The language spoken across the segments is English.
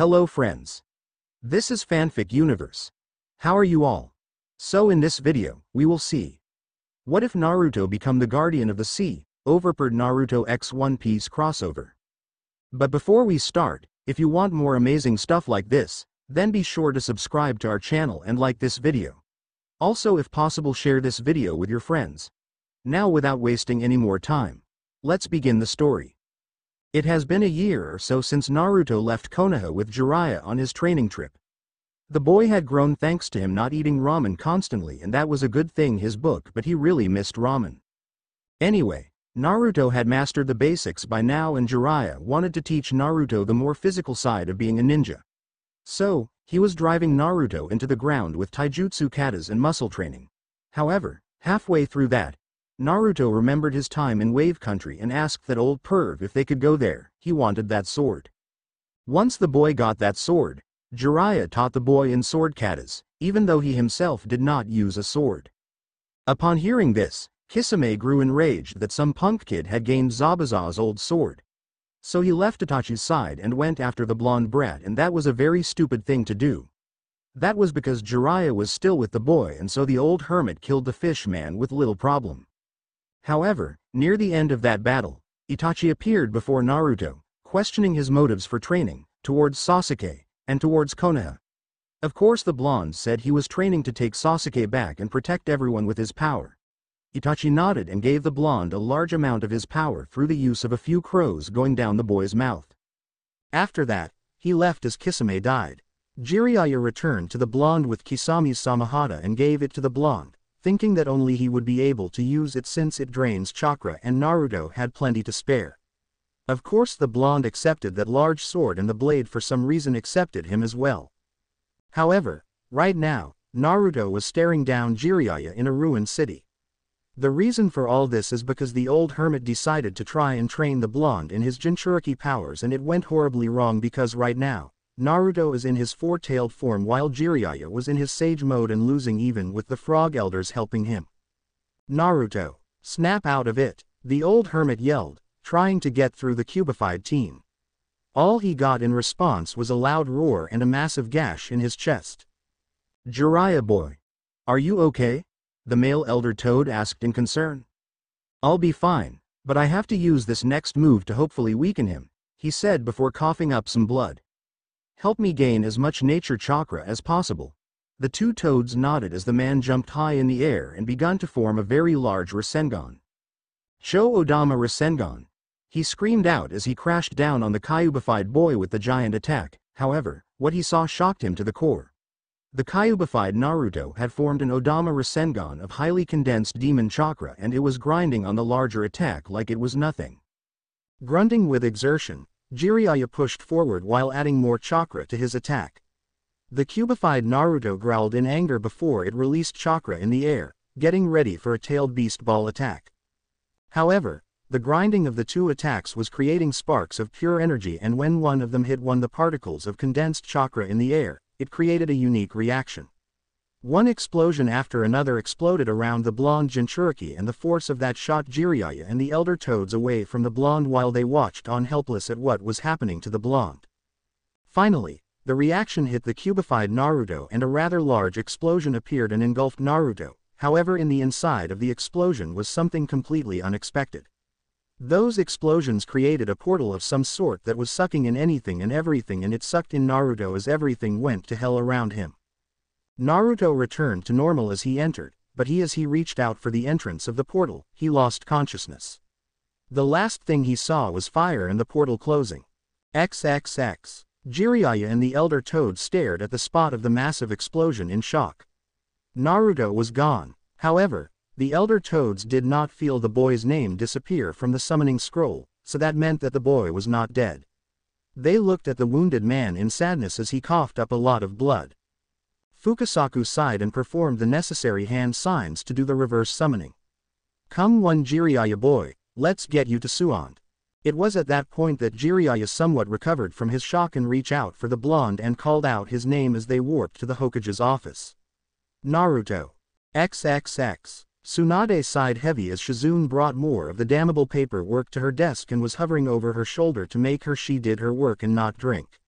Hello friends. This is Fanfic Universe. How are you all? So in this video, we will see. What if Naruto become the guardian of the sea, overpowered Naruto X One Piece crossover? But before we start, if you want more amazing stuff like this, then be sure to subscribe to our channel and like this video. Also if possible share this video with your friends. Now without wasting any more time, let's begin the story. It has been a year or so since Naruto left Konoha with Jiraiya on his training trip. The boy had grown thanks to him not eating ramen constantly and that was a good thing his book but he really missed ramen. Anyway, Naruto had mastered the basics by now and Jiraiya wanted to teach Naruto the more physical side of being a ninja. So, he was driving Naruto into the ground with taijutsu katas and muscle training. However, halfway through that, Naruto remembered his time in Wave Country and asked that old perv if they could go there, he wanted that sword. Once the boy got that sword, Jiraiya taught the boy in sword katas, even though he himself did not use a sword. Upon hearing this, Kisame grew enraged that some punk kid had gained Zabuza's old sword. So he left Itachi's side and went after the blonde brat and that was a very stupid thing to do. That was because Jiraiya was still with the boy and so the old hermit killed the fish man with little problem. However, near the end of that battle, Itachi appeared before Naruto, questioning his motives for training, towards Sasuke, and towards Konoha. Of course the blonde said he was training to take Sasuke back and protect everyone with his power. Itachi nodded and gave the blonde a large amount of his power through the use of a few crows going down the boy's mouth. After that, he left as Kisame died. Jiraiya returned to the blonde with Kisame's Samehada and gave it to the blonde, thinking that only he would be able to use it since it drains chakra and Naruto had plenty to spare. Of course the blonde accepted that large sword and the blade for some reason accepted him as well. However, right now, Naruto was staring down Jiraiya in a ruined city. The reason for all this is because the old hermit decided to try and train the blonde in his Jinchuriki powers and it went horribly wrong because right now, Naruto is in his four-tailed form while Jiraiya was in his sage mode and losing even with the frog elders helping him. Naruto, snap out of it, the old hermit yelled, trying to get through the Kyubified team. All he got in response was a loud roar and a massive gash in his chest. Jiraiya boy. Are you okay? The male elder toad asked in concern. I'll be fine, but I have to use this next move to hopefully weaken him, he said before coughing up some blood. Help me gain as much nature chakra as possible. The two toads nodded as the man jumped high in the air and began to form a very large Rasengan. Cho Odama Rasengan, he screamed out as he crashed down on the Kyubified boy with the giant attack, however, what he saw shocked him to the core. The Kyubified Naruto had formed an Odama Rasengan of highly condensed demon chakra and it was grinding on the larger attack like it was nothing. Grunting with exertion, Jiraiya pushed forward while adding more chakra to his attack. The Kyubified Naruto growled in anger before it released chakra in the air, getting ready for a tailed beast ball attack. However, the grinding of the two attacks was creating sparks of pure energy and when one of them hit one the particles of condensed chakra in the air, it created a unique reaction. One explosion after another exploded around the blonde Jinchuriki and the force of that shot Jiraiya and the elder toads away from the blonde while they watched on helpless at what was happening to the blonde. Finally, the reaction hit the Kyubified Naruto and a rather large explosion appeared and engulfed Naruto, however in the inside of the explosion was something completely unexpected. Those explosions created a portal of some sort that was sucking in anything and everything and it sucked in Naruto as everything went to hell around him. Naruto returned to normal as he entered, but he as he reached out for the entrance of the portal, he lost consciousness. The last thing he saw was fire and the portal closing. XXX. Jiraiya and the Elder Toad stared at the spot of the massive explosion in shock. Naruto was gone. However, the Elder Toads did not feel the boy's name disappear from the summoning scroll, so that meant that the boy was not dead. They looked at the wounded man in sadness as he coughed up a lot of blood. Fukasaku sighed and performed the necessary hand signs to do the reverse summoning. Come one Jiraiya boy, let's get you to Suant. It was at that point that Jiraiya somewhat recovered from his shock and reached out for the blonde and called out his name as they warped to the Hokage's office. Naruto. XXX. Tsunade sighed heavy as Shizune brought more of the damnable paperwork to her desk and was hovering over her shoulder to make her she did her work and not drink.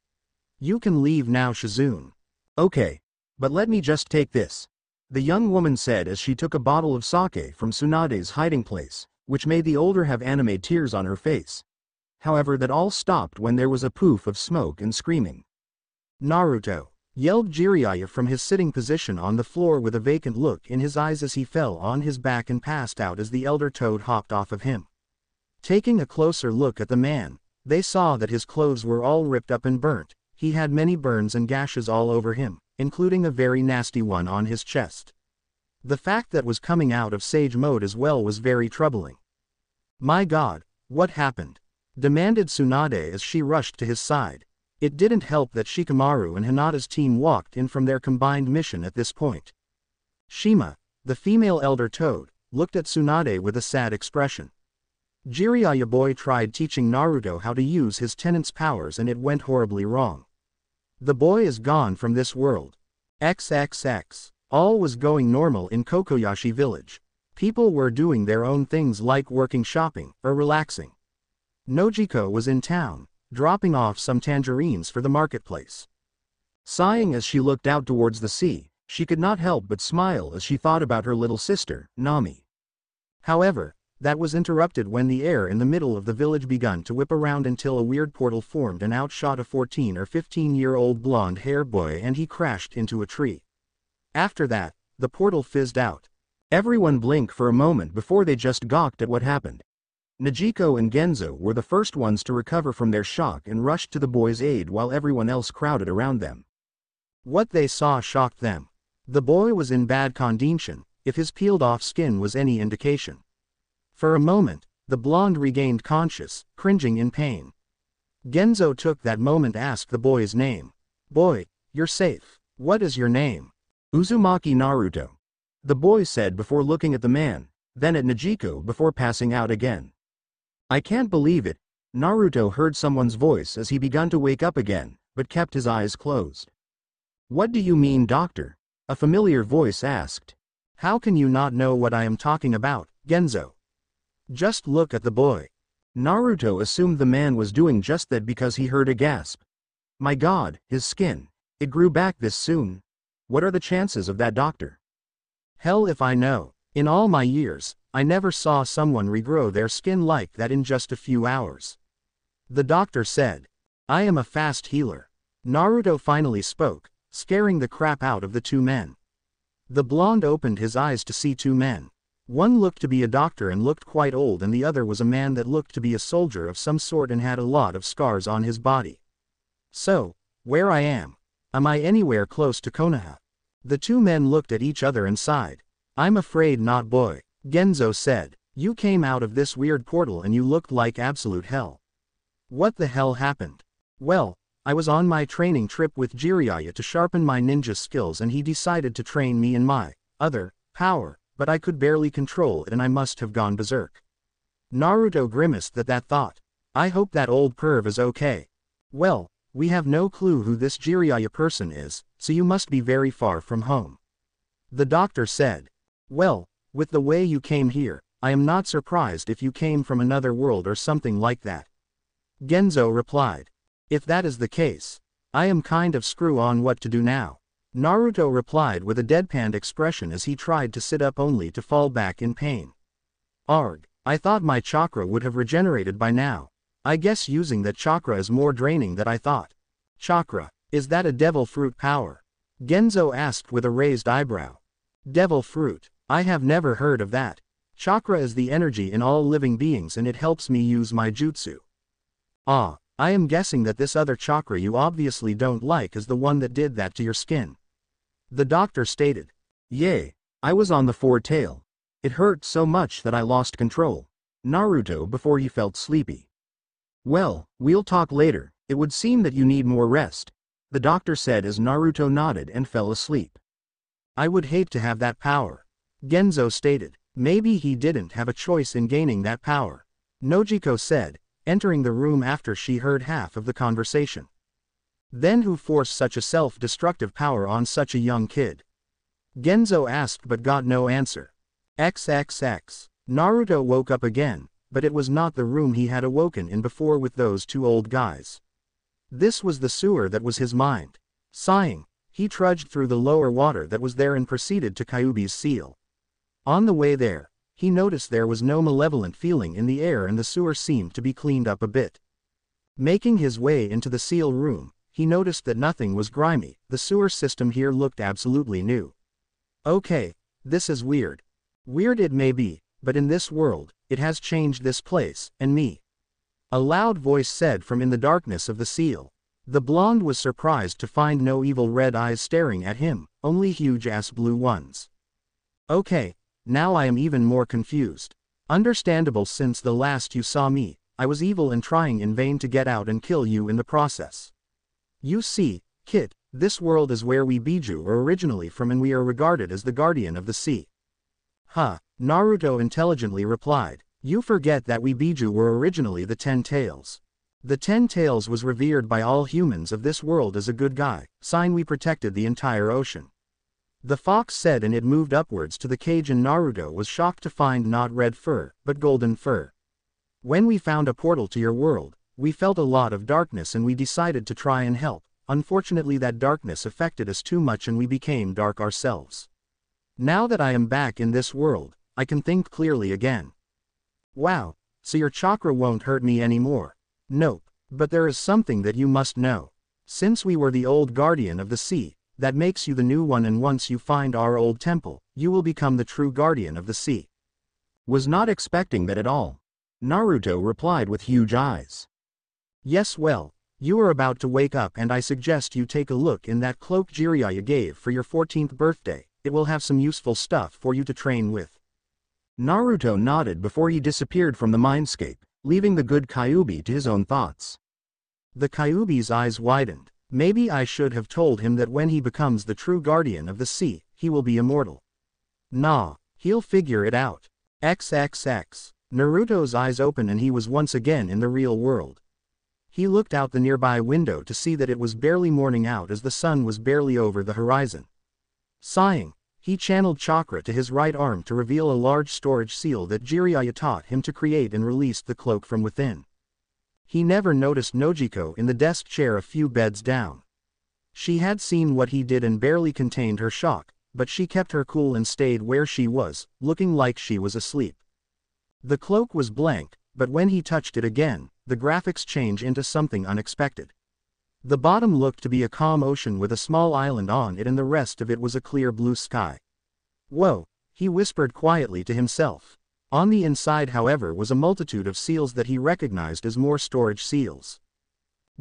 You can leave now Shizune. Okay. But let me just take this. The young woman said as she took a bottle of sake from Tsunade's hiding place, which made the older have anime tears on her face. However that all stopped when there was a poof of smoke and screaming. Naruto, yelled Jiraiya from his sitting position on the floor with a vacant look in his eyes as he fell on his back and passed out as the elder toad hopped off of him. Taking a closer look at the man, they saw that his clothes were all ripped up and burnt, he had many burns and gashes all over him, including a very nasty one on his chest. The fact that was coming out of Sage mode as well was very troubling. My god, what happened? Demanded Tsunade as she rushed to his side. It didn't help that Shikamaru and Hinata's team walked in from their combined mission at this point. Shima, the female elder toad, looked at Tsunade with a sad expression. Jiraiya boy tried teaching Naruto how to use his tenant's powers and it went horribly wrong. The boy is gone from this world. XXX. All was going normal in Kokoyashi village. People were doing their own things like working shopping, or relaxing. Nojiko was in town, dropping off some tangerines for the marketplace. Sighing as she looked out towards the sea, she could not help but smile as she thought about her little sister, Nami. However, that was interrupted when the air in the middle of the village begun to whip around until a weird portal formed and outshot a 14 or 15 year old blonde haired boy and he crashed into a tree. After that, the portal fizzed out. Everyone blinked for a moment before they just gawked at what happened. Nojiko and Genzo were the first ones to recover from their shock and rushed to the boy's aid while everyone else crowded around them. What they saw shocked them. The boy was in bad condition, if his peeled off skin was any indication. For a moment, the blonde regained conscious, cringing in pain. Genzo took that moment asked the boy's name. Boy, you're safe. What is your name? Uzumaki Naruto. The boy said before looking at the man, then at Nojiko before passing out again. I can't believe it. Naruto heard someone's voice as he began to wake up again, but kept his eyes closed. What do you mean doctor? A familiar voice asked. How can you not know what I am talking about, Genzo? Just look at the boy. Naruto assumed the man was doing just that because he heard a gasp. My god, his skin. It grew back this soon. What are the chances of that doctor? Hell if I know. In all my years, I never saw someone regrow their skin like that in just a few hours. The doctor said. I am a fast healer. Naruto finally spoke, scaring the crap out of the two men. The blonde opened his eyes to see two men. One looked to be a doctor and looked quite old and the other was a man that looked to be a soldier of some sort and had a lot of scars on his body. So, where I am. Am I anywhere close to Konoha? The two men looked at each other and sighed. I'm afraid not boy, Genzo said. You came out of this weird portal and you looked like absolute hell. What the hell happened? Well, I was on my training trip with Jiraiya to sharpen my ninja skills and he decided to train me in my other power but I could barely control it and I must have gone berserk. Naruto grimaced at that thought. I hope that old perv is okay. Well, we have no clue who this Jiraiya person is, so you must be very far from home. The doctor said. Well, with the way you came here, I am not surprised if you came from another world or something like that. Genzo replied. If that is the case, I am kind of screw on what to do now. Naruto replied with a deadpanned expression as he tried to sit up only to fall back in pain. Arg, I thought my chakra would have regenerated by now. I guess using that chakra is more draining than I thought. Chakra, is that a devil fruit power? Genzo asked with a raised eyebrow. Devil fruit, I have never heard of that. Chakra is the energy in all living beings and it helps me use my jutsu. Ah, I am guessing that this other chakra you obviously don't like is the one that did that to your skin. The doctor stated. Yay, I was on the four-tail. It hurt so much that I lost control. Naruto before he felt sleepy. Well, we'll talk later, it would seem that you need more rest. The doctor said as Naruto nodded and fell asleep. I would hate to have that power. Genzo stated. Maybe he didn't have a choice in gaining that power. Nojiko said, entering the room after she heard half of the conversation. Then who forced such a self-destructive power on such a young kid? Genzo asked but got no answer. XXX. Naruto woke up again, but it was not the room he had awoken in before with those two old guys. This was the sewer that was his mind. Sighing, he trudged through the lower water that was there and proceeded to Kyuubi's seal. On the way there, he noticed there was no malevolent feeling in the air and the sewer seemed to be cleaned up a bit. Making his way into the seal room, he noticed that nothing was grimy, the sewer system here looked absolutely new. Okay, this is weird. Weird it may be, but in this world, it has changed this place, and me. A loud voice said from in the darkness of the seal. The blonde was surprised to find no evil red eyes staring at him, only huge ass blue ones. Okay, now I am even more confused. Understandable since the last you saw me, I was evil and trying in vain to get out and kill you in the process. You see, Kit, this world is where we Biju are originally from and we are regarded as the guardian of the sea. Huh, Naruto intelligently replied, you forget that we Biju were originally the Ten Tails. The Ten Tails was revered by all humans of this world as a good guy, sign we protected the entire ocean. The fox said and it moved upwards to the cage and Naruto was shocked to find not red fur, but golden fur. When we found a portal to your world, we felt a lot of darkness and we decided to try and help, unfortunately that darkness affected us too much and we became dark ourselves. Now that I am back in this world, I can think clearly again. Wow, so your chakra won't hurt me anymore. Nope, but there is something that you must know. Since we were the old guardian of the sea, that makes you the new one and once you find our old temple, you will become the true guardian of the sea. Was not expecting that at all. Naruto replied with huge eyes. Yes well, you are about to wake up and I suggest you take a look in that cloak Jiraiya gave for your 14th birthday, it will have some useful stuff for you to train with. Naruto nodded before he disappeared from the mindscape leaving the good Kyuubi to his own thoughts. The Kyuubi's eyes widened. Maybe I should have told him that when he becomes the true guardian of the sea, he will be immortal. Nah, he'll figure it out. XXX. Naruto's eyes opened and he was once again in the real world. He looked out the nearby window to see that it was barely morning out as the sun was barely over the horizon. Sighing, he channeled chakra to his right arm to reveal a large storage seal that Jiraiya taught him to create and released the cloak from within. He never noticed Nojiko in the desk chair a few beds down. She had seen what he did and barely contained her shock, but she kept her cool and stayed where she was, looking like she was asleep. The cloak was blank, but when he touched it again, the graphics change into something unexpected. The bottom looked to be a calm ocean with a small island on it and the rest of it was a clear blue sky. Whoa, he whispered quietly to himself. On the inside however was a multitude of seals that he recognized as more storage seals.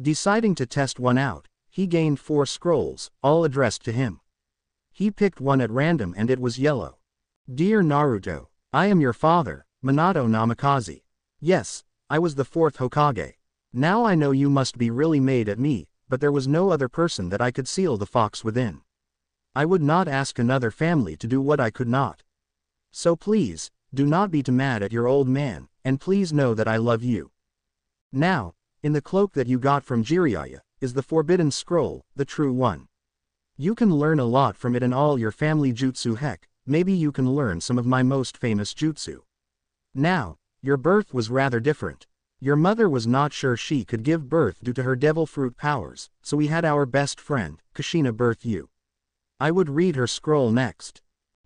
Deciding to test one out, he gained four scrolls, all addressed to him. He picked one at random and it was yellow. Dear Naruto, I am your father, Minato Namikaze. Yes, I was the fourth Hokage. Now I know you must be really made at me, but there was no other person that I could seal the fox within. I would not ask another family to do what I could not. So please, do not be too mad at your old man, and please know that I love you. Now, in the cloak that you got from Jiraiya, is the forbidden scroll, the true one. You can learn a lot from it and all your family jutsu heck, maybe you can learn some of my most famous jutsu. Now, your birth was rather different. Your mother was not sure she could give birth due to her devil fruit powers, so we had our best friend, Kushina birth you. I would read her scroll next.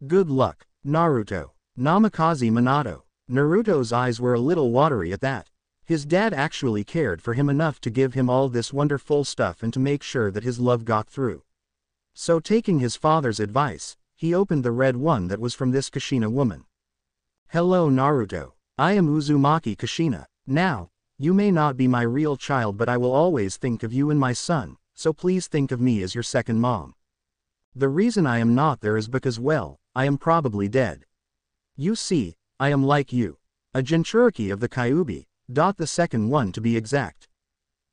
Good luck, Naruto. Namikaze Minato. Naruto's eyes were a little watery at that. His dad actually cared for him enough to give him all this wonderful stuff and to make sure that his love got through. So taking his father's advice, he opened the red one that was from this Kushina woman. Hello Naruto. I am Uzumaki Kushina. Now, you may not be my real child but I will always think of you and my son, so please think of me as your second mom. The reason I am not there is because well, I am probably dead. You see, I am like you. A Jinchuriki of the Kyuubi, dot the second one to be exact.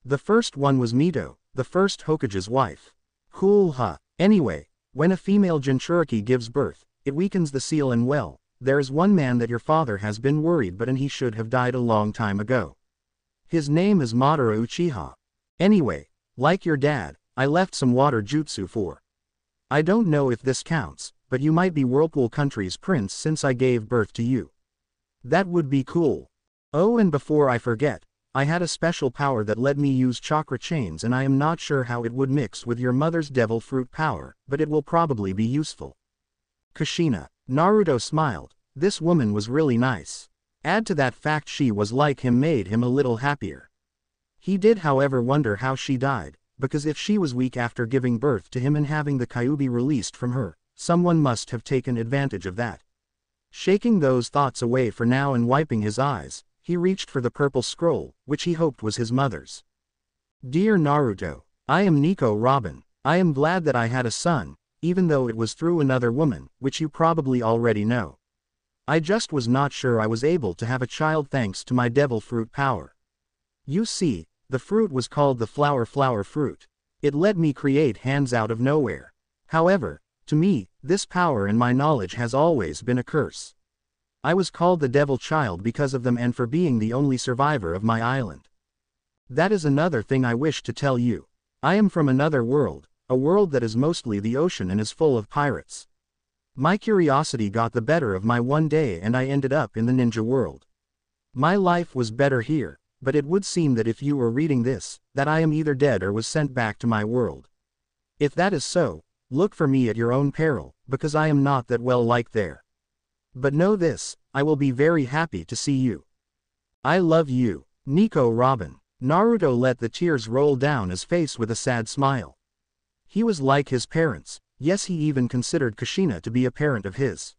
The first one was Mito, the first Hokage's wife. Cool huh. Anyway, when a female Jinchuriki gives birth, it weakens the seal and well, there is one man that your father has been worried but and he should have died a long time ago. His name is Madara Uchiha. Anyway, like your dad, I left some water jutsu for. I don't know if this counts, but you might be Whirlpool Country's prince since I gave birth to you. That would be cool. Oh and before I forget, I had a special power that let me use chakra chains and I am not sure how it would mix with your mother's devil fruit power, but it will probably be useful. Kushina. Naruto smiled, this woman was really nice. Add to that fact she was like him made him a little happier. He did however wonder how she died, because if she was weak after giving birth to him and having the Kyuubi released from her, someone must have taken advantage of that. Shaking those thoughts away for now and wiping his eyes, he reached for the purple scroll, which he hoped was his mother's. Dear Naruto, I am Nico Robin. I am glad that I had a son, even though it was through another woman, which you probably already know. I just was not sure I was able to have a child thanks to my devil fruit power. You see, the fruit was called the flower flower fruit. It let me create hands out of nowhere. However, to me, this power and my knowledge has always been a curse. I was called the devil child because of them and for being the only survivor of my island. That is another thing I wish to tell you. I am from another world, a world that is mostly the ocean and is full of pirates. My curiosity got the better of my one day and I ended up in the ninja world. My life was better here, but it would seem that if you were reading this, that I am either dead or was sent back to my world. If that is so, look for me at your own peril, because I am not that well liked there. But know this, I will be very happy to see you. I love you, Nico Robin. Naruto let the tears roll down his face with a sad smile. He was like his parents, Yes he even considered Kushina to be a parent of his.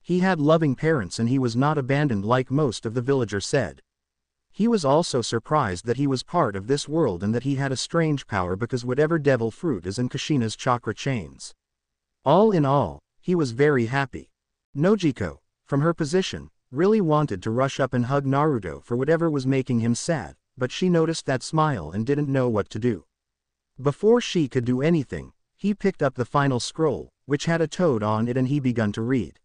He had loving parents and he was not abandoned like most of the villagers said. He was also surprised that he was part of this world and that he had a strange power because whatever devil fruit is in Kushina's chakra chains. All in all, he was very happy. Nojiko, from her position, really wanted to rush up and hug Naruto for whatever was making him sad, but she noticed that smile and didn't know what to do. Before she could do anything, he picked up the final scroll, which had a toad on it and he begun to read.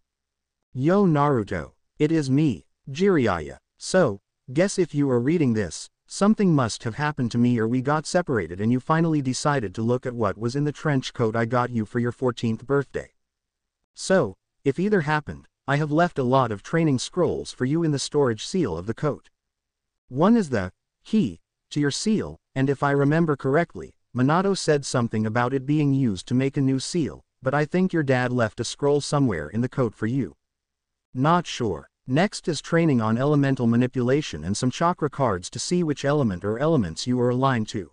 Yo Naruto, it is me, Jiraiya. So, guess if you are reading this, something must have happened to me or we got separated and you finally decided to look at what was in the trench coat I got you for your 14th birthday. So, if either happened, I have left a lot of training scrolls for you in the storage seal of the coat. One is the key to your seal, and if I remember correctly, Minato said something about it being used to make a new seal, but I think your dad left a scroll somewhere in the coat for you. Not sure. Next is training on elemental manipulation and some chakra cards to see which element or elements you are aligned to.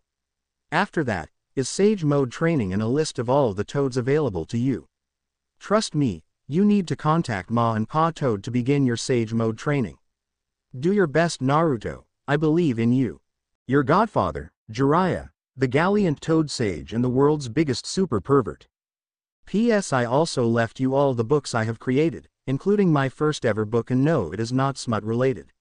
After that, is Sage Mode training and a list of all the toads available to you. Trust me, you need to contact Ma and Pa Toad to begin your Sage Mode training. Do your best Naruto, I believe in you. Your godfather, Jiraiya. The Gallant Toad Sage and the world's biggest super pervert. P.S. I also left you all the books I have created, including my first ever book and no it is not smut related.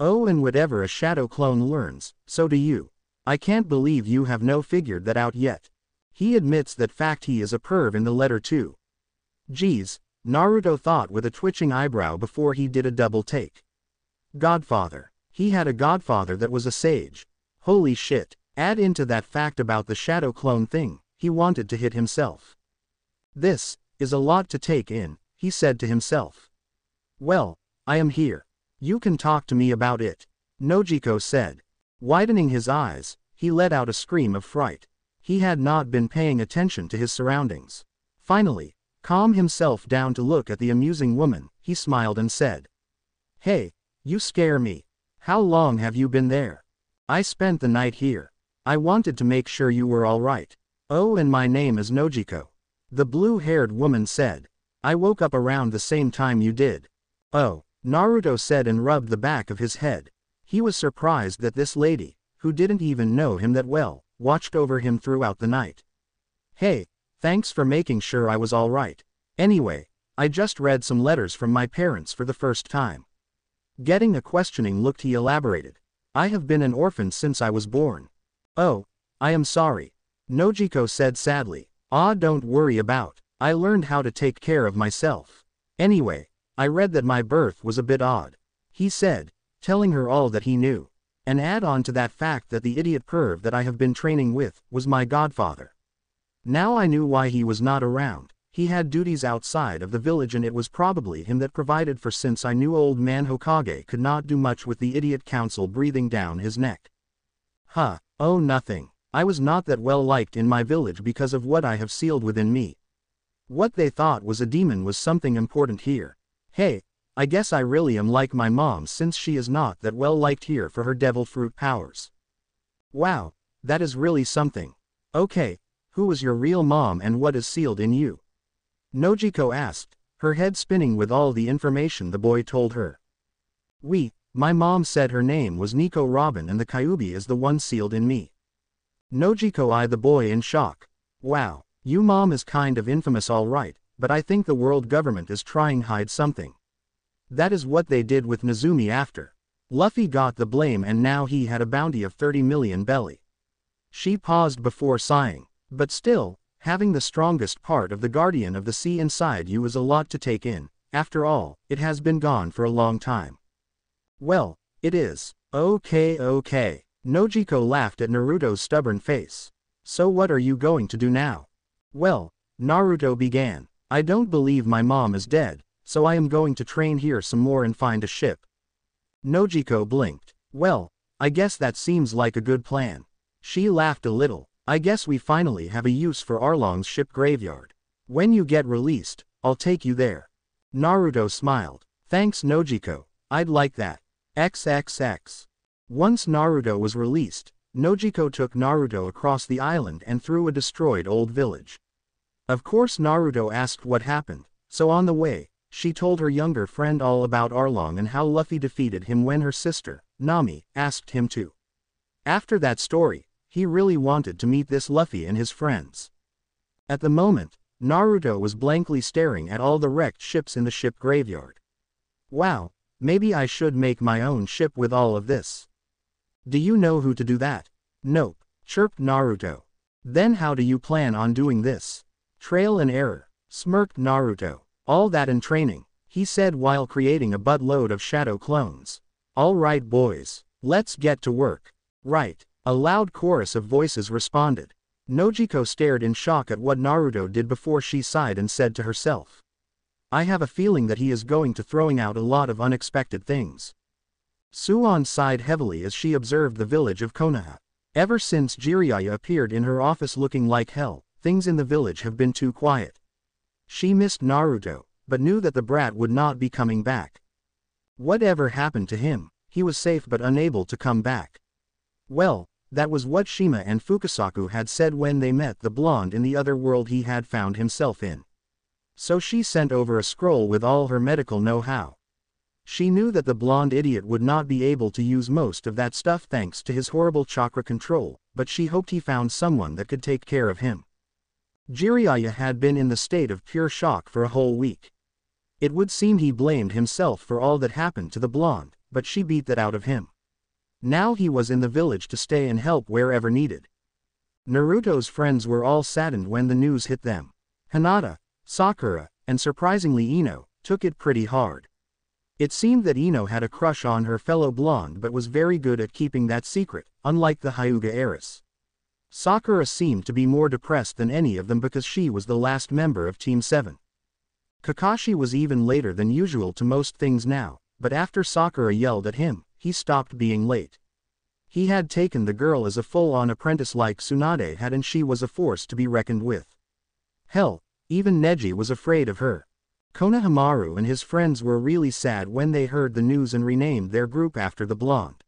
Oh and whatever a shadow clone learns, so do you. I can't believe you have no figured that out yet. He admits that fact he is a perv in the letter too. Geez, Naruto thought with a twitching eyebrow before he did a double take. Godfather. He had a godfather that was a sage. Holy shit. Add into that fact about the shadow clone thing, he wanted to hit himself. This, is a lot to take in, he said to himself. Well, I am here. You can talk to me about it. Nojiko said. Widening his eyes, he let out a scream of fright. He had not been paying attention to his surroundings. Finally, calm himself down to look at the amusing woman, he smiled and said. Hey, you scare me. How long have you been there? I spent the night here. I wanted to make sure you were alright. Oh and my name is Nojiko. The blue-haired woman said. I woke up around the same time you did. Oh, Naruto said and rubbed the back of his head. He was surprised that this lady, who didn't even know him that well, watched over him throughout the night. Hey, thanks for making sure I was alright. Anyway, I just read some letters from my parents for the first time. Getting a questioning look he elaborated. I have been an orphan since I was born. Oh, I am sorry. Nojiko said sadly. Ah don't worry about. I learned how to take care of myself. Anyway, I read that my birth was a bit odd. He said, telling her all that he knew. And add on to that fact that the idiot perv that I have been training with, was my godfather. Now I knew why he was not around. he had duties outside of the village and it was probably him that provided for since I knew old man Hokage could not do much with the idiot council breathing down his neck. Huh, oh nothing, I was not that well liked in my village because of what I have sealed within me. What they thought was a demon was something important here. Hey, I guess I really am like my mom since she is not that well liked here for her devil fruit powers. Wow, that is really something. Okay, who was your real mom and what is sealed in you? Nojiko asked, her head spinning with all the information the boy told her. We, my mom said her name was Nico Robin and the Kyuubi is the one sealed in me. Nojiko eyed the boy in shock. Wow, you mom is kind of infamous alright, but I think the world government is trying hide something. That is what they did with Nezumi after. Luffy got the blame and now he had a bounty of 30 million belly. She paused before sighing, but still, Having the strongest part of the guardian of the sea inside you is a lot to take in, after all, it has been gone for a long time. Well, it is. Okay okay. Nojiko laughed at Naruto's stubborn face. So what are you going to do now? Well, Naruto began. I don't believe my mom is dead, so I am going to train here some more and find a ship. Nojiko blinked. Well, I guess that seems like a good plan. She laughed a little, I guess we finally have a use for Arlong's ship graveyard. When you get released, I'll take you there. Naruto smiled. Thanks Nojiko, I'd like that. XXX. Once Naruto was released, Nojiko took Naruto across the island and through a destroyed old village. Of course Naruto asked what happened, so on the way, she told her younger friend all about Arlong and how Luffy defeated him when her sister, Nami, asked him to. After that story, he really wanted to meet this Luffy and his friends. At the moment, Naruto was blankly staring at all the wrecked ships in the ship graveyard. Wow, maybe I should make my own ship with all of this. Do you know who to do that? Nope, chirped Naruto. Then how do you plan on doing this? Trail and error, smirked Naruto. All that in training, he said while creating a buttload of shadow clones. Alright boys, let's get to work. Right. A loud chorus of voices responded. Nojiko stared in shock at what Naruto did before she sighed and said to herself. I have a feeling that he is going to throwing out a lot of unexpected things. Tsunade sighed heavily as she observed the village of Konoha. Ever since Jiraiya appeared in her office looking like hell, things in the village have been too quiet. She missed Naruto, but knew that the brat would not be coming back. Whatever happened to him, he was safe but unable to come back. Well, that was what Shima and Fukasaku had said when they met the blonde in the other world he had found himself in. So she sent over a scroll with all her medical know-how. She knew that the blonde idiot would not be able to use most of that stuff thanks to his horrible chakra control, but she hoped he found someone that could take care of him. Jiraiya had been in the state of pure shock for a whole week. It would seem he blamed himself for all that happened to the blonde, but she beat that out of him. Now he was in the village to stay and help wherever needed. Naruto's friends were all saddened when the news hit them. Hinata, Sakura, and surprisingly Ino, took it pretty hard. It seemed that Ino had a crush on her fellow blonde but was very good at keeping that secret, unlike the Hyuga heiress. Sakura seemed to be more depressed than any of them because she was the last member of Team 7. Kakashi was even later than usual to most things now, but after Sakura yelled at him, he stopped being late. He had taken the girl as a full-on apprentice like Tsunade had and she was a force to be reckoned with. Hell, even Neji was afraid of her. Konohamaru and his friends were really sad when they heard the news and renamed their group after the blonde.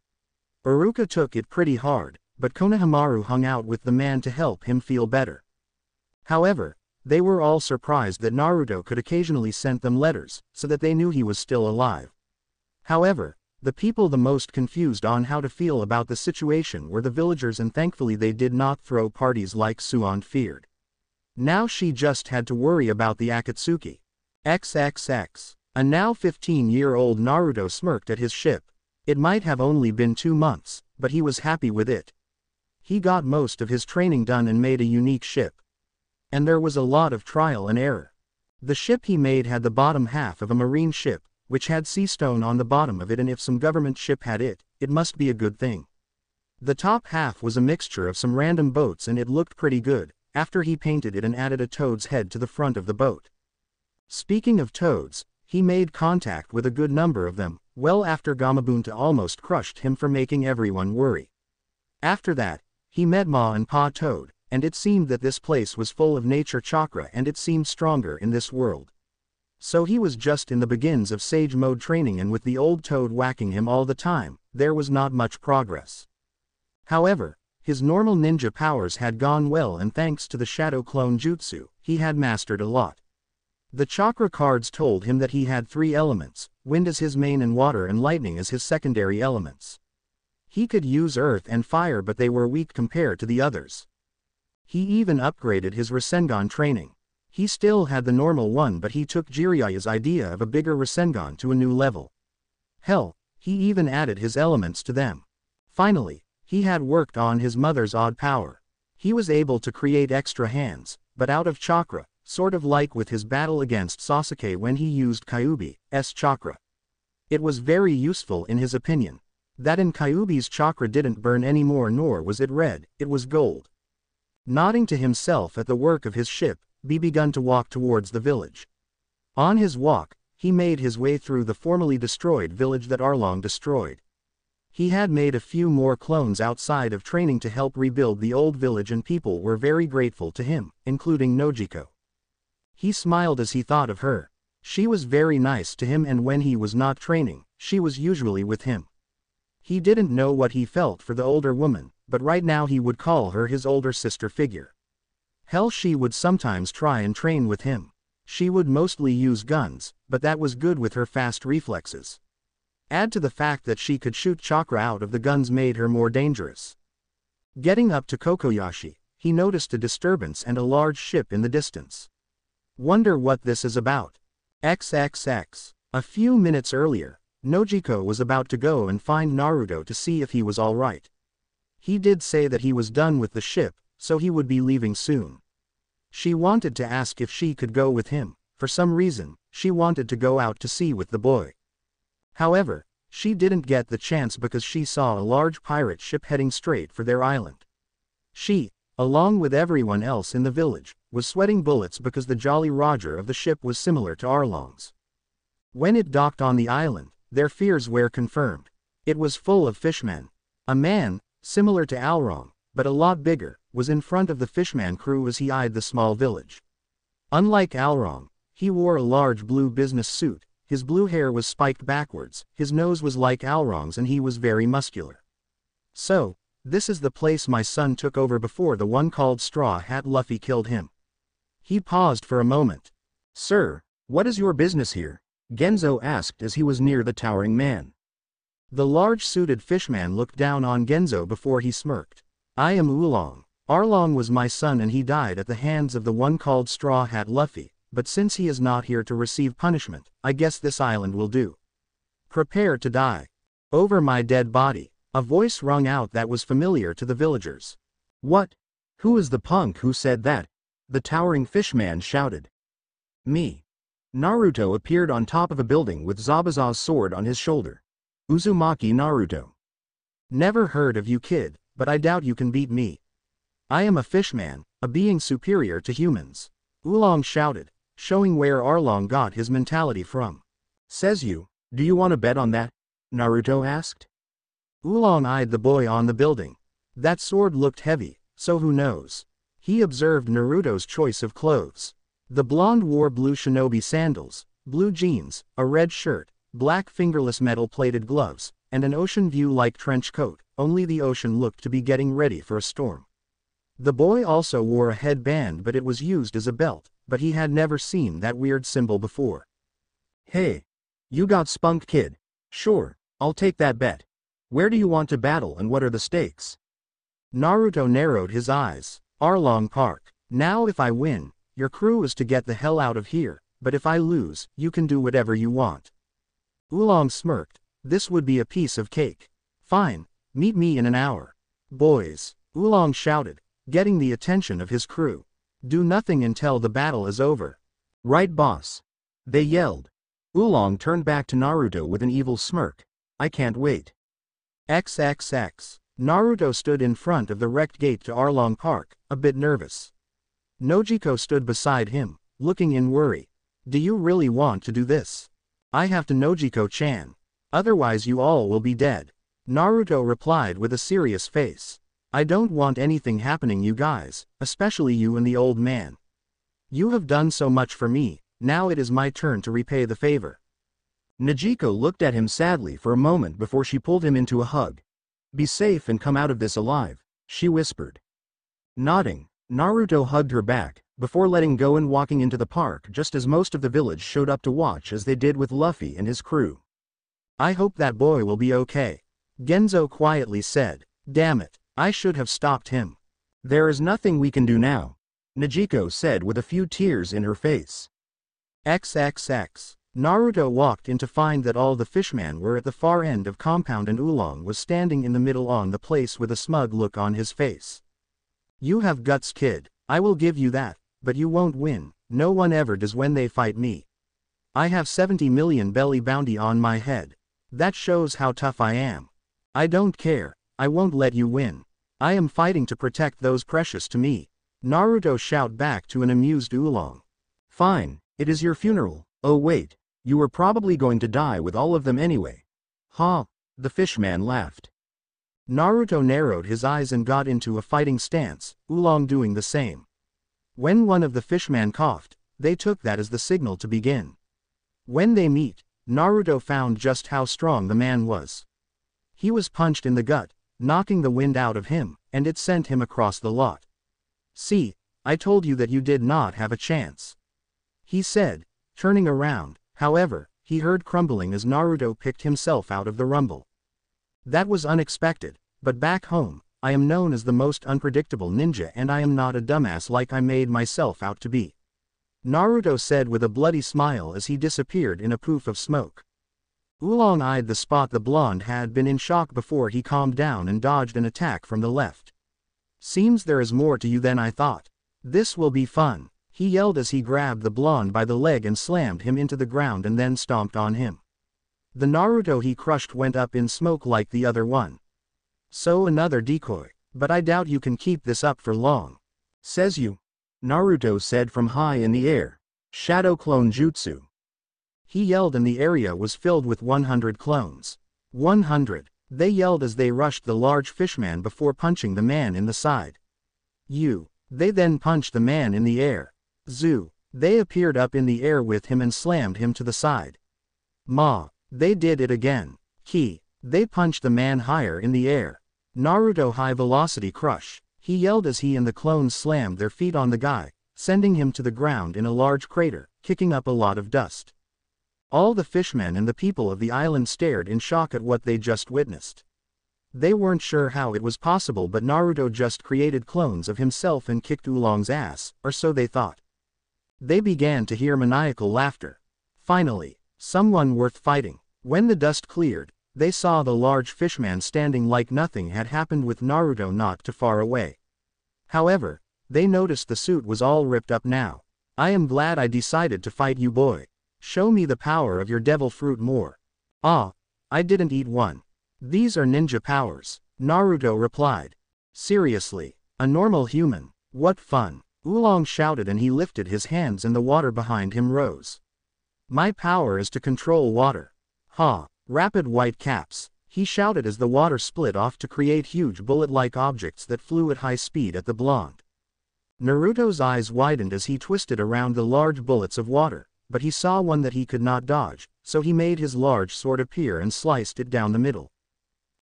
Iruka took it pretty hard, but Konohamaru hung out with the man to help him feel better. However, they were all surprised that Naruto could occasionally send them letters, so that they knew he was still alive. However, the people the most confused on how to feel about the situation were the villagers and thankfully they did not throw parties like Tsunade feared. Now she just had to worry about the Akatsuki. XXX. A now 15-year-old Naruto smirked at his ship. It might have only been two months, but he was happy with it. He got most of his training done and made a unique ship. And there was a lot of trial and error. The ship he made had the bottom half of a marine ship, which had sea stone on the bottom of it and if some government ship had it, it must be a good thing. The top half was a mixture of some random boats and it looked pretty good, after he painted it and added a toad's head to the front of the boat. Speaking of toads, he made contact with a good number of them, well after Gamabunta almost crushed him for making everyone worry. After that, he met Ma and Pa Toad, and it seemed that this place was full of nature chakra and it seemed stronger in this world. So he was just in the begins of sage mode training and with the old toad whacking him all the time, there was not much progress. However, his normal ninja powers had gone well and thanks to the shadow clone jutsu, he had mastered a lot. The chakra cards told him that he had three elements, wind as his main and water and lightning as his secondary elements. He could use earth and fire but they were weak compared to the others. He even upgraded his Rasengan training. He still had the normal one but he took Jiraiya's idea of a bigger Rasengan to a new level. Hell, he even added his elements to them. Finally, he had worked on his mother's odd power. He was able to create extra hands, but out of chakra, sort of like with his battle against Sasuke when he used Kyuubi's chakra. It was very useful in his opinion. That in Kyuubi's chakra didn't burn anymore nor was it red, it was gold. Nodding to himself at the work of his ship, B begun to walk towards the village. On his walk, he made his way through the formerly destroyed village that Arlong destroyed. He had made a few more clones outside of training to help rebuild the old village and people were very grateful to him, including Nojiko. He smiled as he thought of her. She was very nice to him and when he was not training, she was usually with him. He didn't know what he felt for the older woman, but right now he would call her his older sister figure. Hell she would sometimes try and train with him. She would mostly use guns, but that was good with her fast reflexes. Add to the fact that she could shoot chakra out of the guns made her more dangerous. Getting up to Kokoyashi, he noticed a disturbance and a large ship in the distance. Wonder what this is about. XXX. A few minutes earlier, Nojiko was about to go and find Naruto to see if he was alright. He did say that he was done with the ship, so he would be leaving soon. She wanted to ask if she could go with him, for some reason, she wanted to go out to sea with the boy. However, she didn't get the chance because she saw a large pirate ship heading straight for their island. She, along with everyone else in the village, was sweating bullets because the Jolly Roger of the ship was similar to Arlong's. When it docked on the island, their fears were confirmed. It was full of fishmen. A man, similar to Arlong, but a lot bigger, was in front of the fishman crew as he eyed the small village. Unlike Arlong, he wore a large blue business suit, his blue hair was spiked backwards, his nose was like Arlong's and he was very muscular. So, this is the place my son took over before the one called Straw Hat Luffy killed him. He paused for a moment. Sir, what is your business here? Genzo asked as he was near the towering man. The large-suited fishman looked down on Genzo before he smirked. I am Oolong. Arlong was my son and he died at the hands of the one called Straw Hat Luffy, but since he is not here to receive punishment, I guess this island will do. Prepare to die. Over my dead body, a voice rung out that was familiar to the villagers. What? Who is the punk who said that? The towering fishman shouted. Me. Naruto appeared on top of a building with Zabuza's sword on his shoulder. Uzumaki Naruto. Never heard of you kid, but I doubt you can beat me. I am a fishman, a being superior to humans. Oolong shouted, showing where Arlong got his mentality from. Says you, do you want to bet on that? Naruto asked. Oolong eyed the boy on the building. That sword looked heavy, so who knows? He observed Naruto's choice of clothes. The blonde wore blue shinobi sandals, blue jeans, a red shirt, black fingerless metal-plated gloves, and an ocean view-like trench coat, only the ocean looked to be getting ready for a storm. The boy also wore a headband but it was used as a belt, but he had never seen that weird symbol before. Hey. You got spunk kid. Sure, I'll take that bet. Where do you want to battle and what are the stakes? Naruto narrowed his eyes. Arlong Park. Now if I win, your crew is to get the hell out of here, but if I lose, you can do whatever you want. Oolong smirked. This would be a piece of cake. Fine, meet me in an hour. Boys, Oolong shouted, getting the attention of his crew. Do nothing until the battle is over. Right boss. They yelled. Oolong turned back to Naruto with an evil smirk. I can't wait. XXX. Naruto stood in front of the wrecked gate to Arlong Park, a bit nervous. Nojiko stood beside him, looking in worry. Do you really want to do this? I have to Nojiko-chan. Otherwise you all will be dead. Naruto replied with a serious face. I don't want anything happening you guys, especially you and the old man. You have done so much for me, now it is my turn to repay the favor. Nojiko looked at him sadly for a moment before she pulled him into a hug. Be safe and come out of this alive, she whispered. Nodding, Naruto hugged her back, before letting go and walking into the park just as most of the village showed up to watch as they did with Luffy and his crew. I hope that boy will be okay. Genzo quietly said, damn it. I should have stopped him. There is nothing we can do now. Nojiko said with a few tears in her face. XXX. Naruto walked in to find that all the fishmen were at the far end of compound and Oolong was standing in the middle on the place with a smug look on his face. You have guts kid, I will give you that, but you won't win, no one ever does when they fight me. I have 70 million belly bounty on my head. That shows how tough I am. I don't care, I won't let you win. I am fighting to protect those precious to me. Naruto shout back to an amused Oolong. Fine, it is your funeral. Oh wait, you were probably going to die with all of them anyway. Ha, huh, the fishman laughed. Naruto narrowed his eyes and got into a fighting stance, Oolong doing the same. When one of the fishmen coughed, they took that as the signal to begin. When they meet, Naruto found just how strong the man was. He was punched in the gut, knocking the wind out of him, and it sent him across the lot. See, I told you that you did not have a chance. He said, turning around, however, he heard crumbling as Naruto picked himself out of the rumble. That was unexpected, but back home, I am known as the most unpredictable ninja and I am not a dumbass like I made myself out to be. Naruto said with a bloody smile as he disappeared in a poof of smoke. Oolong eyed the spot the blonde had been in shock before he calmed down and dodged an attack from the left. Seems there is more to you than I thought. This will be fun, he yelled as he grabbed the blonde by the leg and slammed him into the ground and then stomped on him. The Naruto he crushed went up in smoke like the other one. So another decoy, but I doubt you can keep this up for long. Says you. Naruto said from high in the air. Shadow Clone Jutsu. He yelled and the area was filled with 100 clones. 100. They yelled as they rushed the large fishman before punching the man in the side. You. They then punched the man in the air. Zoo. They appeared up in the air with him and slammed him to the side. Ma. They did it again. Ki. They punched the man higher in the air. Naruto High Velocity Crush. He yelled as he and the clones slammed their feet on the guy, sending him to the ground in a large crater, kicking up a lot of dust. All the fishmen and the people of the island stared in shock at what they just witnessed. They weren't sure how it was possible but Naruto just created clones of himself and kicked Oolong's ass, or so they thought. They began to hear maniacal laughter. Finally, someone worth fighting. When the dust cleared, they saw the large fishman standing like nothing had happened with Naruto not too far away. However, they noticed the suit was all ripped up now. I am glad I decided to fight you boy. Show me the power of your devil fruit more. Ah, I didn't eat one. These are ninja powers, Naruto replied. Seriously, a normal human, what fun. Oolong shouted and he lifted his hands and the water behind him rose. My power is to control water. Ha, rapid white caps, he shouted as the water split off to create huge bullet-like objects that flew at high speed at the blonde. Naruto's eyes widened as he twisted around the large bullets of water but he saw one that he could not dodge, so he made his large sword appear and sliced it down the middle.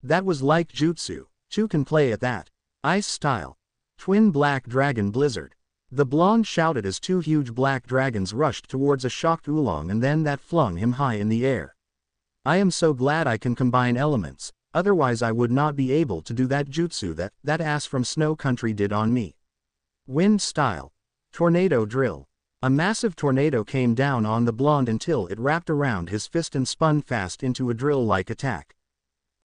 That was like jutsu, two can play at that. Ice style. Twin Black Dragon Blizzard. The blonde shouted as two huge black dragons rushed towards a shocked oolong and then that flung him high in the air. I am so glad I can combine elements, otherwise I would not be able to do that jutsu that, that ass from Snow Country did on me. Wind style. Tornado drill. A massive tornado came down on the blonde until it wrapped around his fist and spun fast into a drill-like attack.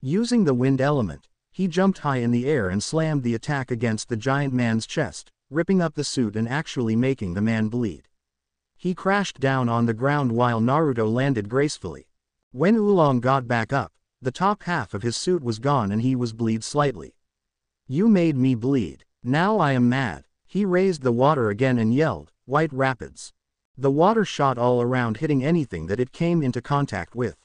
Using the wind element, he jumped high in the air and slammed the attack against the giant man's chest, ripping up the suit and actually making the man bleed. He crashed down on the ground while Naruto landed gracefully. When Oolong got back up, the top half of his suit was gone and he was bleed slightly. You made me bleed. Now I am mad, He raised the water again and yelled, White Rapids. The water shot all around hitting anything that it came into contact with.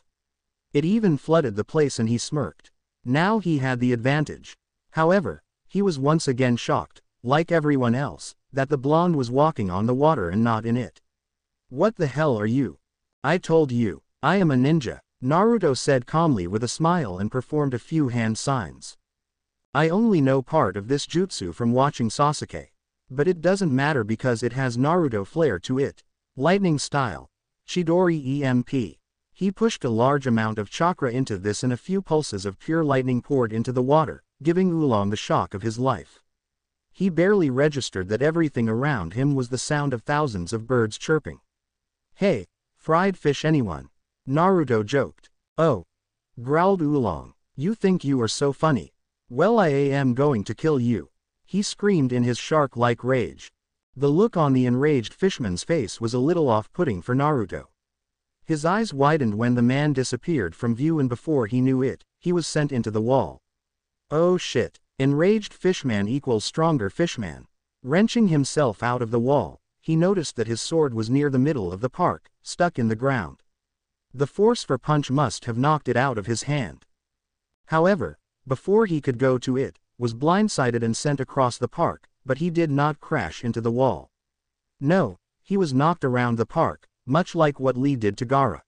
It even flooded the place and he smirked. Now he had the advantage. However, he was once again shocked, like everyone else, that the blonde was walking on the water and not in it. What the hell are you? I told you, I am a ninja, Naruto said calmly with a smile and performed a few hand signs. I only know part of this jutsu from watching Sasuke. But it doesn't matter because it has Naruto flair to it. Lightning style. Chidori EMP. He pushed a large amount of chakra into this and a few pulses of pure lightning poured into the water, giving Oolong the shock of his life. He barely registered that everything around him was the sound of thousands of birds chirping. Hey, fried fish anyone? Naruto joked. Oh. Growled Oolong. You think you are so funny. Well I am going to kill you. He screamed in his shark-like rage. The look on the enraged fishman's face was a little off-putting for Naruto. His eyes widened when the man disappeared from view and before he knew it, he was sent into the wall. Oh shit. Enraged fishman equals stronger fishman. Wrenching himself out of the wall, he noticed that his sword was near the middle of the park, stuck in the ground. The force for punch must have knocked it out of his hand. However, before he could go to it, was blindsided and sent across the park, but he did not crash into the wall. No, he was knocked around the park, much like what Lee did to Gaara.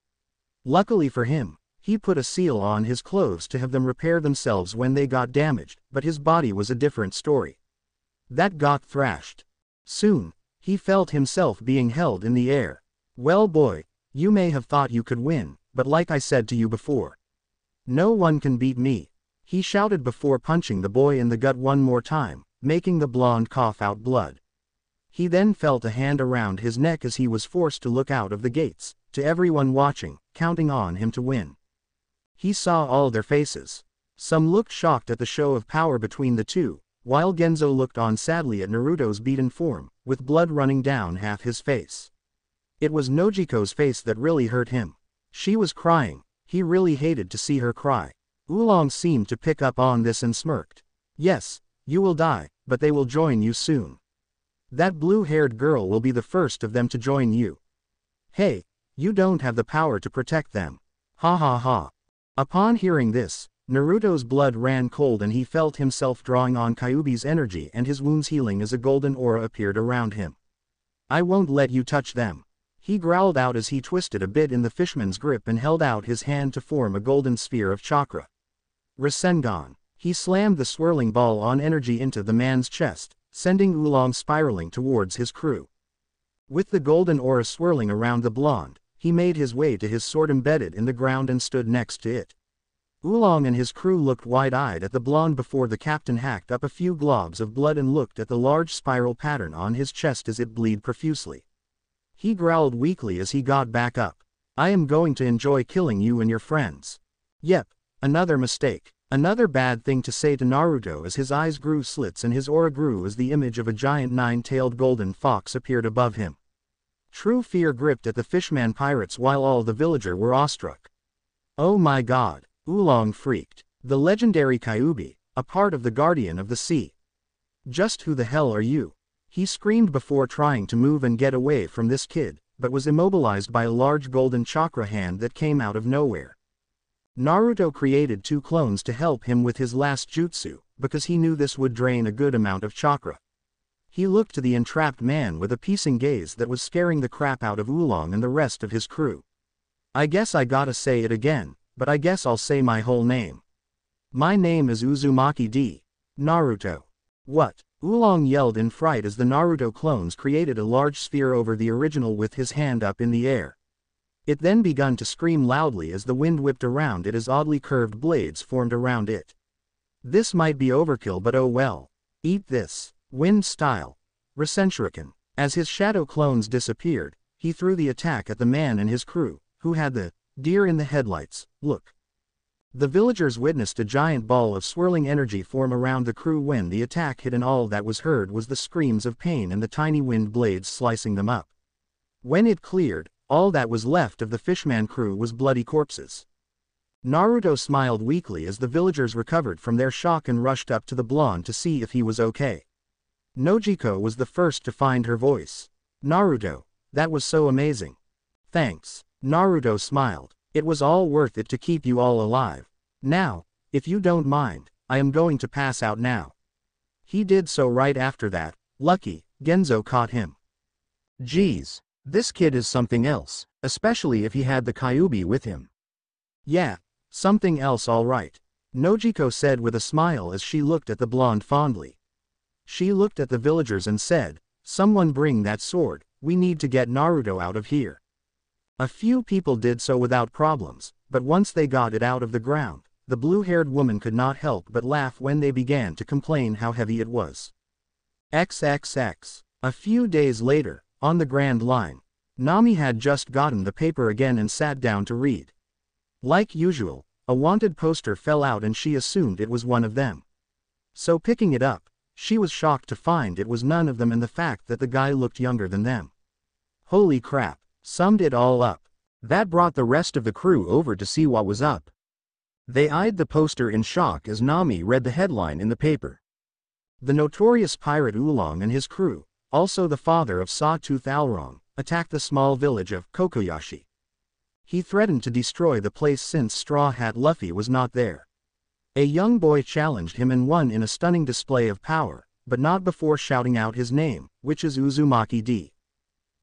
Luckily for him, he put a seal on his clothes to have them repair themselves when they got damaged, but his body was a different story. That got thrashed. Soon, he felt himself being held in the air. Well boy, you may have thought you could win, but like I said to you before. No one can beat me. He shouted before punching the boy in the gut one more time, making the blonde cough out blood. He then felt a hand around his neck as he was forced to look out of the gates, to everyone watching, counting on him to win. He saw all their faces. Some looked shocked at the show of power between the two, while Genzo looked on sadly at Naruto's beaten form, with blood running down half his face. It was Nojiko's face that really hurt him. She was crying, he really hated to see her cry. Oolong seemed to pick up on this and smirked. Yes, you will die, but they will join you soon. That blue-haired girl will be the first of them to join you. Hey, you don't have the power to protect them. Ha ha ha. Upon hearing this, Naruto's blood ran cold and he felt himself drawing on Kyuubi's energy and his wounds healing as a golden aura appeared around him. I won't let you touch them. He growled out as he twisted a bit in the fishman's grip and held out his hand to form a golden sphere of chakra. Rasengan. He slammed the swirling ball on energy into the man's chest, sending Oolong spiraling towards his crew. With the golden aura swirling around the blonde, he made his way to his sword embedded in the ground and stood next to it. Oolong and his crew looked wide-eyed at the blonde before the captain hacked up a few globs of blood and looked at the large spiral pattern on his chest as it bleed profusely. He growled weakly as he got back up. I am going to enjoy killing you and your friends. Yep, another mistake. Another bad thing to say to Naruto as his eyes grew slits and his aura grew as the image of a giant nine-tailed golden fox appeared above him. True fear gripped at the fishman pirates while all the villager were awestruck. Oh my god, Oolong freaked. The legendary Kyuubi, a part of the Guardian of the Sea. Just who the hell are you? He screamed before trying to move and get away from this kid, but was immobilized by a large golden chakra hand that came out of nowhere. Naruto created two clones to help him with his last jutsu, because he knew this would drain a good amount of chakra. He looked to the entrapped man with a piercing gaze that was scaring the crap out of Oolong and the rest of his crew. I guess I gotta say it again, but I guess I'll say my whole name. My name is Uzumaki D. Naruto. What? Oolong yelled in fright as the Naruto clones created a large sphere over the original with his hand up in the air. It then begun to scream loudly as the wind whipped around it as oddly curved blades formed around it. This might be overkill but oh well. Eat this. Wind style. Rasenshuriken. As his shadow clones disappeared, he threw the attack at the man and his crew, who had the deer in the headlights look. The villagers witnessed a giant ball of swirling energy form around the crew when the attack hit and all that was heard was the screams of pain and the tiny wind blades slicing them up. When it cleared, all that was left of the fishman crew was bloody corpses. Naruto smiled weakly as the villagers recovered from their shock and rushed up to the blonde to see if he was okay. Nojiko was the first to find her voice. Naruto, that was so amazing. Thanks. Naruto smiled. It was all worth it to keep you all alive. Now, if you don't mind, I am going to pass out now. He did so right after that. Lucky, Genzo caught him. Geez, this kid is something else, especially if he had the Kyuubi with him. Yeah, something else all right. Nojiko said with a smile as she looked at the blonde fondly. She looked at the villagers and said, Someone bring that sword, we need to get Naruto out of here. A few people did so without problems, but once they got it out of the ground, the blue-haired woman could not help but laugh when they began to complain how heavy it was. XXX. A few days later, on the Grand Line, Nami had just gotten the paper again and sat down to read. Like usual, a wanted poster fell out and she assumed it was one of them. So picking it up, she was shocked to find it was none of them and the fact that the guy looked younger than them. Holy crap, summed it all up. That brought the rest of the crew over to see what was up. They eyed the poster in shock as Nami read the headline in the paper. The notorious pirate Oolong and his crew, also the father of Sawtooth Arlong, attacked the small village of Kokoyashi. He threatened to destroy the place since Straw Hat Luffy was not there. A young boy challenged him and won in a stunning display of power, but not before shouting out his name, which is Uzumaki D.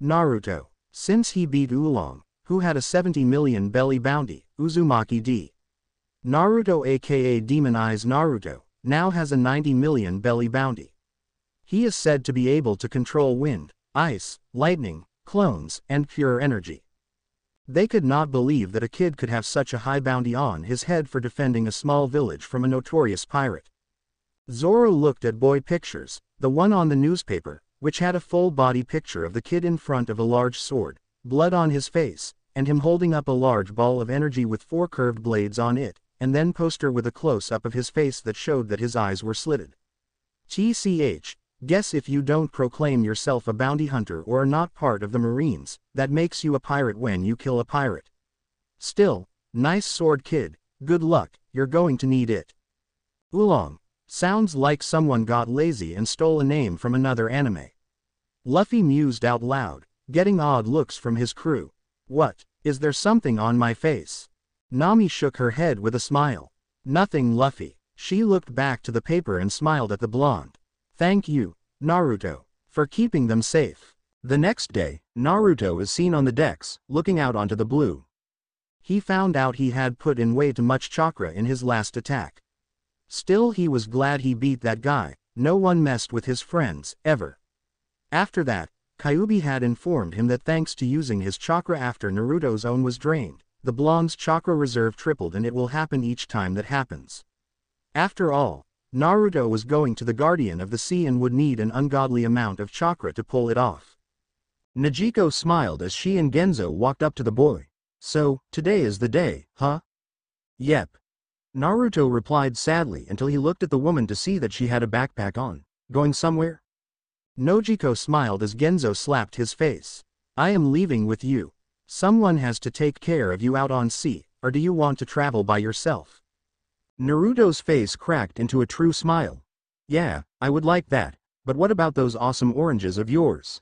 Naruto. Since he beat Oolong, who had a 70 million belly bounty, Uzumaki D. Naruto aka Demon Eyes Naruto, now has a 90 million belly bounty. He is said to be able to control wind, ice, lightning, clones, and pure energy. They could not believe that a kid could have such a high bounty on his head for defending a small village from a notorious pirate. Zoro looked at boy pictures, the one on the newspaper, which had a full-body picture of the kid in front of a large sword, blood on his face, and him holding up a large ball of energy with four curved blades on it, and then poster with a close-up of his face that showed that his eyes were slitted. TCH, Guess if you don't proclaim yourself a bounty hunter or are not part of the Marines, that makes you a pirate when you kill a pirate. Still, nice sword kid, good luck, you're going to need it. Oolong. Sounds like someone got lazy and stole a name from another anime. Luffy mused out loud, getting odd looks from his crew. What, is there something on my face? Nami shook her head with a smile. Nothing Luffy. She looked back to the paper and smiled at the blonde. Thank you, Naruto, for keeping them safe. The next day, Naruto is seen on the decks, looking out onto the blue. He found out he had put in way too much chakra in his last attack. Still he was glad he beat that guy, no one messed with his friends, ever. After that, Kyuubi had informed him that thanks to using his chakra after Naruto's own was drained, the blonde's chakra reserve tripled and it will happen each time that happens. After all, Naruto was going to the Guardian of the Sea and would need an ungodly amount of chakra to pull it off. Nojiko smiled as she and Genzo walked up to the boy. So, today is the day, huh? Yep. Naruto replied sadly until he looked at the woman to see that she had a backpack on. Going somewhere? Nojiko smiled as Genzo slapped his face. I am leaving with you. Someone has to take care of you out on sea, or do you want to travel by yourself? Naruto's face cracked into a true smile. Yeah, I would like that, but what about those awesome oranges of yours?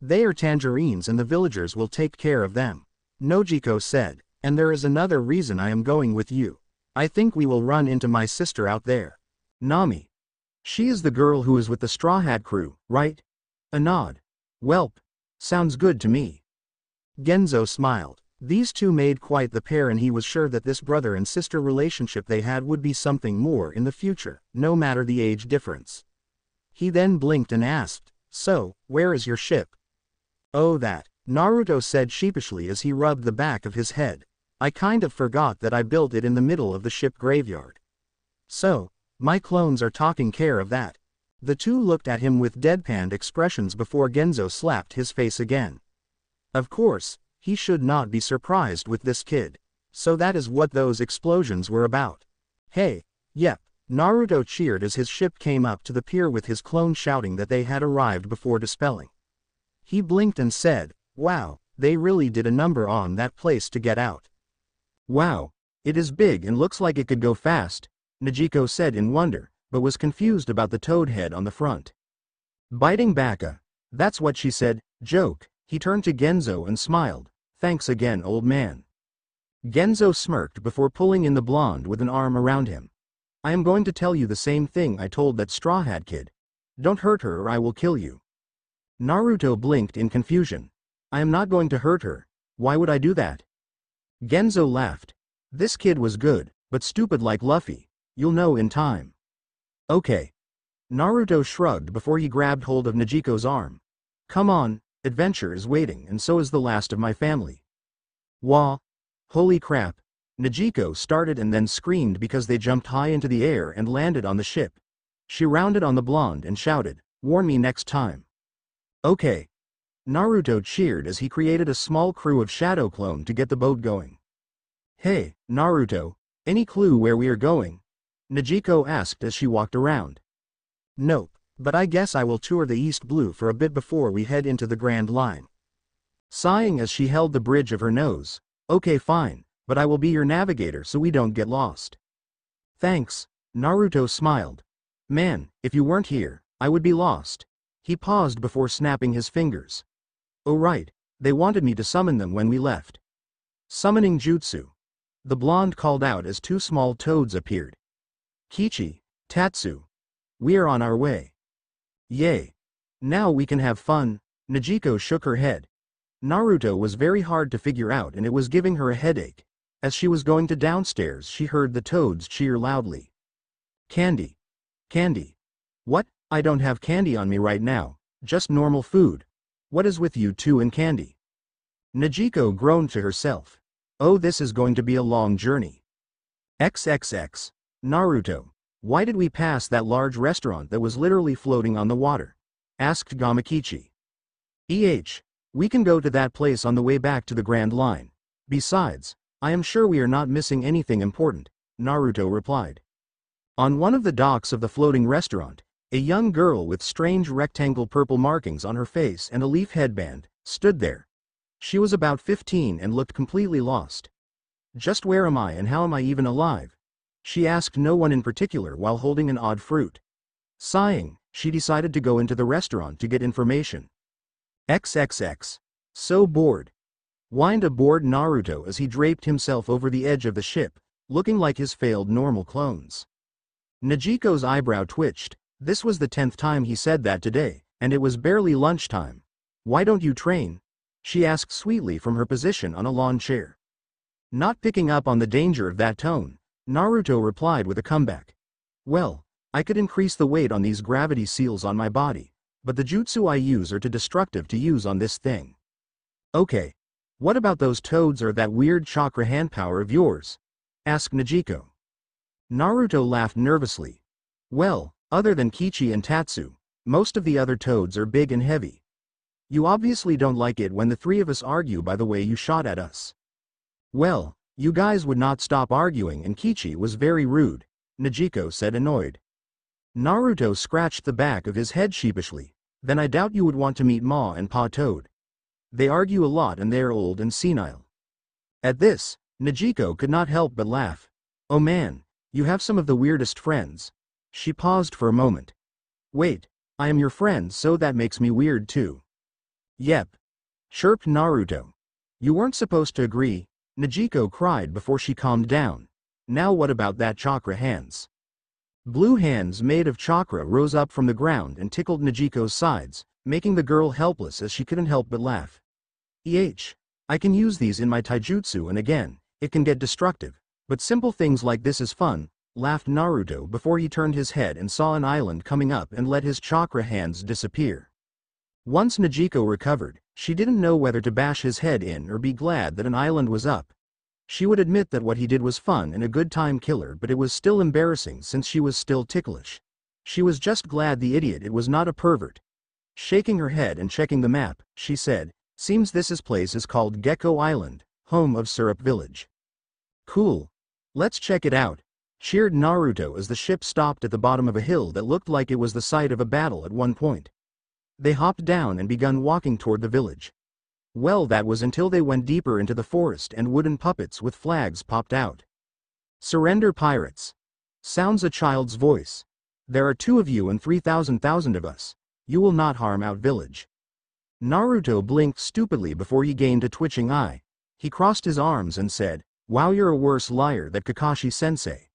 They are tangerines and the villagers will take care of them. Nojiko said, and there is another reason I am going with you. I think we will run into my sister out there. Nami. She is the girl who is with the Straw Hat crew, right? A nod. Welp. Sounds good to me. Genzo smiled. These two made quite the pair and he was sure that this brother and sister relationship they had would be something more in the future, no matter the age difference. He then blinked and asked, So, where is your ship? Oh that, Naruto said sheepishly as he rubbed the back of his head. I kind of forgot that I built it in the middle of the ship graveyard. So, my clones are taking care of that. The two looked at him with deadpanned expressions before Genzo slapped his face again. Of course, he should not be surprised with this kid. So that is what those explosions were about. Hey, yep, Naruto cheered as his ship came up to the pier with his clone shouting that they had arrived before dispelling. He blinked and said, wow, they really did a number on that place to get out. Wow, it is big and looks like it could go fast, Nojiko said in wonder, but was confused about the toad head on the front. Biting back a, that's what she said, joke, he turned to Genzo and smiled, thanks again old man. Genzo smirked before pulling in the blonde with an arm around him. I am going to tell you the same thing I told that Straw Hat kid. Don't hurt her or I will kill you. Naruto blinked in confusion. I am not going to hurt her. Why would I do that? Genzo laughed. This kid was good, but stupid like Luffy. You'll know in time. Okay. Naruto shrugged before he grabbed hold of Nojiko's arm. Come on, adventure is waiting and so is the last of my family. Wah. Holy crap. Nojiko started and then screamed because they jumped high into the air and landed on the ship. She rounded on the blonde and shouted, warn me next time. Okay. Naruto cheered as he created a small crew of shadow clone to get the boat going. Hey, Naruto, any clue where we are going? Nojiko asked as she walked around. Nope, but I guess I will tour the East Blue for a bit before we head into the Grand Line. Sighing as she held the bridge of her nose, okay fine, but I will be your navigator so we don't get lost. Thanks, Naruto smiled. Man, if you weren't here, I would be lost. He paused before snapping his fingers. Oh right, they wanted me to summon them when we left. Summoning Jutsu. The blonde called out as two small toads appeared. Kichi, Tatsu. We are on our way. Yay. Now we can have fun, Nojiko shook her head. Naruto was very hard to figure out and it was giving her a headache. As she was going to downstairs she heard the toads cheer loudly. Candy. Candy. What? I don't have candy on me right now, just normal food. What is with you two and candy? Nojiko groaned to herself. Oh this is going to be a long journey. XXX. Naruto. Why did we pass that large restaurant that was literally floating on the water? Asked Gamakichi. EH. We can go to that place on the way back to the Grand Line. Besides, I am sure we are not missing anything important, Naruto replied. On one of the docks of the floating restaurant, a young girl with strange rectangle purple markings on her face and a leaf headband, stood there. She was about 15 and looked completely lost. Just where am I and how am I even alive? She asked no one in particular while holding an odd fruit. Sighing, she decided to go into the restaurant to get information. XXX. So bored, whined aboard Naruto as he draped himself over the edge of the ship, looking like his failed normal clones. Nojiko's eyebrow twitched, this was the tenth time he said that today, and it was barely lunchtime. Why don't you train? She asked sweetly from her position on a lawn chair. Not picking up on the danger of that tone, Naruto replied with a comeback. Well, I could increase the weight on these gravity seals on my body, but the jutsu I use are too destructive to use on this thing. Okay, what about those toads or that weird chakra hand power of yours? asked Nojiko. Naruto laughed nervously. Well, other than Kichi and Tatsu, most of the other toads are big and heavy. You obviously don't like it when the three of us argue by the way you shot at us. Well, you guys would not stop arguing and Kichi was very rude, Nojiko said annoyed. Naruto scratched the back of his head sheepishly, then I doubt you would want to meet Ma and Pa Toad. They argue a lot and they're old and senile. At this, Nojiko could not help but laugh. Oh man, you have some of the weirdest friends. She paused for a moment. Wait, I am your friend so that makes me weird too. Yep. Chirped Naruto. You weren't supposed to agree, Nojiko cried before she calmed down. Now what about that chakra hands? Blue hands made of chakra rose up from the ground and tickled Nojiko's sides, making the girl helpless as she couldn't help but laugh. EH. I can use these in my taijutsu and again, it can get destructive, but simple things like this is fun, laughed Naruto before he turned his head and saw an island coming up and let his chakra hands disappear. Once Nojiko recovered, she didn't know whether to bash his head in or be glad that an island was up. She would admit that what he did was fun and a good time killer but it was still embarrassing since she was still ticklish. She was just glad the idiot it was not a pervert, Shaking her head and checking the map, she said, seems this is place is called Gecko Island, home of Syrup Village. Cool. Let's check it out, cheered Naruto as the ship stopped at the bottom of a hill that looked like it was the site of a battle at one point. They hopped down and begun walking toward the village. Well that was until they went deeper into the forest and wooden puppets with flags popped out. Surrender pirates. Sounds a child's voice. There are two of you and three thousand thousand of us. You will not harm out village. Naruto blinked stupidly before he gained a twitching eye. He crossed his arms and said, Wow you're a worse liar than Kakashi-sensei.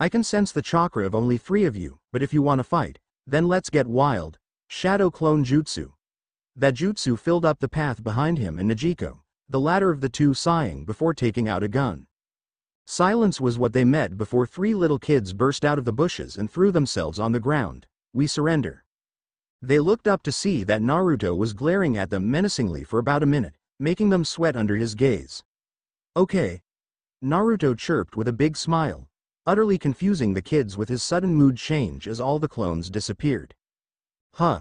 I can sense the chakra of only three of you, but if you want to fight, then let's get wild. Shadow Clone Jutsu. That jutsu filled up the path behind him and Nojiko, the latter of the two sighing before taking out a gun. Silence was what they met before three little kids burst out of the bushes and threw themselves on the ground. We surrender. They looked up to see that Naruto was glaring at them menacingly for about a minute, making them sweat under his gaze. Okay. Naruto chirped with a big smile, utterly confusing the kids with his sudden mood change as all the clones disappeared. Huh.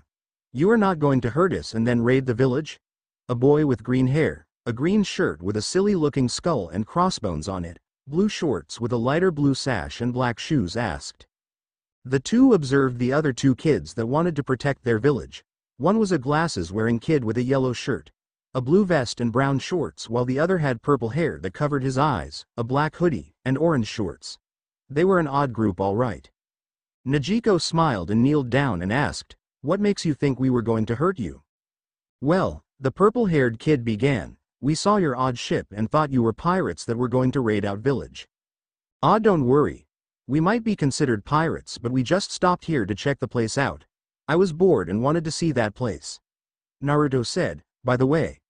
You are not going to hurt us and then raid the village? A boy with green hair, a green shirt with a silly-looking skull and crossbones on it, blue shorts with a lighter blue sash and black shoes asked. The two observed the other two kids that wanted to protect their village. One was a glasses-wearing kid with a yellow shirt, a blue vest and brown shorts while the other had purple hair that covered his eyes, a black hoodie, and orange shorts. They were an odd group all right. Nojiko smiled and kneeled down and asked, What makes you think we were going to hurt you? Well, the purple-haired kid began, we saw your odd ship and thought you were pirates that were going to raid our village. Ah don't worry, we might be considered pirates but we just stopped here to check the place out. I was bored and wanted to see that place. Naruto said, by the way.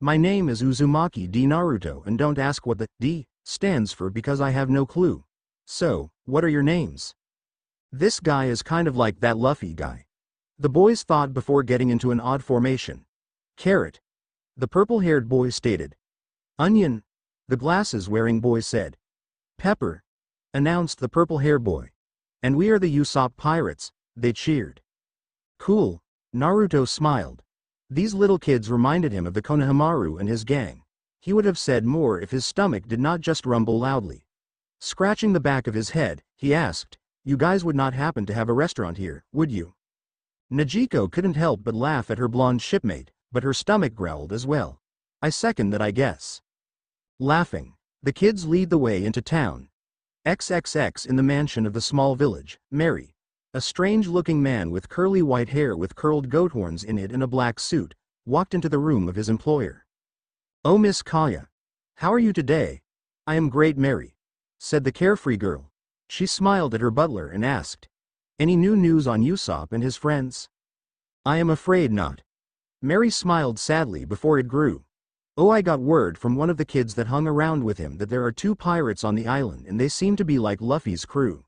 My name is Uzumaki D Naruto and don't ask what the D stands for because I have no clue. So, what are your names? This guy is kind of like that Luffy guy. The boys thought before getting into an odd formation. Carrot. The purple-haired boy stated. Onion. The glasses-wearing boy said. Pepper announced the purple hair boy. And we are the Usopp pirates, they cheered. Cool, Naruto smiled. These little kids reminded him of the Konohamaru and his gang. He would have said more if his stomach did not just rumble loudly. Scratching the back of his head, he asked, You guys would not happen to have a restaurant here, would you? Nojiko couldn't help but laugh at her blonde shipmate, but her stomach growled as well. I second that I guess. Laughing, the kids lead the way into town, XXX in the mansion of the small village, Mary. A strange-looking man with curly white hair with curled goat horns in it and a black suit, walked into the room of his employer. Oh Miss Kaya. How are you today? I am great Mary. Said the carefree girl. She smiled at her butler and asked. Any new news on Usopp and his friends? I am afraid not. Mary smiled sadly before it grew. Oh I got word from one of the kids that hung around with him that there are two pirates on the island and they seem to be like Luffy's crew.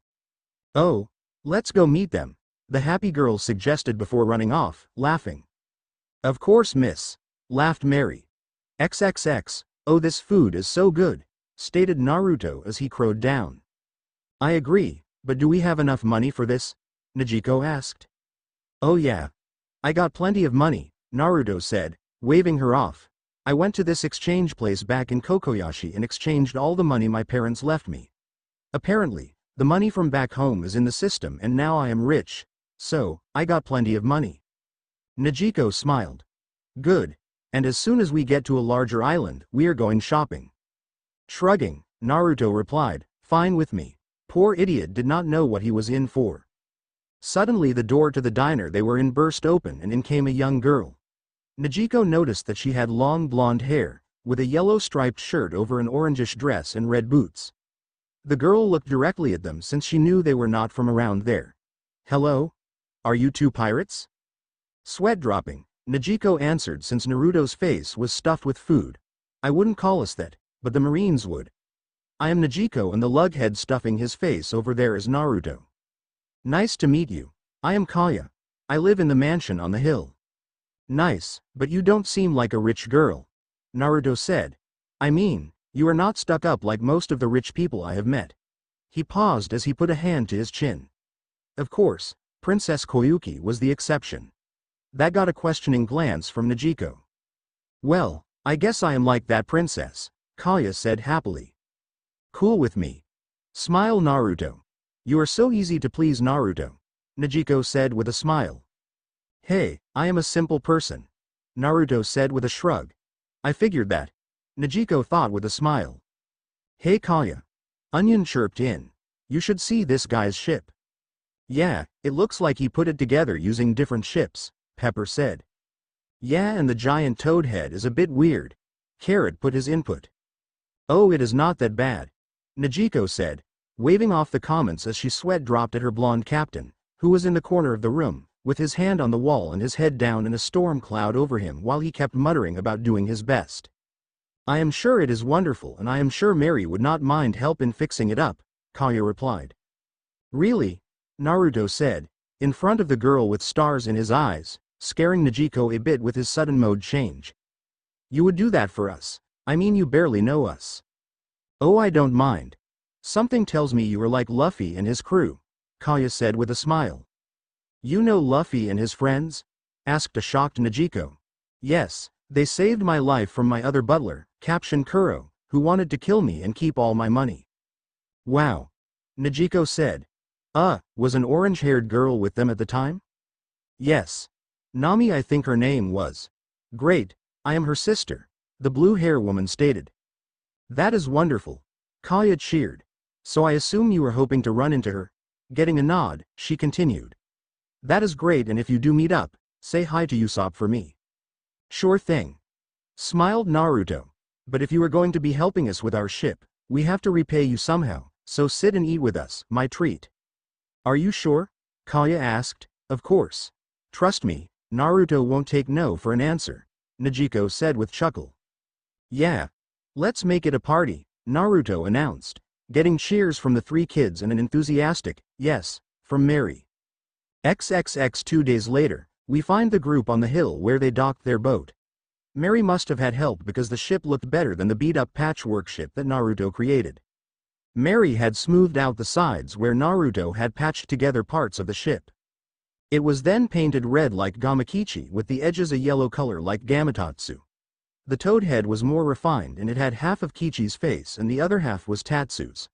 Oh, let's go meet them, the happy girl suggested before running off, laughing. Of course miss, laughed Mary. XXX, oh this food is so good, stated Naruto as he crowed down. I agree, but do we have enough money for this? Nojiko asked. Oh yeah. I got plenty of money, Naruto said, waving her off. I went to this exchange place back in Kokoyashi and exchanged all the money my parents left me. Apparently, the money from back home is in the system and now I am rich, so, I got plenty of money. Nojiko smiled. Good, and as soon as we get to a larger island, we are going shopping. Shrugging, Naruto replied, fine with me. Poor idiot did not know what he was in for. Suddenly the door to the diner they were in burst open and in came a young girl. Nojiko noticed that she had long blonde hair, with a yellow striped shirt over an orangish dress and red boots. The girl looked directly at them since she knew they were not from around there. Hello? Are you two pirates? Sweat dropping, Nojiko answered since Naruto's face was stuffed with food. I wouldn't call us that, but the Marines would. I am Nojiko and the lughead stuffing his face over there is Naruto. Nice to meet you. I am Kaya. I live in the mansion on the hill. Nice, but you don't seem like a rich girl. Naruto said. I mean, you are not stuck up like most of the rich people I have met. He paused as he put a hand to his chin. Of course, Princess Koyuki was the exception. That got a questioning glance from Nojiko. Well, I guess I am like that princess, Kaya said happily. Cool with me. Smile Naruto. You are so easy to please Naruto, Nojiko said with a smile. Hey, I am a simple person. Naruto said with a shrug. I figured that. Nojiko thought with a smile. Hey Kaya. Onion chirped in. You should see this guy's ship. Yeah, it looks like he put it together using different ships, Pepper said. Yeah and the giant toad head is a bit weird. Carrot put his input. Oh it is not that bad. Nojiko said, waving off the comments as she sweat dropped at her blonde captain, who was in the corner of the room, with his hand on the wall and his head down in a storm cloud over him while he kept muttering about doing his best. I am sure it is wonderful and I am sure Mary would not mind help in fixing it up, Kaya replied. Really? Naruto said, in front of the girl with stars in his eyes, scaring Nojiko a bit with his sudden mode change. You would do that for us. I mean you barely know us. Oh I don't mind. Something tells me you are like Luffy and his crew, Kaya said with a smile. You know Luffy and his friends? asked a shocked Nojiko. Yes, they saved my life from my other butler, Captain Kuro, who wanted to kill me and keep all my money. Wow. Nojiko said. Uh, was an orange-haired girl with them at the time? Yes. Nami I think her name was. Great, I am her sister, the blue-hair woman stated. That is wonderful. Kaya cheered. So I assume you were hoping to run into her? Getting a nod, she continued. That is great and if you do meet up, say hi to Usopp for me. Sure thing. Smiled Naruto. But if you are going to be helping us with our ship, we have to repay you somehow, so sit and eat with us, my treat. Are you sure? Kaya asked. Of course. Trust me, Naruto won't take no for an answer, Nojiko said with chuckle. Yeah. Let's make it a party, Naruto announced, getting cheers from the three kids and an enthusiastic, yes, from Mary. XXX two days later, we find the group on the hill where they docked their boat. Mary must have had help because the ship looked better than the beat-up patchwork ship that Naruto created. Mary had smoothed out the sides where Naruto had patched together parts of the ship. It was then painted red like Gamakichi with the edges a yellow color like Gamatatsu. The toad head was more refined and it had half of Kichi's face and the other half was Tatsu's.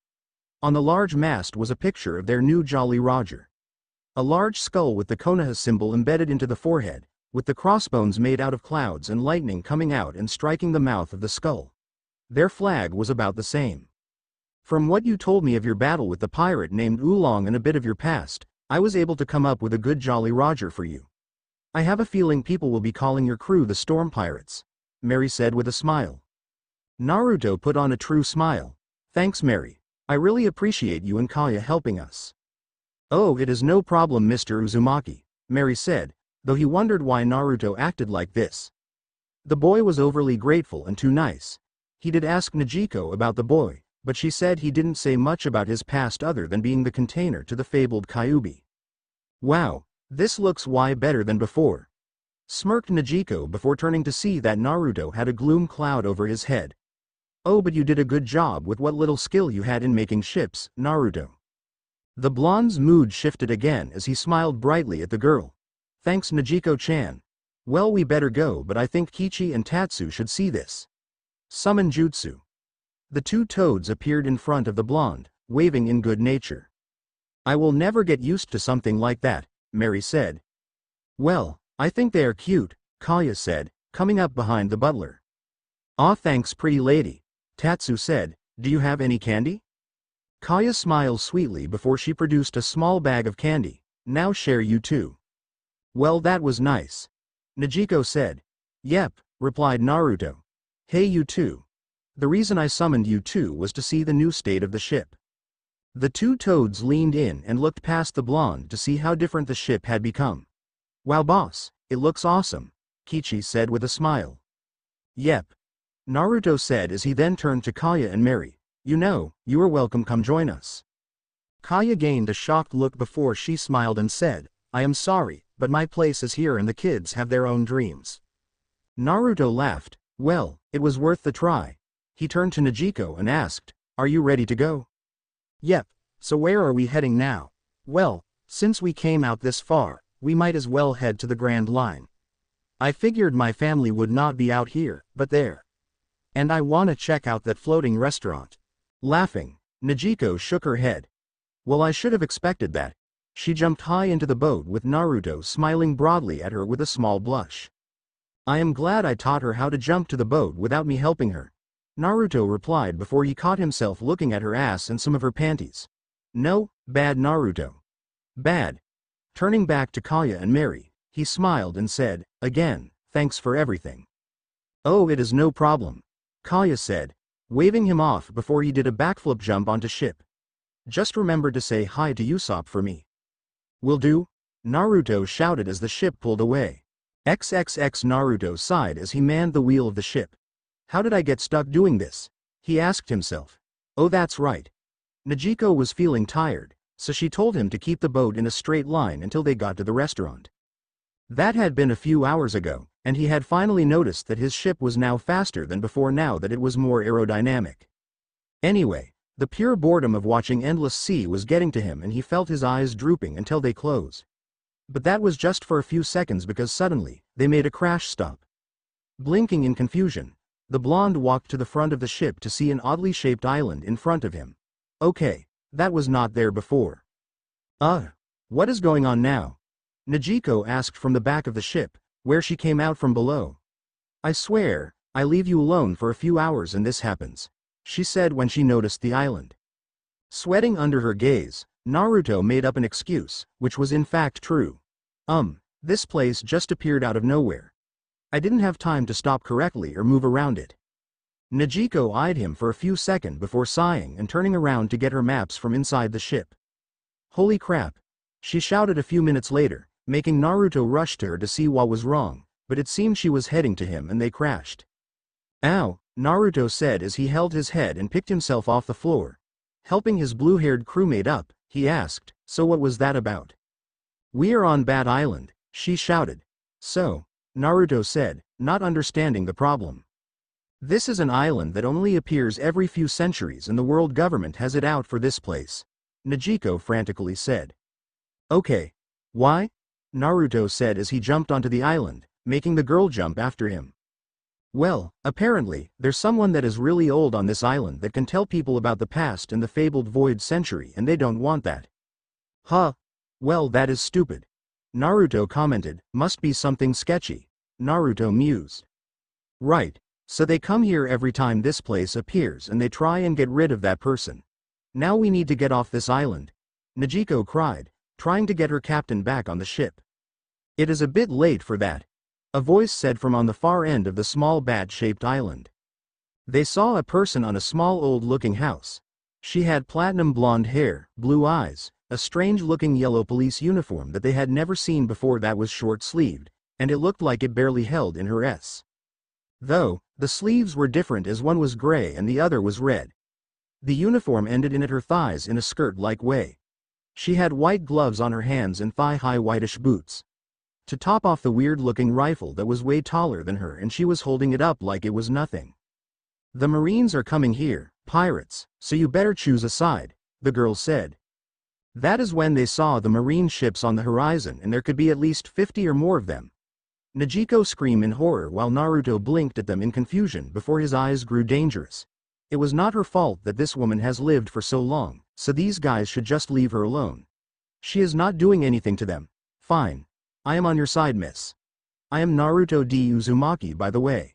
On the large mast was a picture of their new Jolly Roger. A large skull with the Konoha symbol embedded into the forehead, with the crossbones made out of clouds and lightning coming out and striking the mouth of the skull. Their flag was about the same. From what you told me of your battle with the pirate named Oolong and a bit of your past, I was able to come up with a good Jolly Roger for you. I have a feeling people will be calling your crew the Storm Pirates, Mary said with a smile. Naruto put on a true smile. Thanks Mary. I really appreciate you and Kaya helping us. Oh it is no problem Mr. Uzumaki, Mary said, though he wondered why Naruto acted like this. The boy was overly grateful and too nice. He did ask Nojiko about the boy, but she said he didn't say much about his past other than being the container to the fabled Kyuubi. Wow, this looks way better than before. Smirked Nojiko before turning to see that Naruto had a gloom cloud over his head. Oh but you did a good job with what little skill you had in making ships, Naruto. The blonde's mood shifted again as he smiled brightly at the girl. Thanks Nojiko-chan. Well we better go but I think Kichi and Tatsu should see this. Summon Jutsu. The two toads appeared in front of the blonde, waving in good nature. I will never get used to something like that, Mary said. Well, I think they are cute, Kaya said, coming up behind the butler. Aw thanks pretty lady, Tatsu said, do you have any candy? Kaya smiled sweetly before she produced a small bag of candy, now share you too. Well that was nice. Nojiko said. Yep, replied Naruto. Hey you two. The reason I summoned you two was to see the new state of the ship. The two toads leaned in and looked past the blonde to see how different the ship had become. Wow boss, it looks awesome, Kichi said with a smile. Yep. Naruto said as he then turned to Kaya and Mary. You know, you are welcome come join us. Kaya gained a shocked look before she smiled and said, I am sorry, but my place is here and the kids have their own dreams. Naruto laughed, well, it was worth the try, he turned to Nojiko and asked, Are you ready to go? Yep, so where are we heading now? Well, since we came out this far, we might as well head to the Grand Line. I figured my family would not be out here, but there. And I wanna check out that floating restaurant. Laughing, Nojiko shook her head. Well I should have expected that. She jumped high into the boat with Naruto smiling broadly at her with a small blush. I am glad I taught her how to jump to the boat without me helping her. Naruto replied before he caught himself looking at her ass and some of her panties. No, bad Naruto. Bad. Turning back to Kaya and Mary, he smiled and said, Again, thanks for everything. Oh, it is no problem. Kaya said, waving him off before he did a backflip jump onto ship. Just remember to say hi to Usopp for me. Will do? Naruto shouted as the ship pulled away. XXX Naruto sighed as he manned the wheel of the ship. How did I get stuck doing this? He asked himself. Oh that's right. Nojiko was feeling tired, so she told him to keep the boat in a straight line until they got to the restaurant. That had been a few hours ago, and he had finally noticed that his ship was now faster than before now that it was more aerodynamic. Anyway, the pure boredom of watching endless sea was getting to him and he felt his eyes drooping until they closed. But that was just for a few seconds because suddenly, they made a crash stop. Blinking in confusion, the blonde walked to the front of the ship to see an oddly shaped island in front of him. Okay, that was not there before. Uh, what is going on now? Nojiko asked from the back of the ship, where she came out from below. I swear, I leave you alone for a few hours and this happens she said when she noticed the island. Sweating under her gaze, Naruto made up an excuse, which was in fact true. Um, this place just appeared out of nowhere. I didn't have time to stop correctly or move around it. Nojiko eyed him for a few seconds before sighing and turning around to get her maps from inside the ship. Holy crap! She shouted a few minutes later, making Naruto rush to her to see what was wrong, but it seemed she was heading to him and they crashed. Ow, Naruto said as he held his head and picked himself off the floor. Helping his blue-haired crewmate up, he asked, so what was that about? We are on Bat Island, she shouted. So, Naruto said, not understanding the problem. This is an island that only appears every few centuries and the world government has it out for this place. Nojiko frantically said. Okay. Why? Naruto said as he jumped onto the island, making the girl jump after him. Well, apparently, there's someone that is really old on this island that can tell people about the past and the fabled void century and they don't want that. Huh. Well that is stupid. Naruto commented, must be something sketchy. Naruto mused. Right. So they come here every time this place appears and they try and get rid of that person. Now we need to get off this island. Nojiko cried, trying to get her captain back on the ship. It is a bit late for that, a voice said from on the far end of the small bat-shaped island. They saw a person on a small old-looking house. She had platinum blonde hair, blue eyes, a strange-looking yellow police uniform that they had never seen before that was short-sleeved, and it looked like it barely held in her S. Though, the sleeves were different as one was gray and the other was red. The uniform ended in at her thighs in a skirt-like way. She had white gloves on her hands and thigh-high whitish boots to top off the weird-looking rifle that was way taller than her and she was holding it up like it was nothing. The Marines are coming here, pirates, so you better choose a side, the girl said. That is when they saw the Marine ships on the horizon and there could be at least 50 or more of them. Nojiko screamed in horror while Naruto blinked at them in confusion before his eyes grew dangerous. It was not her fault that this woman has lived for so long, so these guys should just leave her alone. She is not doing anything to them. Fine, I am on your side miss. I am Naruto D. Uzumaki by the way.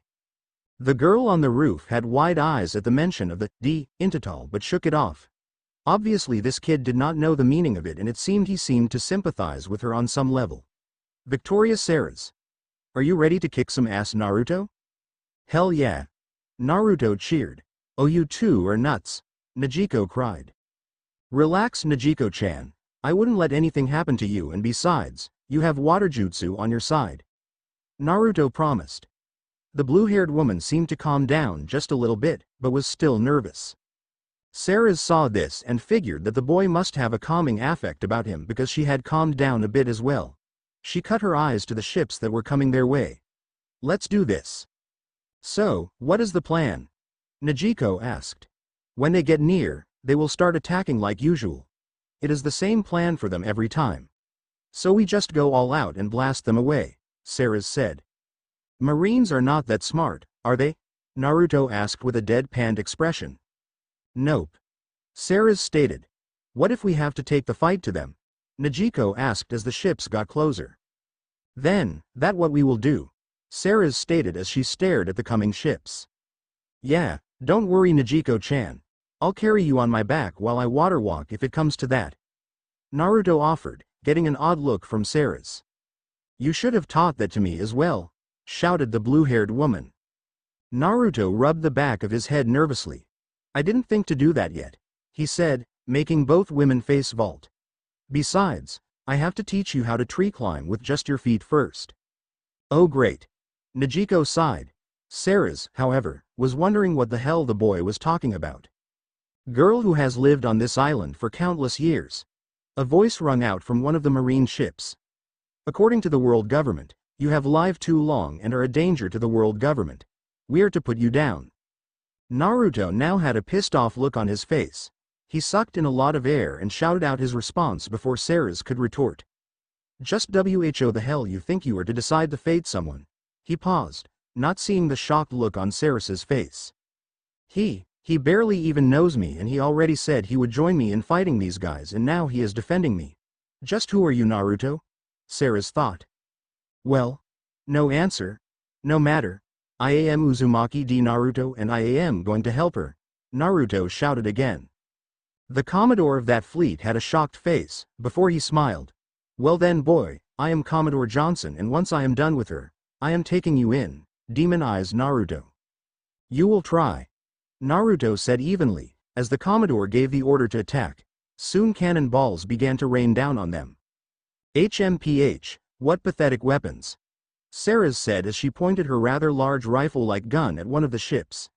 The girl on the roof had wide eyes at the mention of the D. Intital but shook it off. Obviously this kid did not know the meaning of it and it seemed he seemed to sympathize with her on some level. Victoria Seras. Are you ready to kick some ass Naruto? Hell yeah. Naruto cheered. Oh you two are nuts. Nojiko cried. Relax Nojiko-chan. I wouldn't let anything happen to you and besides, you have water jutsu on your side. Naruto promised. The blue-haired woman seemed to calm down just a little bit, but was still nervous. Seras saw this and figured that the boy must have a calming affect about him because she had calmed down a bit as well. She cut her eyes to the ships that were coming their way. Let's do this. So, what is the plan? Nojiko asked. When they get near, they will start attacking like usual. It is the same plan for them every time. So we just go all out and blast them away, Seras said. Marines are not that smart, are they? Naruto asked with a deadpanned expression. Nope. Seras stated. What if we have to take the fight to them? Nojiko asked as the ships got closer. Then, that what we will do. Seras stated as she stared at the coming ships. Yeah, don't worry Nojiko-chan. I'll carry you on my back while I water walk if it comes to that. Naruto offered, getting an odd look from Seras. You should have taught that to me as well, shouted the blue-haired woman. Naruto rubbed the back of his head nervously. I didn't think to do that yet, he said, making both women face vault. Besides, I have to teach you how to tree climb with just your feet first. Oh great. Nojiko sighed. Seras, however, was wondering what the hell the boy was talking about. Girl who has lived on this island for countless years. A voice rung out from one of the marine ships. According to the world government, you have lived too long and are a danger to the world government. We are to put you down. Naruto now had a pissed off look on his face. He sucked in a lot of air and shouted out his response before Seras could retort. Just who the hell you think you are to decide the fate someone. He paused, not seeing the shocked look on Seras's face. He, he barely even knows me and he already said he would join me in fighting these guys and now he is defending me. Just who are you Naruto? Seras thought. Well. No answer. No matter. I am Uzumaki D Naruto and I am going to help her. Naruto shouted again. The Commodore of that fleet had a shocked face, before he smiled. Well then boy, I am Commodore Johnson and once I am done with her, I am taking you in, demon eyes Naruto. You will try. Naruto said evenly, as the Commodore gave the order to attack. Soon cannon balls began to rain down on them. HMPH, what pathetic weapons. Seras said as she pointed her rather large rifle-like gun at one of the ships.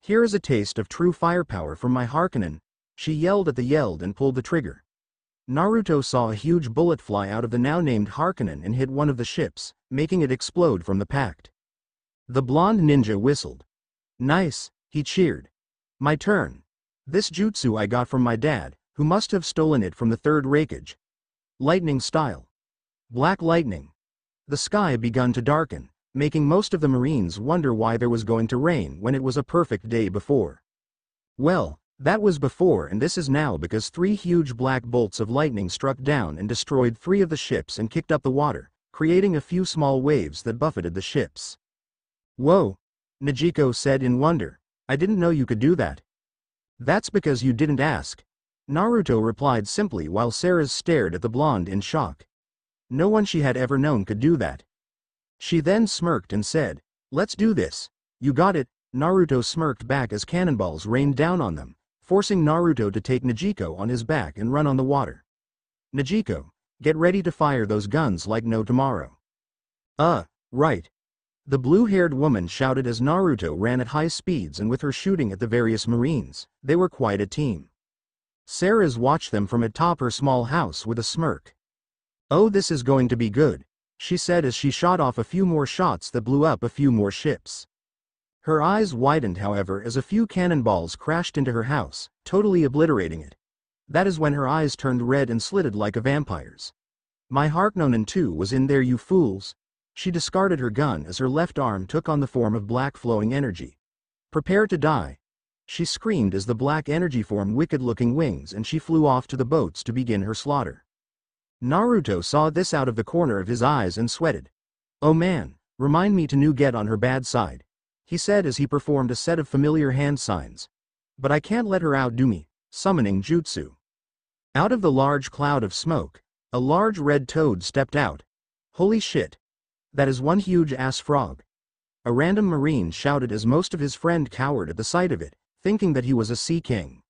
Here is a taste of true firepower from my Harkonnen, she yelled at the yelled and pulled the trigger. Naruto saw a huge bullet fly out of the now named Harkonnen and hit one of the ships, making it explode from the pact. The blonde ninja whistled. Nice, he cheered. My turn. This jutsu I got from my dad, who must have stolen it from the third Raikage. Lightning style. Black lightning. The sky begun to darken, making most of the Marines wonder why there was going to rain when it was a perfect day before. Well, that was before and this is now because three huge black bolts of lightning struck down and destroyed three of the ships and kicked up the water, creating a few small waves that buffeted the ships. Whoa! Nojiko said in wonder. I didn't know you could do that. That's because you didn't ask. Naruto replied simply while Seras stared at the blonde in shock. No one she had ever known could do that. She then smirked and said, Let's do this. You got it, Naruto smirked back as cannonballs rained down on them, forcing Naruto to take Nojiko on his back and run on the water. Nojiko, get ready to fire those guns like no tomorrow. Uh, right. The blue-haired woman shouted as Naruto ran at high speeds and with her shooting at the various marines, they were quite a team. Seras watched them from atop her small house with a smirk. Oh this is going to be good, she said as she shot off a few more shots that blew up a few more ships. Her eyes widened however as a few cannonballs crashed into her house, totally obliterating it. That is when her eyes turned red and slitted like a vampire's. My Harkonnen too was in there you fools. She discarded her gun as her left arm took on the form of black flowing energy. Prepare to die. She screamed as the black energy formed wicked-looking wings and she flew off to the boats to begin her slaughter. Naruto saw this out of the corner of his eyes and sweated. Oh man, remind me to new get on her bad side he said as he performed a set of familiar hand signs. But I can't let her outdo me, summoning jutsu. Out of the large cloud of smoke, a large red toad stepped out. Holy shit. That is one huge ass frog. A random marine shouted as most of his friend cowered at the sight of it, thinking that he was a sea king.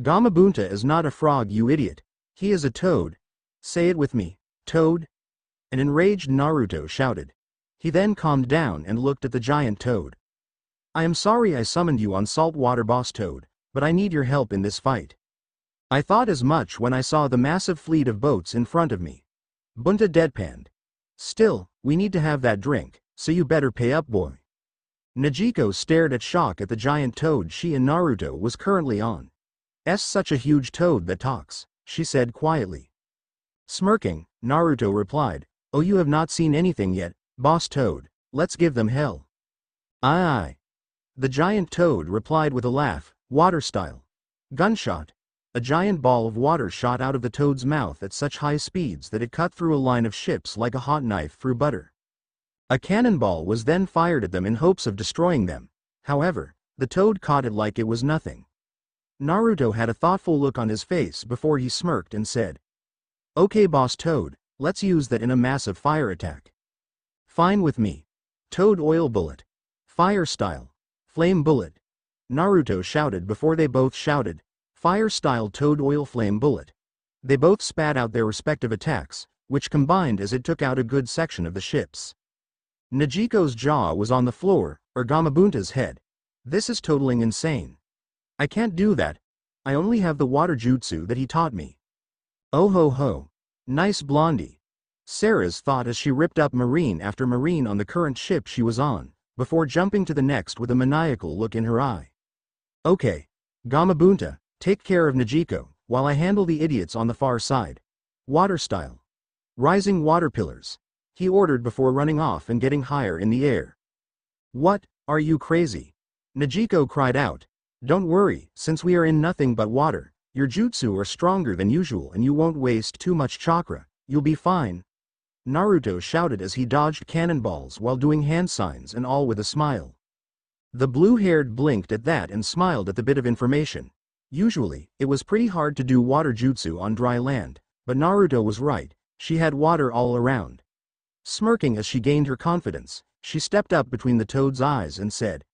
Gamabunta is not a frog you idiot. He is a toad. Say it with me, toad. An enraged Naruto shouted. He then calmed down and looked at the giant toad. I am sorry I summoned you on saltwater boss toad, but I need your help in this fight. I thought as much when I saw the massive fleet of boats in front of me. Bunta deadpanned. Still, we need to have that drink, so you better pay up boy. Nojiko stared at shock at the giant toad she and Naruto was currently on. S such a huge toad that talks, she said quietly. Smirking, Naruto replied, Oh you have not seen anything yet, Boss Toad, let's give them hell. Aye aye. The giant toad replied with a laugh, water style. Gunshot. A giant ball of water shot out of the toad's mouth at such high speeds that it cut through a line of ships like a hot knife through butter. A cannonball was then fired at them in hopes of destroying them. However, the toad caught it like it was nothing. Naruto had a thoughtful look on his face before he smirked and said, Okay boss Toad, let's use that in a massive fire attack. Fine with me. Toad oil bullet. Fire style. Flame bullet. Naruto shouted before they both shouted. Fire style toad oil flame bullet. They both spat out their respective attacks, which combined as it took out a good section of the ships. Nojiko's jaw was on the floor, or Gamabunta's head. This is totaling insane. I can't do that. I only have the water jutsu that he taught me. Oh ho ho. Nice blondie. Seras thought as she ripped up Marine after Marine on the current ship she was on, before jumping to the next with a maniacal look in her eye. Okay. Gamabunta, take care of Nojiko, while I handle the idiots on the far side. Water style. Rising water pillars. He ordered before running off and getting higher in the air. What, are you crazy? Nojiko cried out. Don't worry, since we are in nothing but water, your jutsu are stronger than usual and you won't waste too much chakra, you'll be fine, Naruto shouted as he dodged cannonballs while doing hand signs and all with a smile. The blue-haired blinked at that and smiled at the bit of information. Usually, it was pretty hard to do water jutsu on dry land, but Naruto was right, she had water all around. Smirking as she gained her confidence, she stepped up between the toad's eyes and said,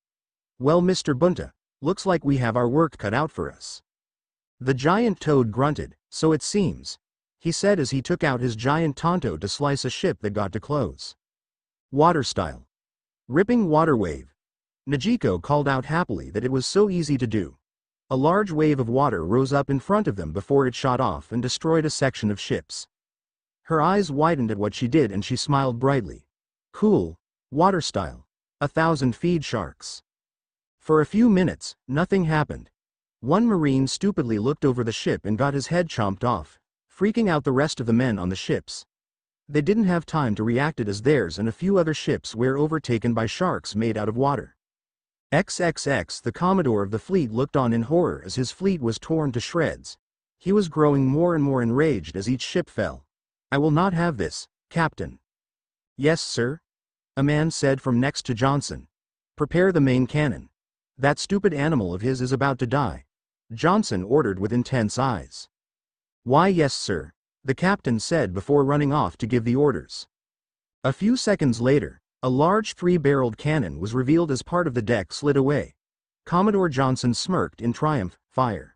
Well Mr. Bunta, looks like we have our work cut out for us. The giant toad grunted, so it seems, he said as he took out his giant tonto to slice a ship that got to close. Water style. Ripping water wave. Najiko called out happily that it was so easy to do. A large wave of water rose up in front of them before it shot off and destroyed a section of ships. Her eyes widened at what she did and she smiled brightly. Cool. Water style. A thousand feed sharks. For a few minutes, nothing happened. One marine stupidly looked over the ship and got his head chomped off, freaking out the rest of the men on the ships. They didn't have time to react it as theirs and a few other ships were overtaken by sharks made out of water. XXX the Commodore of the fleet looked on in horror as his fleet was torn to shreds. He was growing more and more enraged as each ship fell. I will not have this, Captain. Yes, sir? A man said from next to Johnson. Prepare the main cannon. That stupid animal of his is about to die. Johnson ordered with intense eyes. Why yes sir, the captain said before running off to give the orders. A few seconds later, a large three-barreled cannon was revealed as part of the deck slid away. Commodore Johnson smirked in triumph, fire.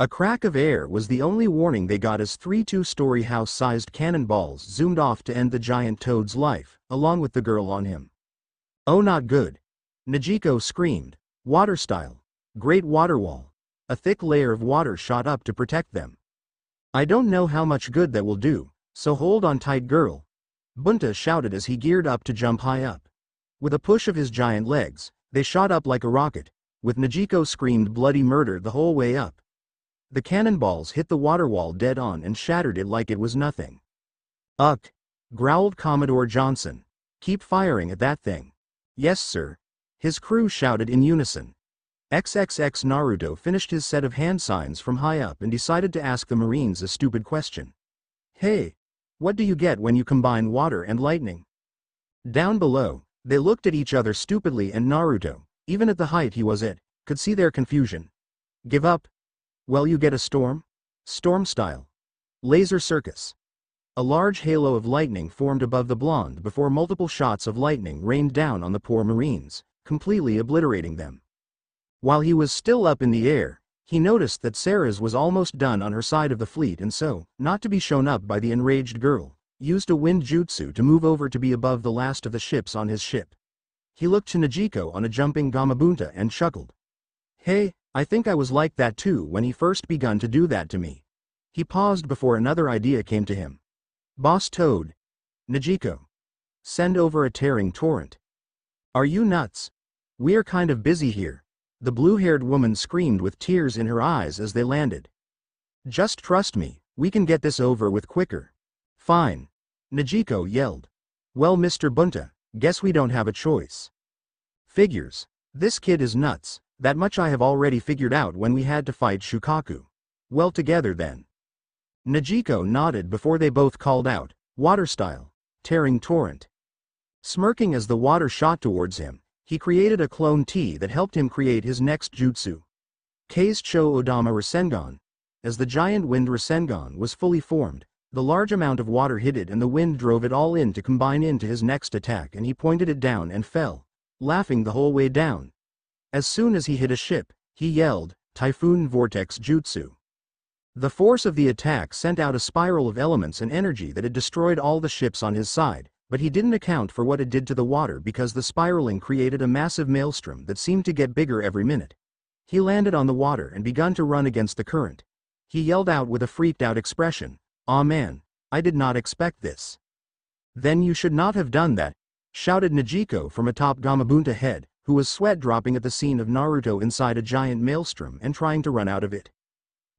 A crack of air was the only warning they got as three two-story house-sized cannonballs zoomed off to end the giant toad's life, along with the girl on him. Oh not good. Nojiko screamed. Water style. Great water wall. A thick layer of water shot up to protect them. I don't know how much good that will do, so hold on tight girl. Bunta shouted as he geared up to jump high up. With a push of his giant legs, they shot up like a rocket, with Nojiko screamed bloody murder the whole way up. The cannonballs hit the water wall dead on and shattered it like it was nothing. Uck! growled Commodore Johnson. Keep firing at that thing. Yes sir. His crew shouted in unison. XXX Naruto finished his set of hand signs from high up and decided to ask the Marines a stupid question. Hey, what do you get when you combine water and lightning? Down below, they looked at each other stupidly and Naruto, even at the height he was at, could see their confusion. Give up? Well you get a storm? Storm style. Laser circus. A large halo of lightning formed above the blonde before multiple shots of lightning rained down on the poor Marines, completely obliterating them. While he was still up in the air, he noticed that Seras was almost done on her side of the fleet and so, not to be shown up by the enraged girl, used a wind jutsu to move over to be above the last of the ships on his ship. He looked to Nojiko on a jumping Gamabunta and chuckled. Hey, I think I was like that too when he first begun to do that to me. He paused before another idea came to him. Boss Toad. Nojiko. Send over a tearing torrent. Are you nuts? We're kind of busy here, the blue-haired woman screamed with tears in her eyes as they landed. Just trust me, we can get this over with quicker. Fine. Nojiko yelled. Well Mr. Bunta, guess we don't have a choice. Figures. This kid is nuts, that much I have already figured out when we had to fight Shukaku. Well together then. Nojiko nodded before they both called out, water style, tearing torrent. Smirking as the water shot towards him, he created a clone T that helped him create his next jutsu. Kei's Cho Odama Rasengan. As the giant wind Rasengan was fully formed, The large amount of water hit it and the wind drove it all in to combine into his next attack and he pointed it down and fell, laughing the whole way down. As soon as he hit a ship, he yelled, Typhoon Vortex Jutsu. The force of the attack sent out a spiral of elements and energy that had destroyed all the ships on his side, but he didn't account for what it did to the water because the spiraling created a massive maelstrom that seemed to get bigger every minute. He landed on the water and begun to run against the current. He yelled out with a freaked out expression, Aw man, I did not expect this. Then you should not have done that, shouted Nojiko from atop Gamabunta head, who was sweat dropping at the scene of Naruto inside a giant maelstrom and trying to run out of it.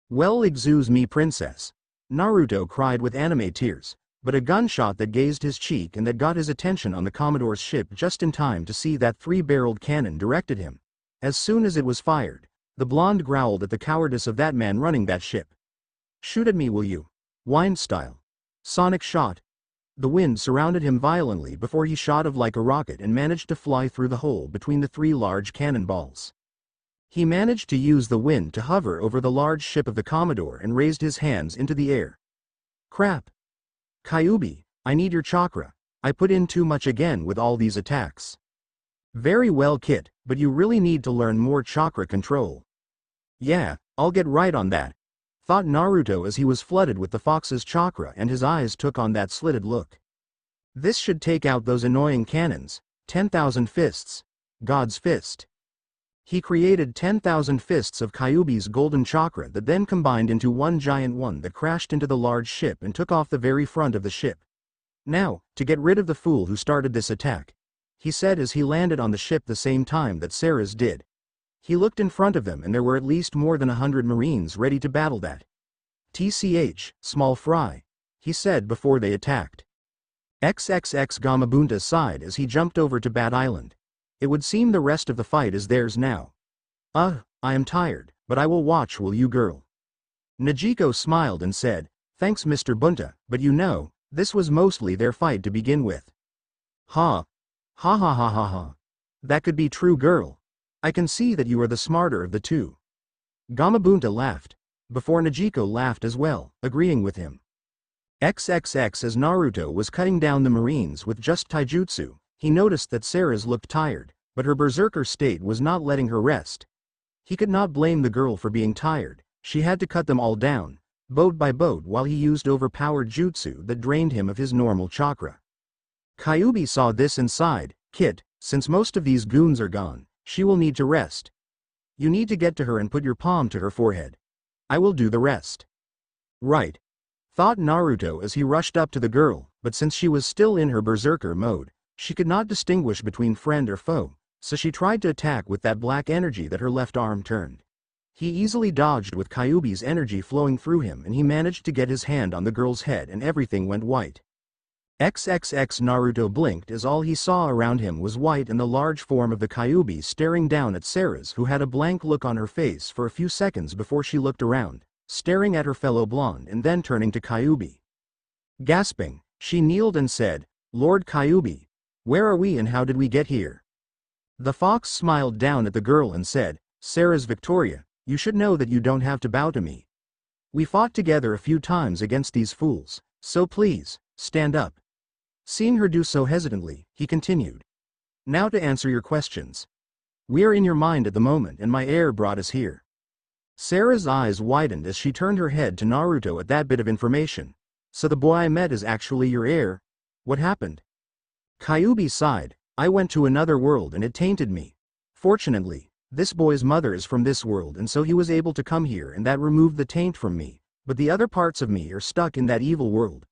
Well excuse me princess. Naruto cried with anime tears, but a gunshot that gazed his cheek and that got his attention on the Commodore's ship just in time to see that three-barreled cannon directed him. As soon as it was fired, the blonde growled at the cowardice of that man running that ship. Shoot at me will you? Wind style. Sonic shot. The wind surrounded him violently before he shot of like a rocket and managed to fly through the hole between the three large cannonballs. He managed to use the wind to hover over the large ship of the Commodore and raised his hands into the air. Crap. Kyuubi, I need your chakra. I put in too much again with all these attacks. Very well Kit, but you really need to learn more chakra control. Yeah, I'll get right on that. Thought Naruto as he was flooded with the fox's chakra and his eyes took on that slitted look. This should take out those annoying cannons, 10,000 fists. God's fist. He created 10,000 fists of Kyuubi's golden chakra that then combined into one giant one that crashed into the large ship and took off the very front of the ship. Now, to get rid of the fool who started this attack, he said as he landed on the ship the same time that Seras did. He looked in front of them and there were at least more than a hundred marines ready to battle that. TCH, small fry, he said before they attacked. XXX Gamabunta sighed as he jumped over to Bat Island. It would seem the rest of the fight is theirs now. Uh, I am tired, but I will watch will you girl. Nojiko smiled and said, thanks Mr. Bunta, but you know, this was mostly their fight to begin with. Ha. Ha ha ha ha ha. That could be true girl. I can see that you are the smarter of the two. Gamabunta laughed. Before Nojiko laughed as well, agreeing with him. XXX as Naruto was cutting down the marines with just taijutsu, he noticed that Seras looked tired, but her berserker state was not letting her rest. He could not blame the girl for being tired, she had to cut them all down, boat by boat while he used overpowered jutsu that drained him of his normal chakra. Kyuubi saw this and sighed, Kit, since most of these goons are gone, she will need to rest. You need to get to her and put your palm to her forehead. I will do the rest. Right. Thought Naruto as he rushed up to the girl, but since she was still in her berserker mode, she could not distinguish between friend or foe, so she tried to attack with that black energy that her left arm turned. He easily dodged with Kyuubi's energy flowing through him and he managed to get his hand on the girl's head and everything went white. XXX Naruto blinked as all he saw around him was white and the large form of the Kyuubi staring down at Seras who had a blank look on her face for a few seconds before she looked around, staring at her fellow blonde and then turning to Kyuubi. Gasping, she kneeled and said, Lord Kyuubi, where are we and how did we get here? The fox smiled down at the girl and said, Seras Victoria, you should know that you don't have to bow to me. We fought together a few times against these fools, so please, stand up. Seeing her do so hesitantly, he continued. Now to answer your questions. We are in your mind at the moment and my heir brought us here. Seras eyes widened as she turned her head to Naruto at that bit of information. So the boy I met is actually your heir? What happened? Kyuubi sighed, I went to another world and it tainted me. Fortunately, this boy's mother is from this world and so he was able to come here and that removed the taint from me, but the other parts of me are stuck in that evil world.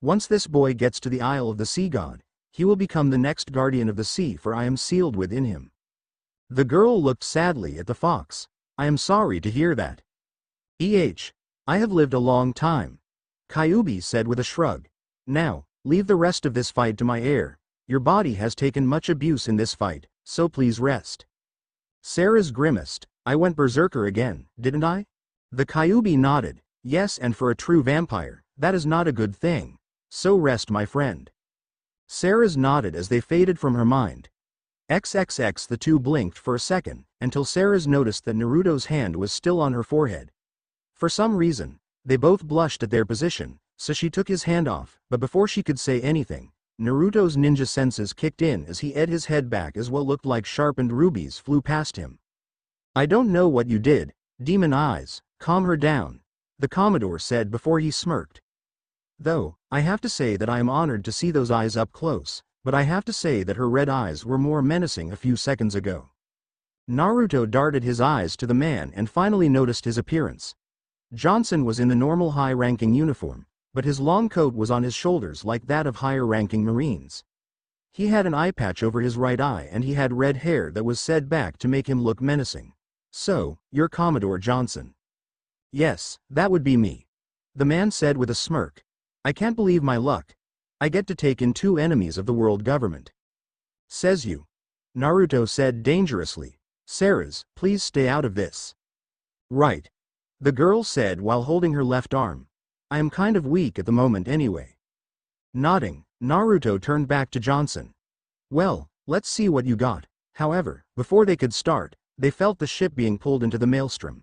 Once this boy gets to the Isle of the Sea God, he will become the next guardian of the sea for I am sealed within him. The girl looked sadly at the fox. I am sorry to hear that. Eh, I have lived a long time. Kyuubi said with a shrug. Now, Leave the rest of this fight to my heir. Your body has taken much abuse in this fight, so please rest. Seras grimaced. I went berserker again, didn't I? The Kyuubi nodded. Yes and for a true vampire, that is not a good thing. So rest my friend. Seras nodded as they faded from her mind. XXX the two blinked for a second, until Seras noticed that Naruto's hand was still on her forehead. For some reason, they both blushed at their position, so she took his hand off, but before she could say anything, Naruto's ninja senses kicked in as he ed his head back as what looked like sharpened rubies flew past him. I don't know what you did, demon eyes, calm her down, the Commodore said before he smirked. Though, I have to say that I am honored to see those eyes up close, but I have to say that her red eyes were more menacing a few seconds ago. Naruto darted his eyes to the man and finally noticed his appearance. Johnson was in the normal high-ranking uniform, but his long coat was on his shoulders like that of higher-ranking Marines. He had an eye patch over his right eye and he had red hair that was set back to make him look menacing. So, you're Commodore Johnson. Yes, that would be me. The man said with a smirk. I can't believe my luck. I get to take in two enemies of the world government. Says you. Naruto said dangerously. Seras, please stay out of this. Right. The girl said while holding her left arm. I am kind of weak at the moment anyway. Nodding, Naruto turned back to Johnson. Well, let's see what you got. However, before they could start, they felt the ship being pulled into the maelstrom.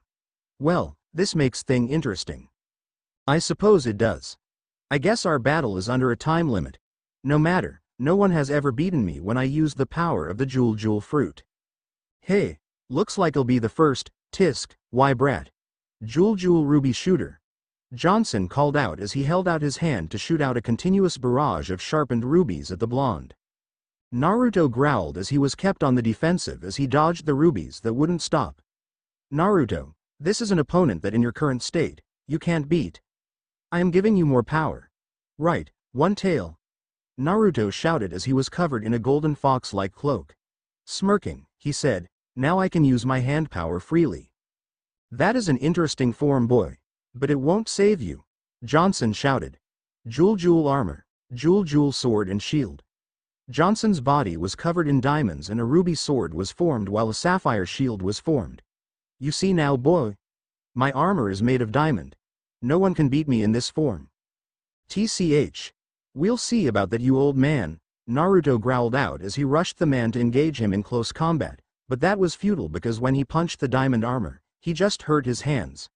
Well, this makes thing interesting. I suppose it does. I guess our battle is under a time limit. No matter, no one has ever beaten me when I used the power of the Jewel Jewel fruit. Hey, looks like I'll be the first, Tisk, why brat. Jewel Jewel Ruby Shooter, Johnson called out as he held out his hand to shoot out a continuous barrage of sharpened rubies at the blonde. Naruto growled as he was kept on the defensive as he dodged the rubies that wouldn't stop. Naruto, this is an opponent that in your current state, you can't beat. I am giving you more power. Right, one tail. Naruto shouted as he was covered in a golden fox-like cloak. Smirking, he said, now I can use my hand power freely. That is an interesting form boy. But it won't save you. Johnson shouted. Jewel Jewel armor, Jewel Jewel sword and shield. Johnson's body was covered in diamonds and a ruby sword was formed while a sapphire shield was formed. You see now boy. My armor is made of diamond. No one can beat me in this form. TCH. We'll see about that you old man, Naruto growled out as he rushed the man to engage him in close combat, but that was futile because when he punched the diamond armor, he just hurt his hands.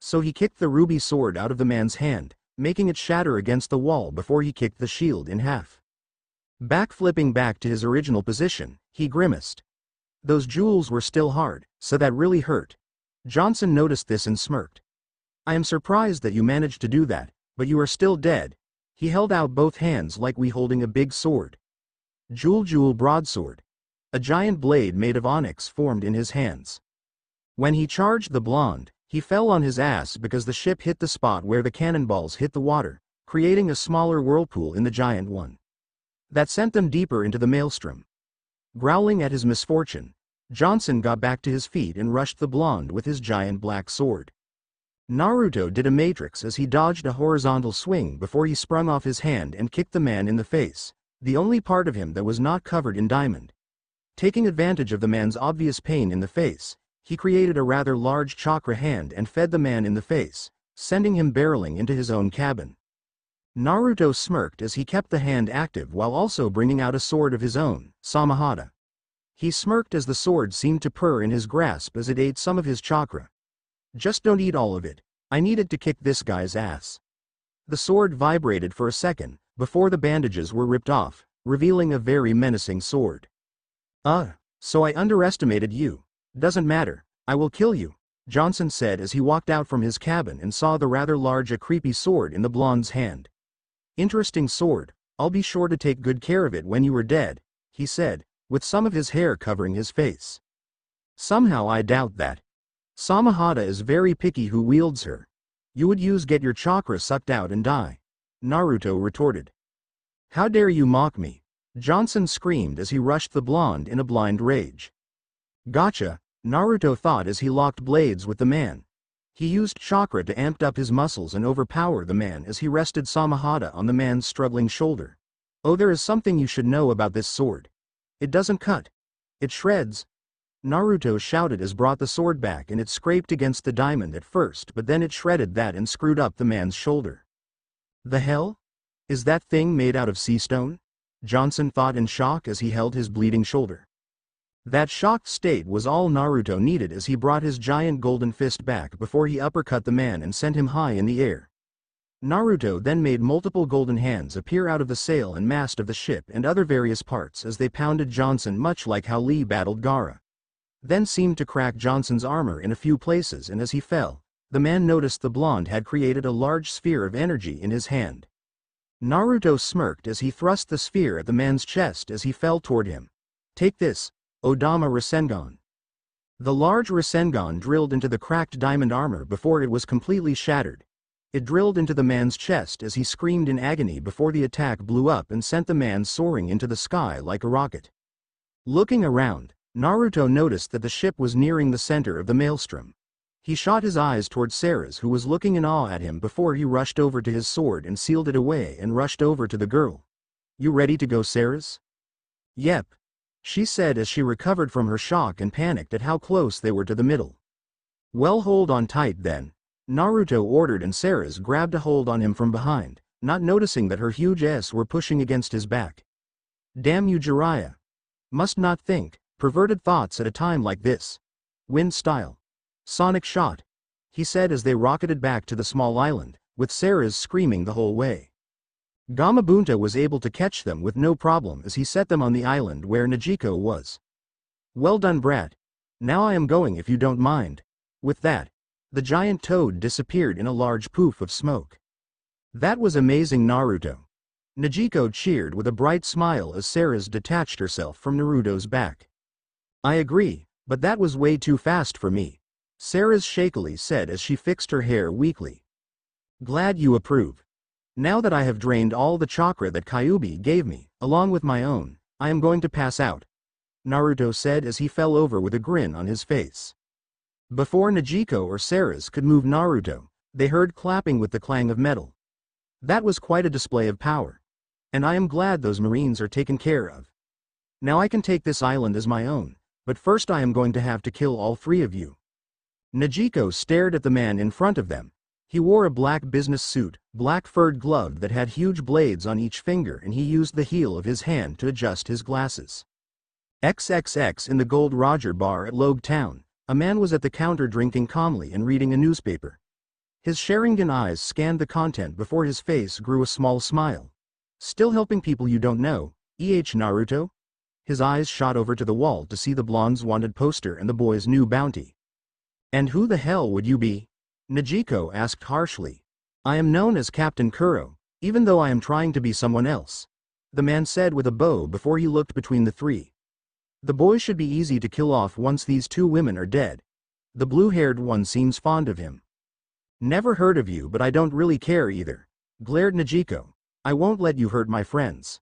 So he kicked the ruby sword out of the man's hand, making it shatter against the wall before he kicked the shield in half. Backflipping back to his original position, he grimaced. Those jewels were still hard, so that really hurt. Johnson noticed this and smirked. I am surprised that you managed to do that, but you are still dead. He held out both hands like we holding a big sword. Jewel Jewel broadsword. A giant blade made of onyx formed in his hands. When he charged the blonde, he fell on his ass because the ship hit the spot where the cannonballs hit the water, creating a smaller whirlpool in the giant one. That sent them deeper into the maelstrom. Growling at his misfortune, Johnson got back to his feet and rushed the blonde with his giant black sword. Naruto did a matrix as he dodged a horizontal swing before he sprung off his hand and kicked the man in the face, the only part of him that was not covered in diamond. Taking advantage of the man's obvious pain in the face, he created a rather large chakra hand and fed the man in the face, sending him barreling into his own cabin. Naruto smirked as he kept the hand active while also bringing out a sword of his own, Samehada. He smirked as the sword seemed to purr in his grasp as it ate some of his chakra. Just don't eat all of it, I needed to kick this guy's ass. The sword vibrated for a second, before the bandages were ripped off, revealing a very menacing sword. Uh, so I underestimated you. Doesn't matter, I will kill you, Johnson said as he walked out from his cabin and saw the rather large a creepy sword in the blonde's hand. Interesting sword, I'll be sure to take good care of it when you are dead, he said, with some of his hair covering his face. Somehow I doubt that. Samehada is very picky who wields her. You would use get your chakra sucked out and die. Naruto retorted. How dare you mock me? Johnson screamed as he rushed the blonde in a blind rage. Gotcha, Naruto thought as he locked blades with the man. He used chakra to amp up his muscles and overpower the man as he rested Samehada on the man's struggling shoulder. Oh there is something you should know about this sword. It doesn't cut. It shreds. Naruto shouted as brought the sword back and it scraped against the diamond at first but then it shredded that and screwed up the man's shoulder. The hell? Is that thing made out of sea stone? Johnson thought in shock as he held his bleeding shoulder. That shocked state was all Naruto needed as he brought his giant golden fist back before he uppercut the man and sent him high in the air. Naruto then made multiple golden hands appear out of the sail and mast of the ship and other various parts as they pounded Johnson much like how Lee battled Gaara. Then seemed to crack Johnson's armor in a few places and as he fell, the man noticed the blonde had created a large sphere of energy in his hand. Naruto smirked as he thrust the sphere at the man's chest as he fell toward him. Take this, Odama Rasengan. The large Rasengan drilled into the cracked diamond armor before it was completely shattered, it drilled into the man's chest as he screamed in agony before the attack blew up and sent the man soaring into the sky like a rocket. Looking around, Naruto noticed that the ship was nearing the center of the maelstrom. He shot his eyes toward Seras who was looking in awe at him before he rushed over to his sword and sealed it away and rushed over to the girl. You ready to go Seras? Yep. She said as she recovered from her shock and panicked at how close they were to the middle. Well hold on tight then, Naruto ordered and Seras grabbed a hold on him from behind, not noticing that her huge S were pushing against his back. Damn you Jiraiya. Must not think, perverted thoughts at a time like this. Wind style. Sonic shot. He said as they rocketed back to the small island, with Seras screaming the whole way. Gamabunta was able to catch them with no problem as he set them on the island where Nojiko was. Well done brat. Now I am going if you don't mind. With that, the giant toad disappeared in a large poof of smoke. That was amazing Naruto. Nojiko cheered with a bright smile as Seras detached herself from Naruto's back. I agree, but that was way too fast for me. Seras shakily said as she fixed her hair weakly. Glad you approve. Now that I have drained all the chakra that Kyuubi gave me, along with my own, I am going to pass out. Naruto said as he fell over with a grin on his face. Before Nojiko or Seras could move Naruto, they heard clapping with the clang of metal. That was quite a display of power. And I am glad those marines are taken care of. Now I can take this island as my own, but first I am going to have to kill all three of you. Nojiko stared at the man in front of them. He wore a black business suit, black furred glove that had huge blades on each finger and he used the heel of his hand to adjust his glasses. XXX in the Gold Roger bar at Logue Town, a man was at the counter drinking calmly and reading a newspaper. His Sharingan eyes scanned the content before his face grew a small smile. Still helping people you don't know, E.H. Naruto? His eyes shot over to the wall to see the blonde's wanted poster and the boy's new bounty. And who the hell would you be? Nojiko asked harshly. I am known as Captain Kuro, even though I am trying to be someone else. The man said with a bow before he looked between the three. The boy should be easy to kill off once these two women are dead. The blue-haired one seems fond of him. Never heard of you but I don't really care either. Glared Nojiko. I won't let you hurt my friends.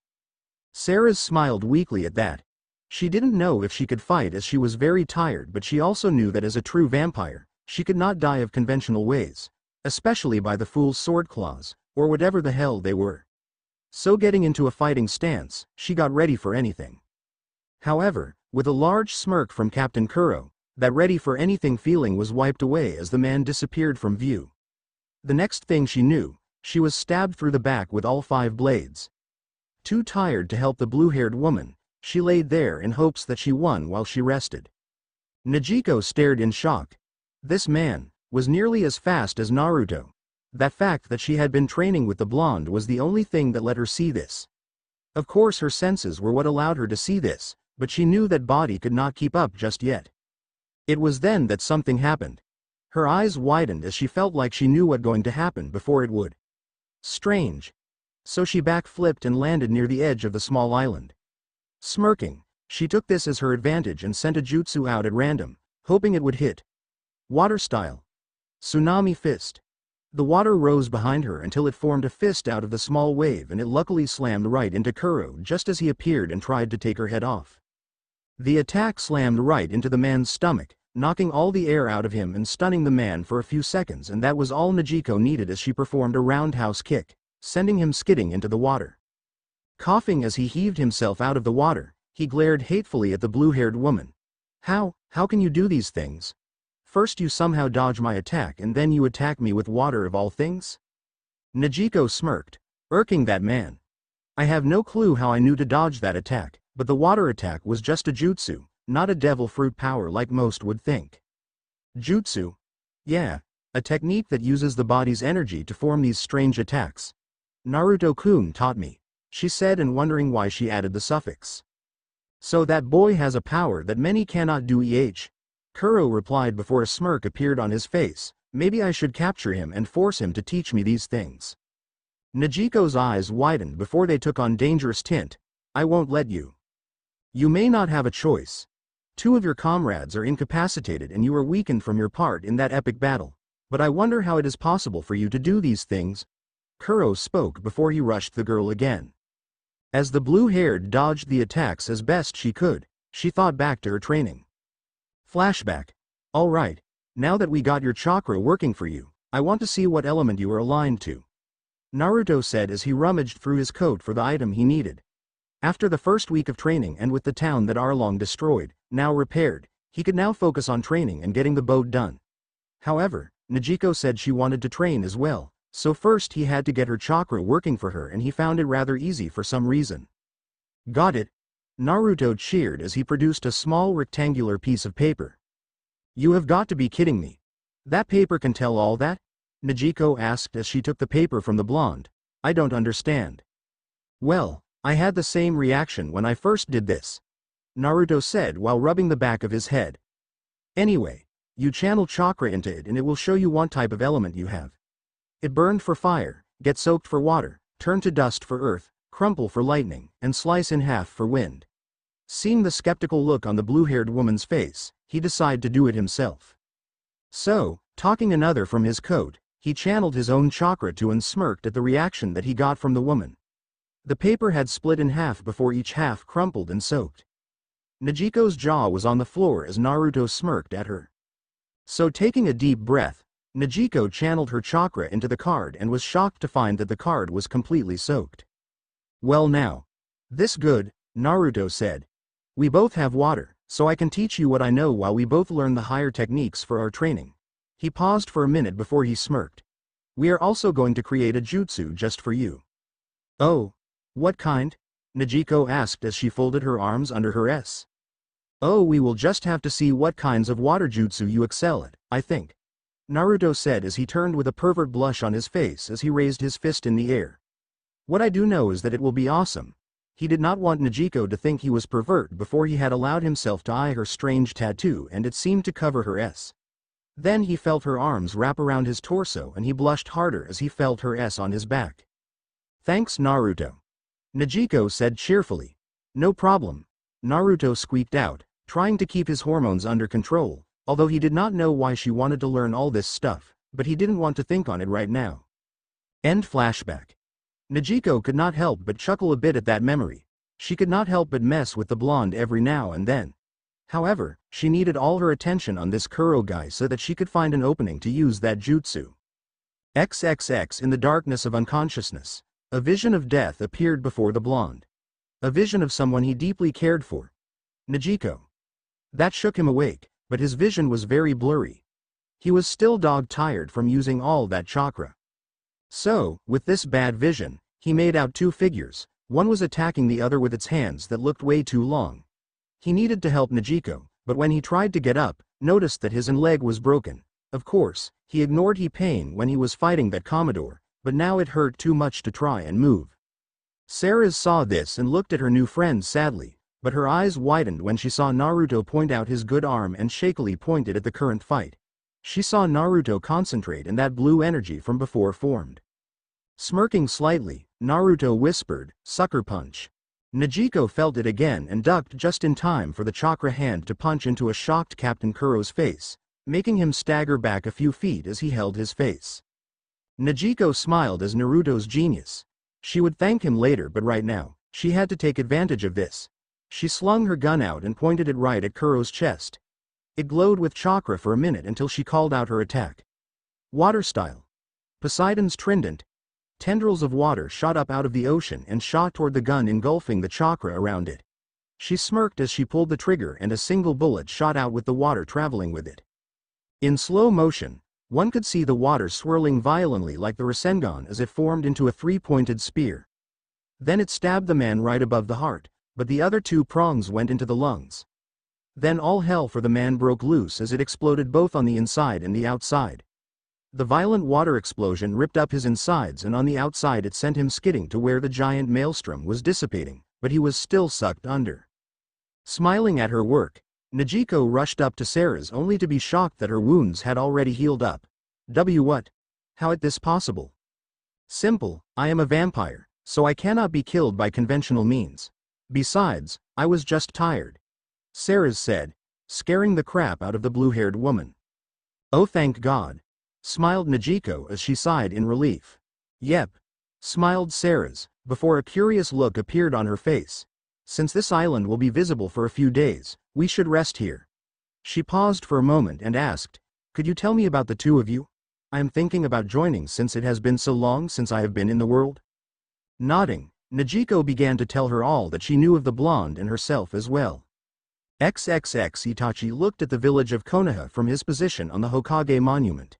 Seras smiled weakly at that. She didn't know if she could fight as she was very tired but she also knew that as a true vampire, she could not die of conventional ways, especially by the fool's sword claws, or whatever the hell they were. So getting into a fighting stance, she got ready for anything. However, with a large smirk from Captain Kuro, that ready-for-anything feeling was wiped away as the man disappeared from view. The next thing she knew, she was stabbed through the back with all five blades. Too tired to help the blue-haired woman, she laid there in hopes that she won while she rested. Nojiko stared in shock. This man, was nearly as fast as Naruto. That fact that she had been training with the blonde was the only thing that let her see this. Of course her senses were what allowed her to see this, but she knew that body could not keep up just yet. It was then that something happened. Her eyes widened as she felt like she knew what was going to happen before it would. Strange. So she backflipped and landed near the edge of the small island. Smirking, she took this as her advantage and sent a jutsu out at random, hoping it would hit. Water style. Tsunami fist. The water rose behind her until it formed a fist out of the small wave and it luckily slammed right into Kuro just as he appeared and tried to take her head off. The attack slammed right into the man's stomach, knocking all the air out of him and stunning the man for a few seconds and that was all Nojiko needed as she performed a roundhouse kick, sending him skidding into the water. Coughing as he heaved himself out of the water, he glared hatefully at the blue-haired woman. How, how can you do these things? First you somehow dodge my attack and then you attack me with water of all things? Nojiko smirked, irking that man. I have no clue how I knew to dodge that attack, but the water attack was just a jutsu, not a devil fruit power like most would think. Jutsu? Yeah, a technique that uses the body's energy to form these strange attacks. Naruto-kun taught me, she said and wondering why she added the suffix. So that boy has a power that many cannot do eh? Kuro replied before a smirk appeared on his face, maybe I should capture him and force him to teach me these things. Nojiko's eyes widened before they took on dangerous tint, I won't let you. You may not have a choice. Two of your comrades are incapacitated and you are weakened from your part in that epic battle. But I wonder how it is possible for you to do these things. Kuro spoke before he rushed the girl again. As the blue-haired dodged the attacks as best she could, she thought back to her training. Flashback. Alright, now that we got your chakra working for you, I want to see what element you are aligned to. Naruto said as he rummaged through his coat for the item he needed. After the first week of training and with the town that Arlong destroyed, now repaired, he could now focus on training and getting the boat done. However, Nojiko said she wanted to train as well, so first he had to get her chakra working for her and he found it rather easy for some reason. Got it. Naruto cheered as he produced a small rectangular piece of paper. You have got to be kidding me. That paper can tell all that? Nojiko asked as she took the paper from the blonde. I don't understand. Well, I had the same reaction when I first did this. Naruto said while rubbing the back of his head. Anyway, you channel chakra into it and it will show you what type of element you have. It burned for fire, get soaked for water, turn to dust for earth, crumple for lightning, and slice in half for wind. Seeing the skeptical look on the blue-haired woman's face, he decided to do it himself. So, talking another from his coat, he channeled his own chakra to and smirked at the reaction that he got from the woman. The paper had split in half before each half crumpled and soaked. Nojiko's jaw was on the floor as Naruto smirked at her. So taking a deep breath, Nojiko channeled her chakra into the card and was shocked to find that the card was completely soaked. Well now. This good, Naruto said. We both have water, so I can teach you what I know while we both learn the higher techniques for our training. He paused for a minute before he smirked. We are also going to create a jutsu just for you. Oh. What kind? Nojiko asked as she folded her arms under her S. Oh we will just have to see what kinds of water jutsu you excel at, I think. Naruto said as he turned with a pervert blush on his face as he raised his fist in the air. What I do know is that it will be awesome. He did not want Nojiko to think he was pervert before he had allowed himself to eye her strange tattoo and it seemed to cover her S. Then he felt her arms wrap around his torso and he blushed harder as he felt her S on his back. Thanks Naruto. Nojiko said cheerfully. No problem. Naruto squeaked out, trying to keep his hormones under control, although he did not know why she wanted to learn all this stuff, but he didn't want to think on it right now. End flashback. Nojiko could not help but chuckle a bit at that memory. She could not help but mess with the blonde every now and then. However, she needed all her attention on this Kuro guy so that she could find an opening to use that jutsu. XXX in the darkness of unconsciousness. A vision of death appeared before the blonde. A vision of someone he deeply cared for. Nojiko. That shook him awake, but his vision was very blurry. He was still dog-tired from using all that chakra. So, with this bad vision, he made out two figures, one was attacking the other with its hands that looked way too long. He needed to help Nojiko, but when he tried to get up, noticed that his leg was broken. Of course, he ignored he pain when he was fighting that Commodore, but now it hurt too much to try and move. Seras saw this and looked at her new friend sadly, but her eyes widened when she saw Naruto point out his good arm and shakily pointed at the current fight. She saw Naruto concentrate and that blue energy from before formed. Smirking slightly, Naruto whispered, sucker punch. Nojiko felt it again and ducked just in time for the chakra hand to punch into a shocked Captain Kuro's face, making him stagger back a few feet as he held his face. Nojiko smiled as Naruto's genius. She would thank him later but right now, she had to take advantage of this. She slung her gun out and pointed it right at Kuro's chest. It glowed with chakra for a minute until she called out her attack. Water style. Poseidon's trident. Tendrils of water shot up out of the ocean and shot toward the gun engulfing the chakra around it. She smirked as she pulled the trigger and a single bullet shot out with the water traveling with it. In slow motion, one could see the water swirling violently like the Rasengan as it formed into a three-pointed spear. Then it stabbed the man right above the heart but the other two prongs went into the lungs. Then all hell for the man broke loose as it exploded both on the inside and the outside. The violent water explosion ripped up his insides and on the outside it sent him skidding to where the giant maelstrom was dissipating, but he was still sucked under. Smiling at her work, Nojiko rushed up to Seras only to be shocked that her wounds had already healed up. W what? How is this possible? Simple, I am a vampire, so I cannot be killed by conventional means. Besides, I was just tired. Seras said, scaring the crap out of the blue-haired woman. Oh thank God. Smiled Nojiko as she sighed in relief. Yep. Smiled Seras, before a curious look appeared on her face. Since this island will be visible for a few days, we should rest here. She paused for a moment and asked, Could you tell me about the two of you? I am thinking about joining since it has been so long since I have been in the world. Nodding, Nojiko began to tell her all that she knew of the blonde and herself as well. XXX Itachi looked at the village of Konoha from his position on the Hokage monument.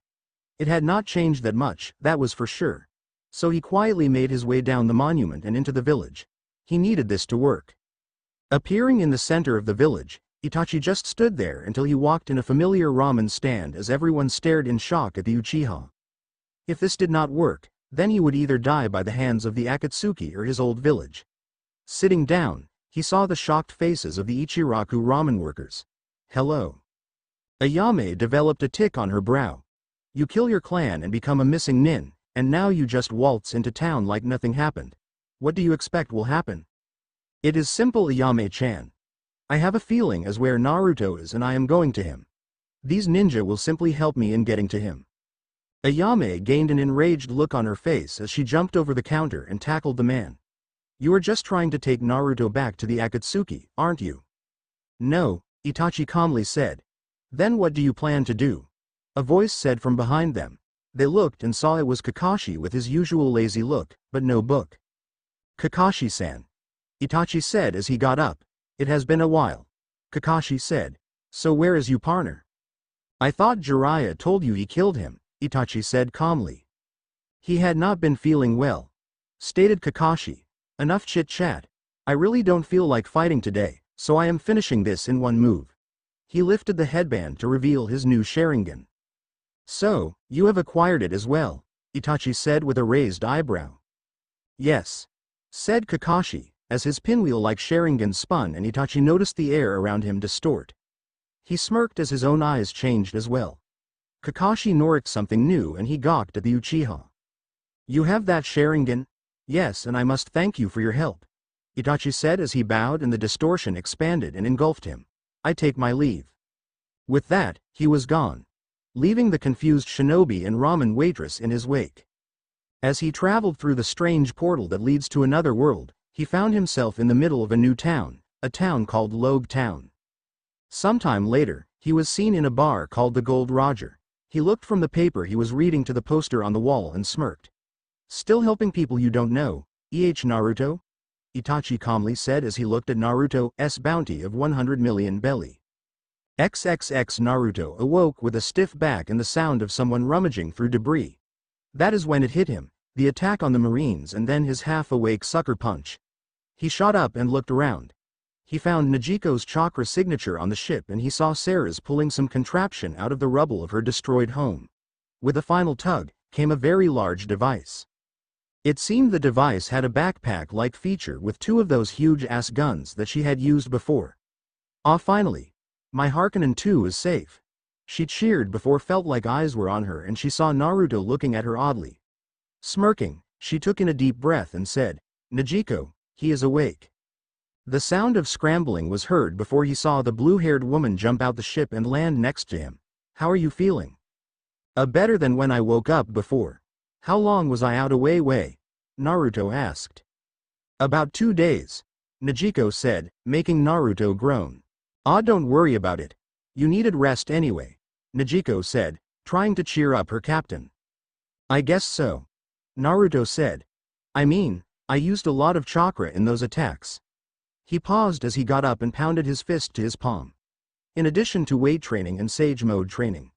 It had not changed that much, that was for sure. So he quietly made his way down the monument and into the village. He needed this to work. Appearing in the center of the village, Itachi just stood there until he walked in a familiar ramen stand as everyone stared in shock at the Uchiha. If this did not work, then he would either die by the hands of the Akatsuki or his old village. Sitting down, he saw the shocked faces of the Ichiraku ramen workers. Hello. Ayame developed a tick on her brow. You kill your clan and become a missing nin, and now you just waltz into town like nothing happened. What do you expect will happen? It is simple Ayame-chan. I have a feeling as where Naruto is and I am going to him. These ninja will simply help me in getting to him. Ayame gained an enraged look on her face as she jumped over the counter and tackled the man. You are just trying to take Naruto back to the Akatsuki, aren't you? No, Itachi calmly said. Then what do you plan to do? A voice said from behind them. They looked and saw it was Kakashi with his usual lazy look, but no book. Kakashi-san. Itachi said as he got up. It has been a while. Kakashi said. So where is your partner? I thought Jiraiya told you he killed him, Itachi said calmly. He had not been feeling well. Stated Kakashi. Enough chit-chat. I really don't feel like fighting today, so I am finishing this in one move. He lifted the headband to reveal his new Sharingan. So, you have acquired it as well, Itachi said with a raised eyebrow. Yes said Kakashi, as his pinwheel-like Sharingan spun and Itachi noticed the air around him distort. He smirked as his own eyes changed as well. Kakashi noticed something new and he gawked at the Uchiha. You have that Sharingan? Yes and I must thank you for your help. Itachi said as he bowed and the distortion expanded and engulfed him. I take my leave. With that, he was gone. Leaving the confused shinobi and ramen waitress in his wake. As he traveled through the strange portal that leads to another world, he found himself in the middle of a new town, a town called Logue Town. Sometime later, he was seen in a bar called the Gold Roger. He looked from the paper he was reading to the poster on the wall and smirked. Still helping people you don't know, EH Naruto? Itachi calmly said as he looked at Naruto's bounty of 100 million belly. XXX Naruto awoke with a stiff back and the sound of someone rummaging through debris. That is when it hit him, the attack on the Marines and then his half-awake sucker punch. He shot up and looked around. He found Nojiko's chakra signature on the ship and he saw Seras pulling some contraption out of the rubble of her destroyed home. With a final tug, came a very large device. It seemed the device had a backpack-like feature with two of those huge-ass guns that she had used before. Ah finally. My Harkonnen 2 is safe. She cheered before felt like eyes were on her and she saw Naruto looking at her oddly. Smirking, she took in a deep breath and said, Nojiko, he is awake. The sound of scrambling was heard before he saw the blue-haired woman jump out the ship and land next to him. How are you feeling? A better than when I woke up before. How long was I out away way? Naruto asked. About two days. Nojiko said, making Naruto groan. Ah don't worry about it. You needed rest anyway. Nojiko said, trying to cheer up her captain. I guess so. Naruto said. I mean, I used a lot of chakra in those attacks. He paused as he got up and pounded his fist to his palm. In addition to weight training and sage mode training,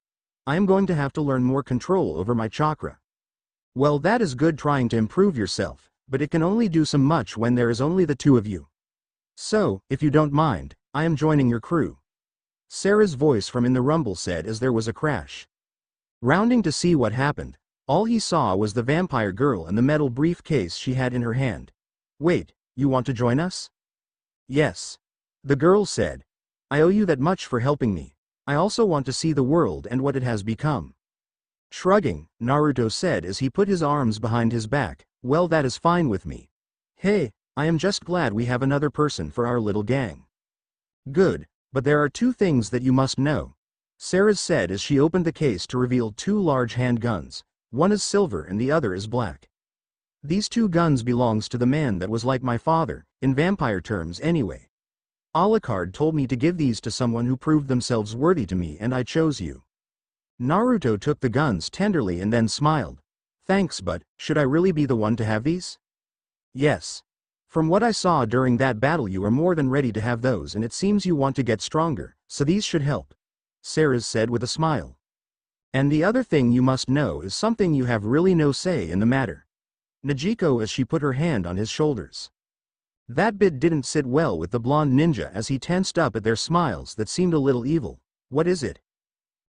I am going to have to learn more control over my chakra. Well that is good trying to improve yourself, but it can only do so much when there is only the two of you. So, if you don't mind, I am joining your crew. Seras' voice from in the rumble said as there was a crash. Rounding to see what happened, all he saw was the vampire girl and the metal briefcase she had in her hand. Wait, you want to join us? Yes. The girl said. I owe you that much for helping me. I also want to see the world and what it has become. Shrugging, Naruto said as he put his arms behind his back, well that is fine with me. Hey, I am just glad we have another person for our little gang. Good, but there are two things that you must know. Seras said as she opened the case to reveal two large handguns, one is silver and the other is black. These two guns belongs to the man that was like my father, in vampire terms anyway. Alucard told me to give these to someone who proved themselves worthy to me and I chose you. Naruto took the guns tenderly and then smiled. Thanks but, should I really be the one to have these? Yes. From what I saw during that battle you are more than ready to have those and it seems you want to get stronger, so these should help. Seras said with a smile. And the other thing you must know is something you have really no say in the matter. Nojiko as she put her hand on his shoulders. That bit didn't sit well with the blonde ninja as he tensed up at their smiles that seemed a little evil. What is it?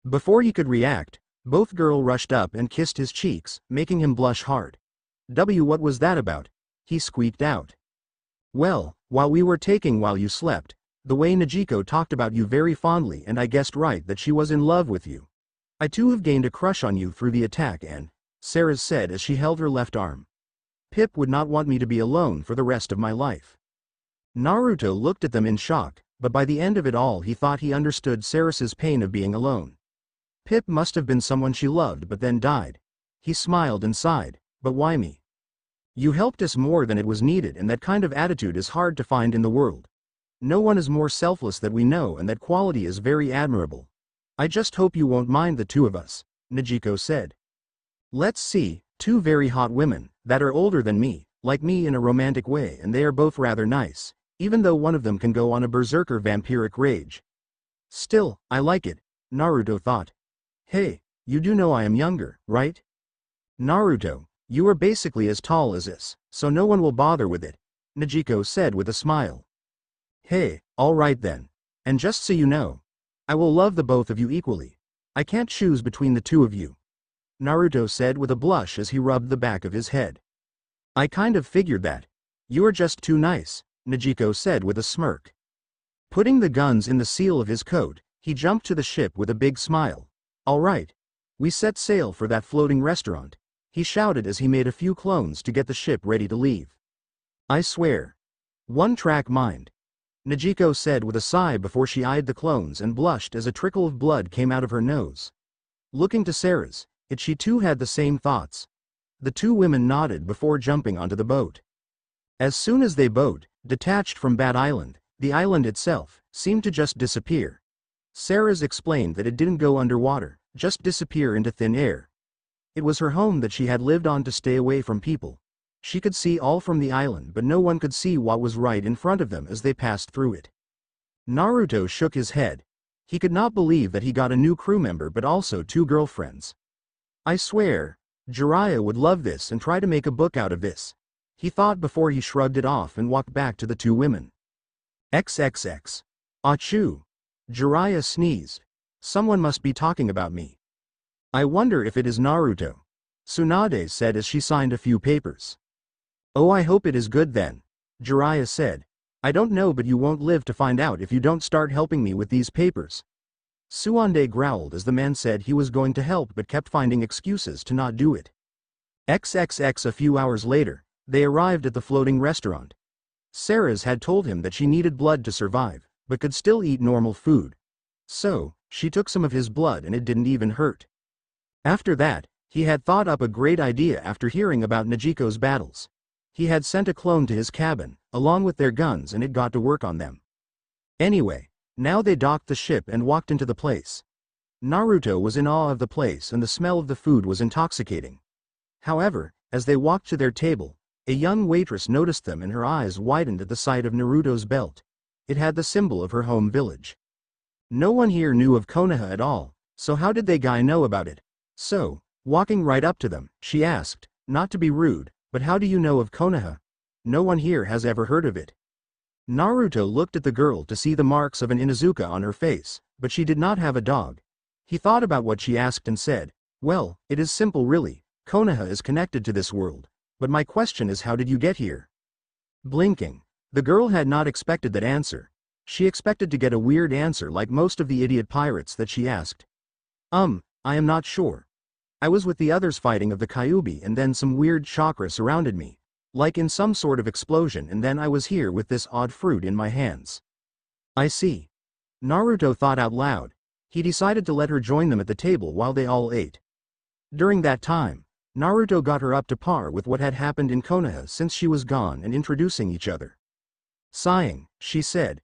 Before he could react, both girl rushed up and kissed his cheeks, making him blush hard. W what was that about? He squeaked out. Well, while we were taking while you slept, the way Nojiko talked about you very fondly and I guessed right that she was in love with you. I too have gained a crush on you through the attack and, Seras said as she held her left arm. Pip would not want me to be alone for the rest of my life. Naruto looked at them in shock, but by the end of it all he thought he understood Seras' pain of being alone. Pip must have been someone she loved but then died. He smiled and sighed, but why me? You helped us more than it was needed and that kind of attitude is hard to find in the world. No one is more selfless that we know and that quality is very admirable. I just hope you won't mind the two of us, Nojiko said. Let's see, two very hot women, that are older than me, like me in a romantic way and they are both rather nice, even though one of them can go on a berserker vampiric rage. Still, I like it, Naruto thought. Hey, you do know I am younger, right? Naruto, you are basically as tall as this, so no one will bother with it, Nojiko said with a smile. Hey, alright then. And just so you know, I will love the both of you equally. I can't choose between the two of you. Naruto said with a blush as he rubbed the back of his head. I kind of figured that. You are just too nice, Nojiko said with a smirk. Putting the guns in the seal of his coat, he jumped to the ship with a big smile. All right. We set sail for that floating restaurant, he shouted as he made a few clones to get the ship ready to leave. I swear. One track mind. Nojiko said with a sigh before she eyed the clones and blushed as a trickle of blood came out of her nose. Looking to Seras, it she too had the same thoughts. The two women nodded before jumping onto the boat. As soon as they boat, detached from Bat Island, the island itself, seemed to just disappear, Seras explained that it didn't go underwater, just disappear into thin air. It was her home that she had lived on to stay away from people. She could see all from the island but no one could see what was right in front of them as they passed through it. Naruto shook his head. He could not believe that he got a new crew member but also two girlfriends. I swear, Jiraiya would love this and try to make a book out of this. He thought before he shrugged it off and walked back to the two women. XXX. Achoo. Jiraiya sneezed. Someone must be talking about me. I wonder if it is Naruto. Tsunade said as she signed a few papers. Oh I hope it is good then. Jiraiya said. I don't know but you won't live to find out if you don't start helping me with these papers. Tsunade growled as the man said he was going to help but kept finding excuses to not do it. XXX a few hours later, they arrived at the floating restaurant. Seras had told him that she needed blood to survive but could still eat normal food. So, she took some of his blood and it didn't even hurt. After that, he had thought up a great idea after hearing about Nojiko's battles. He had sent a clone to his cabin, along with their guns and it got to work on them. Anyway, now they docked the ship and walked into the place. Naruto was in awe of the place and the smell of the food was intoxicating. However, as they walked to their table, a young waitress noticed them and her eyes widened at the sight of Naruto's belt. It had the symbol of her home village. No one here knew of Konoha at all, so how did they guy know about it? So, walking right up to them, she asked, not to be rude, but how do you know of Konoha? No one here has ever heard of it. Naruto looked at the girl to see the marks of an Inuzuka on her face, but she did not have a dog. He thought about what she asked and said, Well, it is simple really, Konoha is connected to this world. But my question is how did you get here? Blinking. The girl had not expected that answer. She expected to get a weird answer like most of the idiot pirates that she asked. Um, I am not sure. I was with the others fighting of the Kyuubi and then some weird chakra surrounded me. Like in some sort of explosion and then I was here with this odd fruit in my hands. I see. Naruto thought out loud. He decided to let her join them at the table while they all ate. During that time, Naruto got her up to par with what had happened in Konoha since she was gone and introducing each other. Sighing, she said,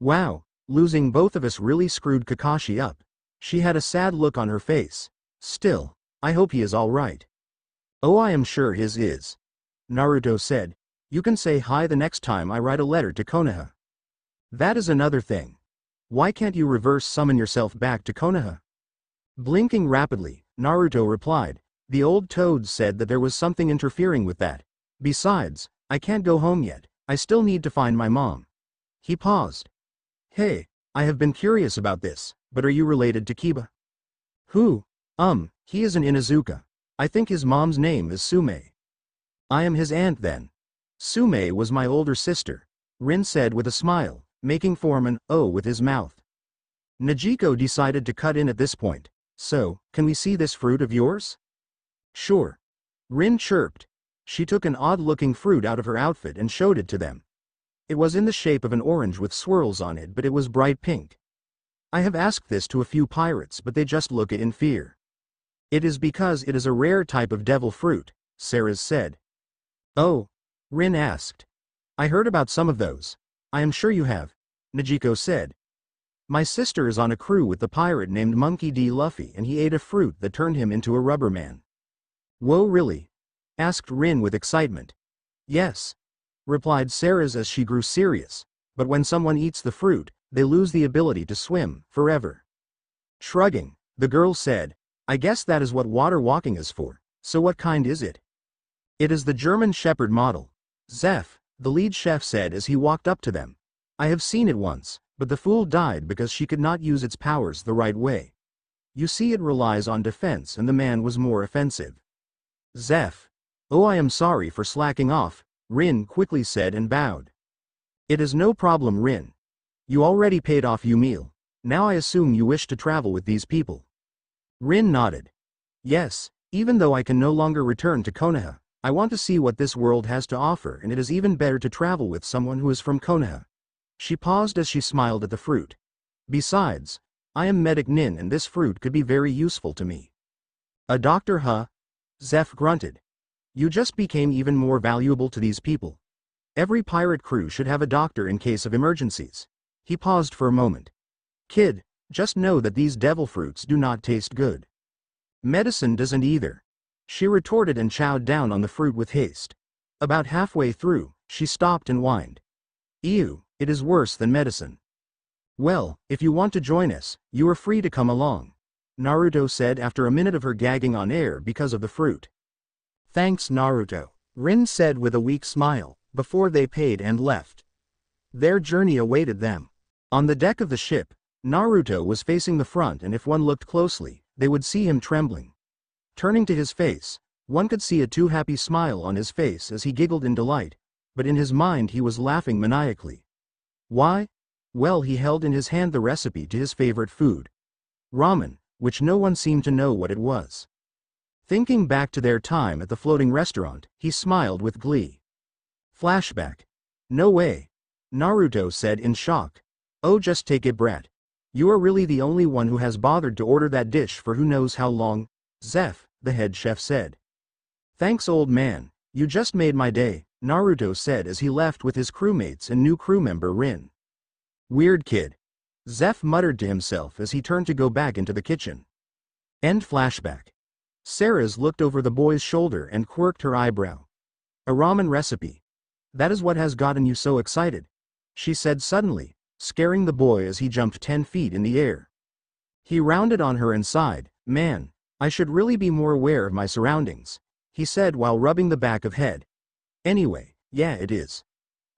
Wow, losing both of us really screwed Kakashi up. She had a sad look on her face. Still, I hope he is alright. Oh I am sure his is. Naruto said, You can say hi the next time I write a letter to Konoha. That is another thing. Why can't you reverse summon yourself back to Konoha? Blinking rapidly, Naruto replied, the old toad said that there was something interfering with that. Besides, I can't go home yet, I still need to find my mom. He paused. Hey, I have been curious about this, but are you related to Kiba? Who? Um, he is an Inuzuka. I think his mom's name is Tsume. I am his aunt then. Tsume was my older sister, Rin said with a smile, making form an O with his mouth. Nojiko decided to cut in at this point. So, can we see this fruit of yours? Sure. Rin chirped. She took an odd-looking fruit out of her outfit and showed it to them. It was in the shape of an orange with swirls on it but it was bright pink. I have asked this to a few pirates but they just look it in fear. It is because it is a rare type of devil fruit, Seras said. Oh. Rin asked. I heard about some of those. I am sure you have. Nojiko said. My sister is on a crew with the pirate named Monkey D. Luffy and he ate a fruit that turned him into a rubber man. Whoa really? Asked Rin with excitement. Yes. Replied Seras as she grew serious, but when someone eats the fruit, they lose the ability to swim, forever. Shrugging, the girl said, I guess that is what water walking is for, so what kind is it? It is the German Shepherd model. Zeff, the lead chef said as he walked up to them. I have seen it once, but the fool died because she could not use its powers the right way. You see it relies on defense and the man was more offensive. Zeff. Oh I am sorry for slacking off, Rin quickly said and bowed. It is no problem Rin. You already paid off Yumil. Now I assume you wish to travel with these people. Rin nodded. Yes, even though I can no longer return to Konoha, I want to see what this world has to offer and it is even better to travel with someone who is from Konoha. She paused as she smiled at the fruit. Besides, I am Medic Nin and this fruit could be very useful to me. A doctor huh? Zeff grunted. You just became even more valuable to these people. Every pirate crew should have a doctor in case of emergencies. He paused for a moment. Kid, just know that these devil fruits do not taste good. Medicine doesn't either. She retorted and chowed down on the fruit with haste. About halfway through, she stopped and whined. Ew, it is worse than medicine. Well, if you want to join us, you are free to come along. Naruto said after a minute of her gagging on air because of the fruit. Thanks Naruto, Rin said with a weak smile, before they paid and left. Their journey awaited them. On the deck of the ship, Naruto was facing the front and if one looked closely, they would see him trembling. Turning to his face, one could see a too happy smile on his face as he giggled in delight, but in his mind he was laughing maniacally. Why? Well he held in his hand the recipe to his favorite food. Ramen, which no one seemed to know what it was. Thinking back to their time at the floating restaurant, he smiled with glee. Flashback. No way. Naruto said in shock. Oh just take it brat. You are really the only one who has bothered to order that dish for who knows how long, Zeff, the head chef said. Thanks old man, you just made my day, Naruto said as he left with his crewmates and new crew member Rin. Weird kid. Zeff muttered to himself as he turned to go back into the kitchen. End flashback. Seras looked over the boy's shoulder and quirked her eyebrow. A ramen recipe. That is what has gotten you so excited. She said suddenly, scaring the boy as he jumped 10 feet in the air. He rounded on her and sighed, man, I should really be more aware of my surroundings, he said while rubbing the back of head. Anyway, yeah it is.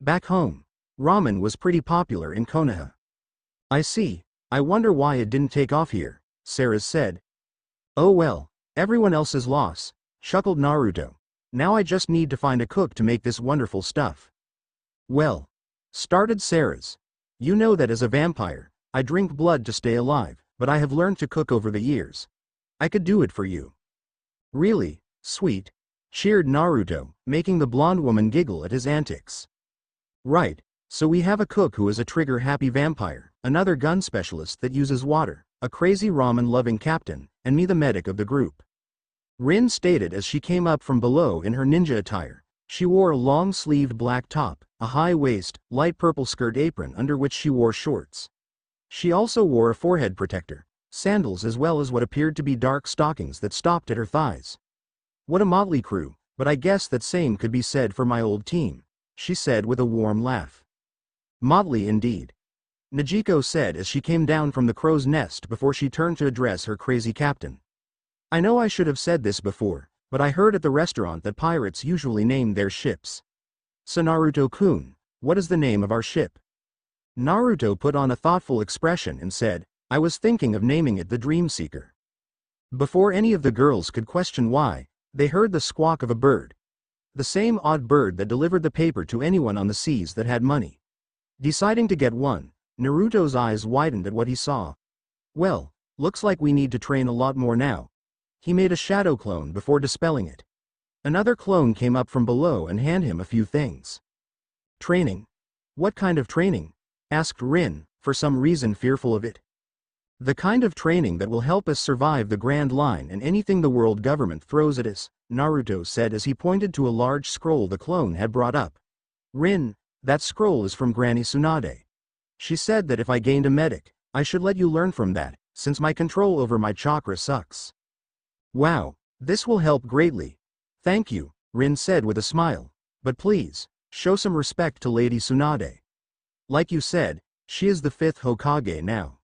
Back home, ramen was pretty popular in Konoha. I see, I wonder why it didn't take off here, Seras said. Oh well, Everyone else's loss, chuckled Naruto. Now I just need to find a cook to make this wonderful stuff. Well, started Seras. You know that as a vampire, I drink blood to stay alive, but I have learned to cook over the years. I could do it for you. Really, sweet, cheered Naruto, making the blonde woman giggle at his antics. Right, so we have a cook who is a trigger-happy vampire, another gun specialist that uses water, a crazy ramen-loving captain, and me the medic of the group. Rin stated as she came up from below in her ninja attire. She wore a long-sleeved black top, a high-waist, light purple skirt apron under which she wore shorts. She also wore a forehead protector, sandals as well as what appeared to be dark stockings that stopped at her thighs. What a motley crew, but I guess that same could be said for my old team, she said with a warm laugh. Motley indeed. Nojiko said as she came down from the crow's nest before she turned to address her crazy captain. I know I should have said this before, but I heard at the restaurant that pirates usually name their ships. So Naruto-kun, what is the name of our ship? Naruto put on a thoughtful expression and said, I was thinking of naming it the Dream Seeker. Before any of the girls could question why, they heard the squawk of a bird. The same odd bird that delivered the paper to anyone on the seas that had money. Deciding to get one, Naruto's eyes widened at what he saw. Well, looks like we need to train a lot more now. He made a shadow clone before dispelling it. Another clone came up from below and handed him a few things. Training. What kind of training? asked Rin, for some reason fearful of it. The kind of training that will help us survive the Grand Line and anything the world government throws at us, Naruto said as he pointed to a large scroll the clone had brought up. Rin, that scroll is from Granny Tsunade. She said that if I gained a medic, I should let you learn from that, since my control over my chakra sucks. Wow, this will help greatly. Thank you, Rin said with a smile. But please, show some respect to Lady Tsunade. Like you said, she is the fifth Hokage now.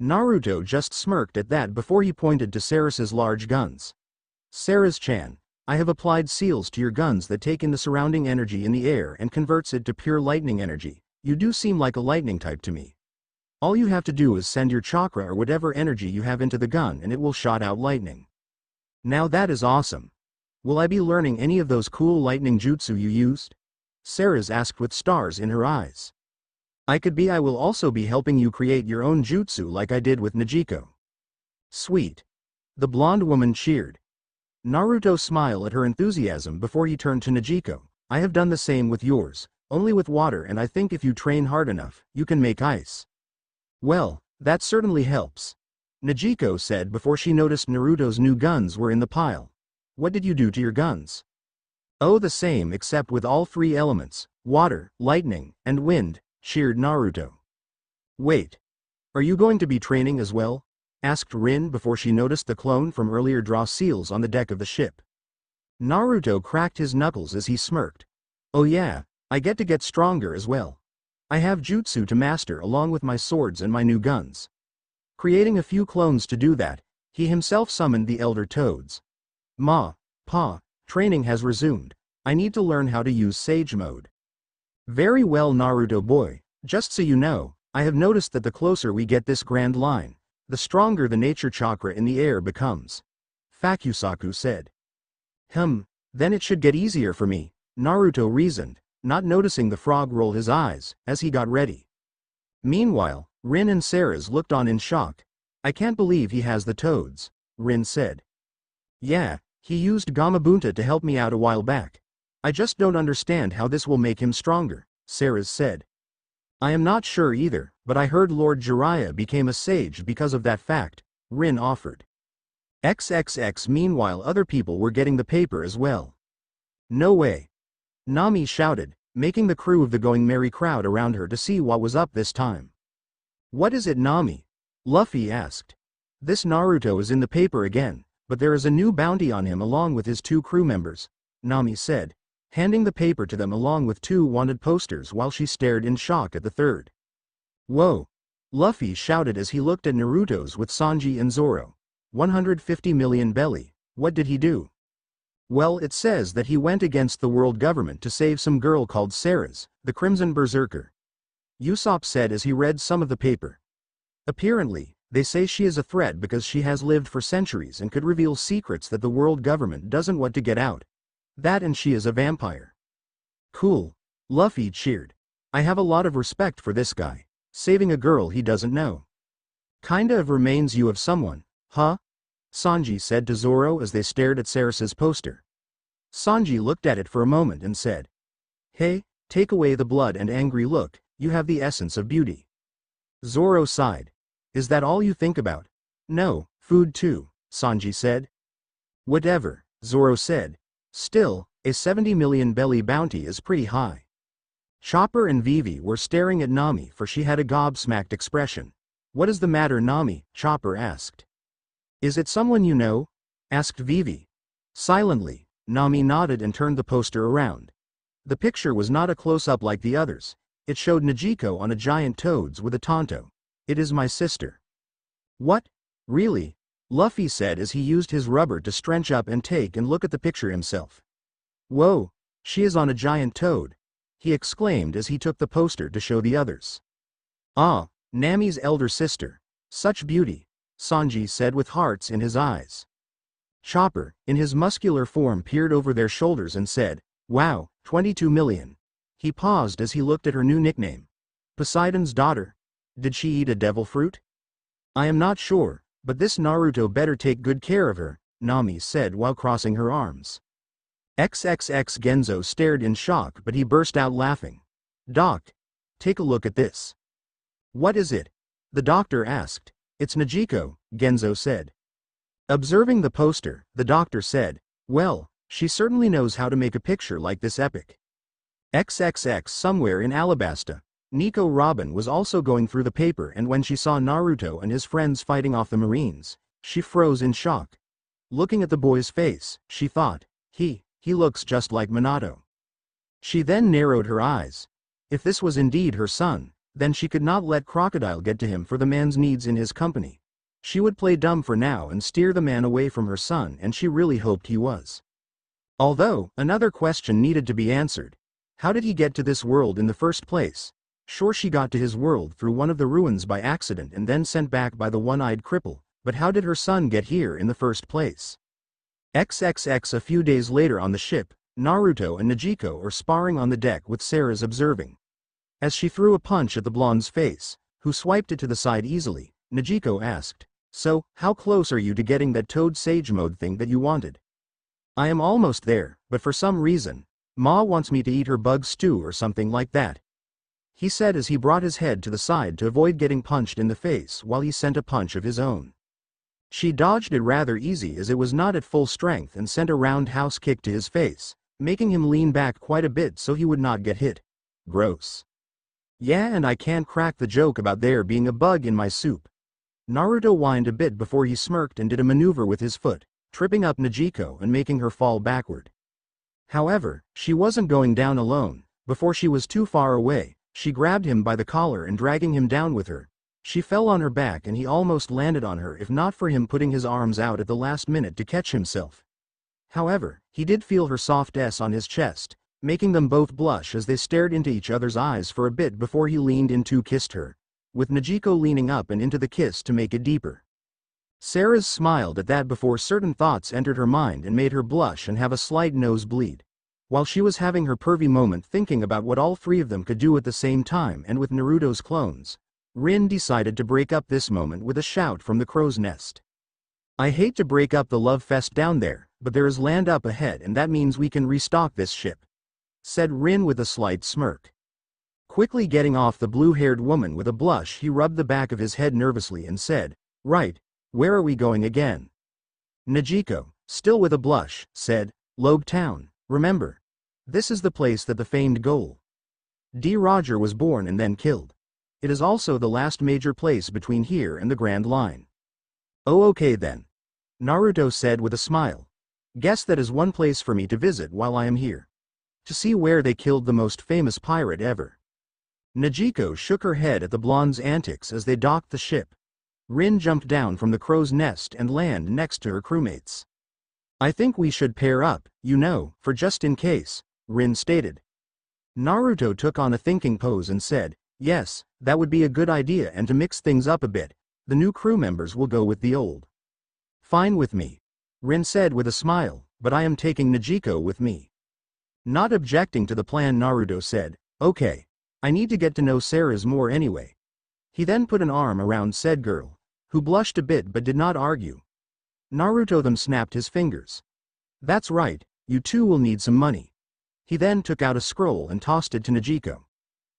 Naruto just smirked at that before he pointed to Seras's large guns. Seras-chan, I have applied seals to your guns that take in the surrounding energy in the air and converts it to pure lightning energy. You do seem like a lightning type to me. All you have to do is send your chakra or whatever energy you have into the gun and it will shot out lightning. Now that is awesome. Will I be learning any of those cool lightning jutsu you used? Seras asked with stars in her eyes. I could be I will also be helping you create your own jutsu like I did with Nojiko. Sweet. The blonde woman cheered. Naruto smiled at her enthusiasm before he turned to Nojiko. I have done the same with yours, only with water and I think if you train hard enough, you can make ice. Well, that certainly helps. Nojiko said before she noticed Naruto's new guns were in the pile. What did you do to your guns? Oh the same except with all three elements, water, lightning, and wind, cheered Naruto. Wait. Are you going to be training as well? asked Rin before she noticed the clone from earlier draw seals on the deck of the ship. Naruto cracked his knuckles as he smirked. Oh yeah, I get to get stronger as well. I have jutsu to master along with my swords and my new guns. Creating a few clones to do that, he himself summoned the Elder Toads. Ma, Pa, training has resumed. I need to learn how to use Sage Mode. Very well Naruto boy, just so you know, I have noticed that the closer we get this grand line, the stronger the nature chakra in the air becomes. Fukasaku said. Hum, then it should get easier for me, Naruto reasoned, not noticing the frog roll his eyes, as he got ready. Meanwhile, Rin and Seras looked on in shock. I can't believe he has the toads, Rin said. Yeah, he used Gamabunta to help me out a while back. I just don't understand how this will make him stronger, Seras said. I am not sure either, but I heard Lord Jiraiya became a sage because of that fact, Rin offered. XXX meanwhile other people were getting the paper as well. No way. Nami shouted, making the crew of the Going Merry crowd around her to see what was up this time. What is it Nami? Luffy asked. This Naruto is in the paper again, but there is a new bounty on him along with his two crew members, Nami said, handing the paper to them along with two wanted posters while she stared in shock at the third. Whoa! Luffy shouted as he looked at Naruto's with Sanji and Zoro. 150 million belly, what did he do? Well it says that he went against the world government to save some girl called Seras, the Crimson Berserker. Usopp said as he read some of the paper. Apparently, They say she is a threat because she has lived for centuries and could reveal secrets that the world government doesn't want to get out. That and she is a vampire. Cool. Luffy cheered. I have a lot of respect for this guy. Saving a girl he doesn't know. Kinda of remains you of someone, huh? Sanji said to Zoro as they stared at Seras's poster. Sanji looked at it for a moment and said, Hey, take away the blood and angry look, you have the essence of beauty. Zoro sighed. Is that all you think about? No, food too, Sanji said. Whatever, Zoro said. Still, a 70 million belly bounty is pretty high. Chopper and Vivi were staring at Nami for she had a gobsmacked expression. What is the matter Nami? Chopper asked. Is it someone you know? asked Vivi. Silently, Nami nodded and turned the poster around. The picture was not a close-up like the others. It showed Nojiko on a giant toads with a Tonto. It is my sister. What? Really? Luffy said as he used his rubber to stretch up and take and look at the picture himself. Whoa, she is on a giant toad, he exclaimed as he took the poster to show the others. Ah, Nami's elder sister. Such beauty, Sanji said with hearts in his eyes. Chopper, in his muscular form peered over their shoulders and said, Wow, 22 million. He paused as he looked at her new nickname. Poseidon's daughter. Did she eat a devil fruit? I am not sure, but this Naruto better take good care of her, Nami said while crossing her arms. XXX Genzo stared in shock but he burst out laughing. Doc. Take a look at this. What is it? The doctor asked. It's Nojiko, Genzo said. Observing the poster, the doctor said, Well, she certainly knows how to make a picture like this epic. XXX somewhere in Alabasta. Nico Robin was also going through the paper and when she saw Naruto and his friends fighting off the Marines, she froze in shock. Looking at the boy's face, she thought, he, he looks just like Minato. She then narrowed her eyes. If this was indeed her son, then she could not let Crocodile get to him for the man's needs in his company. She would play dumb for now and steer the man away from her son and she really hoped he was. Although, another question needed to be answered. How did he get to this world in the first place? Sure she got to his world through one of the ruins by accident and then sent back by the one-eyed cripple, but how did her son get here in the first place? XXX a few days later on the ship, Naruto and Nojiko are sparring on the deck with Seras observing. As she threw a punch at the blonde's face, who swiped it to the side easily, Nojiko asked, So, how close are you to getting that Toad Sage mode thing that you wanted? I am almost there, but for some reason, Ma wants me to eat her bug stew or something like that. He said as he brought his head to the side to avoid getting punched in the face while he sent a punch of his own. She dodged it rather easy as it was not at full strength and sent a roundhouse kick to his face, making him lean back quite a bit so he would not get hit. Gross. Yeah and I can't crack the joke about there being a bug in my soup. Naruto whined a bit before he smirked and did a maneuver with his foot, tripping up Nojiko and making her fall backward. However, she wasn't going down alone, before she was too far away, she grabbed him by the collar and dragging him down with her, she fell on her back and he almost landed on her if not for him putting his arms out at the last minute to catch himself. However, he did feel her soft S on his chest, making them both blush as they stared into each other's eyes for a bit before he leaned in to kissed her, with Nojiko leaning up and into the kiss to make it deeper. Seras smiled at that before certain thoughts entered her mind and made her blush and have a slight nosebleed. While she was having her pervy moment thinking about what all three of them could do at the same time and with Naruto's clones, Rin decided to break up this moment with a shout from the crow's nest. I hate to break up the love fest down there, but there is land up ahead and that means we can restock this ship. Said Rin with a slight smirk. Quickly getting off the blue-haired woman with a blush he rubbed the back of his head nervously and said, Right, where are we going again? Nojiko, still with a blush, said, Logue Town, remember. This is the place that the famed Gol D. Roger was born and then killed. It is also the last major place between here and the Grand Line. Oh okay then. Naruto said with a smile. Guess that is one place for me to visit while I am here. To see where they killed the most famous pirate ever. Nojiko shook her head at the blonde's antics as they docked the ship. Rin jumped down from the crow's nest and land next to her crewmates. I think we should pair up, you know, for just in case, Rin stated. Naruto took on a thinking pose and said, Yes, that would be a good idea and to mix things up a bit, The new crew members will go with the old. Fine with me. Rin said with a smile, but I am taking Nojiko with me. Not objecting to the plan Naruto said, okay. I need to get to know Seras more anyway. He then put an arm around said girl, who blushed a bit but did not argue. Naruto them snapped his fingers. That's right, you two will need some money. He then took out a scroll and tossed it to Nojiko.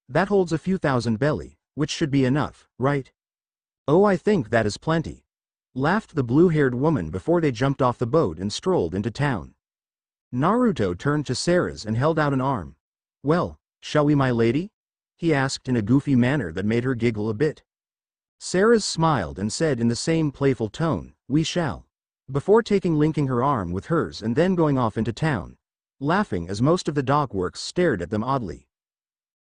That holds a few thousand belly, which should be enough, right? Oh I think that is plenty. Laughed the blue-haired woman before they jumped off the boat and strolled into town. Naruto turned to Seras and held out an arm. Well, shall we my lady? He asked in a goofy manner that made her giggle a bit. Seras smiled and said in the same playful tone, we shall. Before taking linking her arm with hers and then going off into town. Laughing as most of the dockworks stared at them oddly.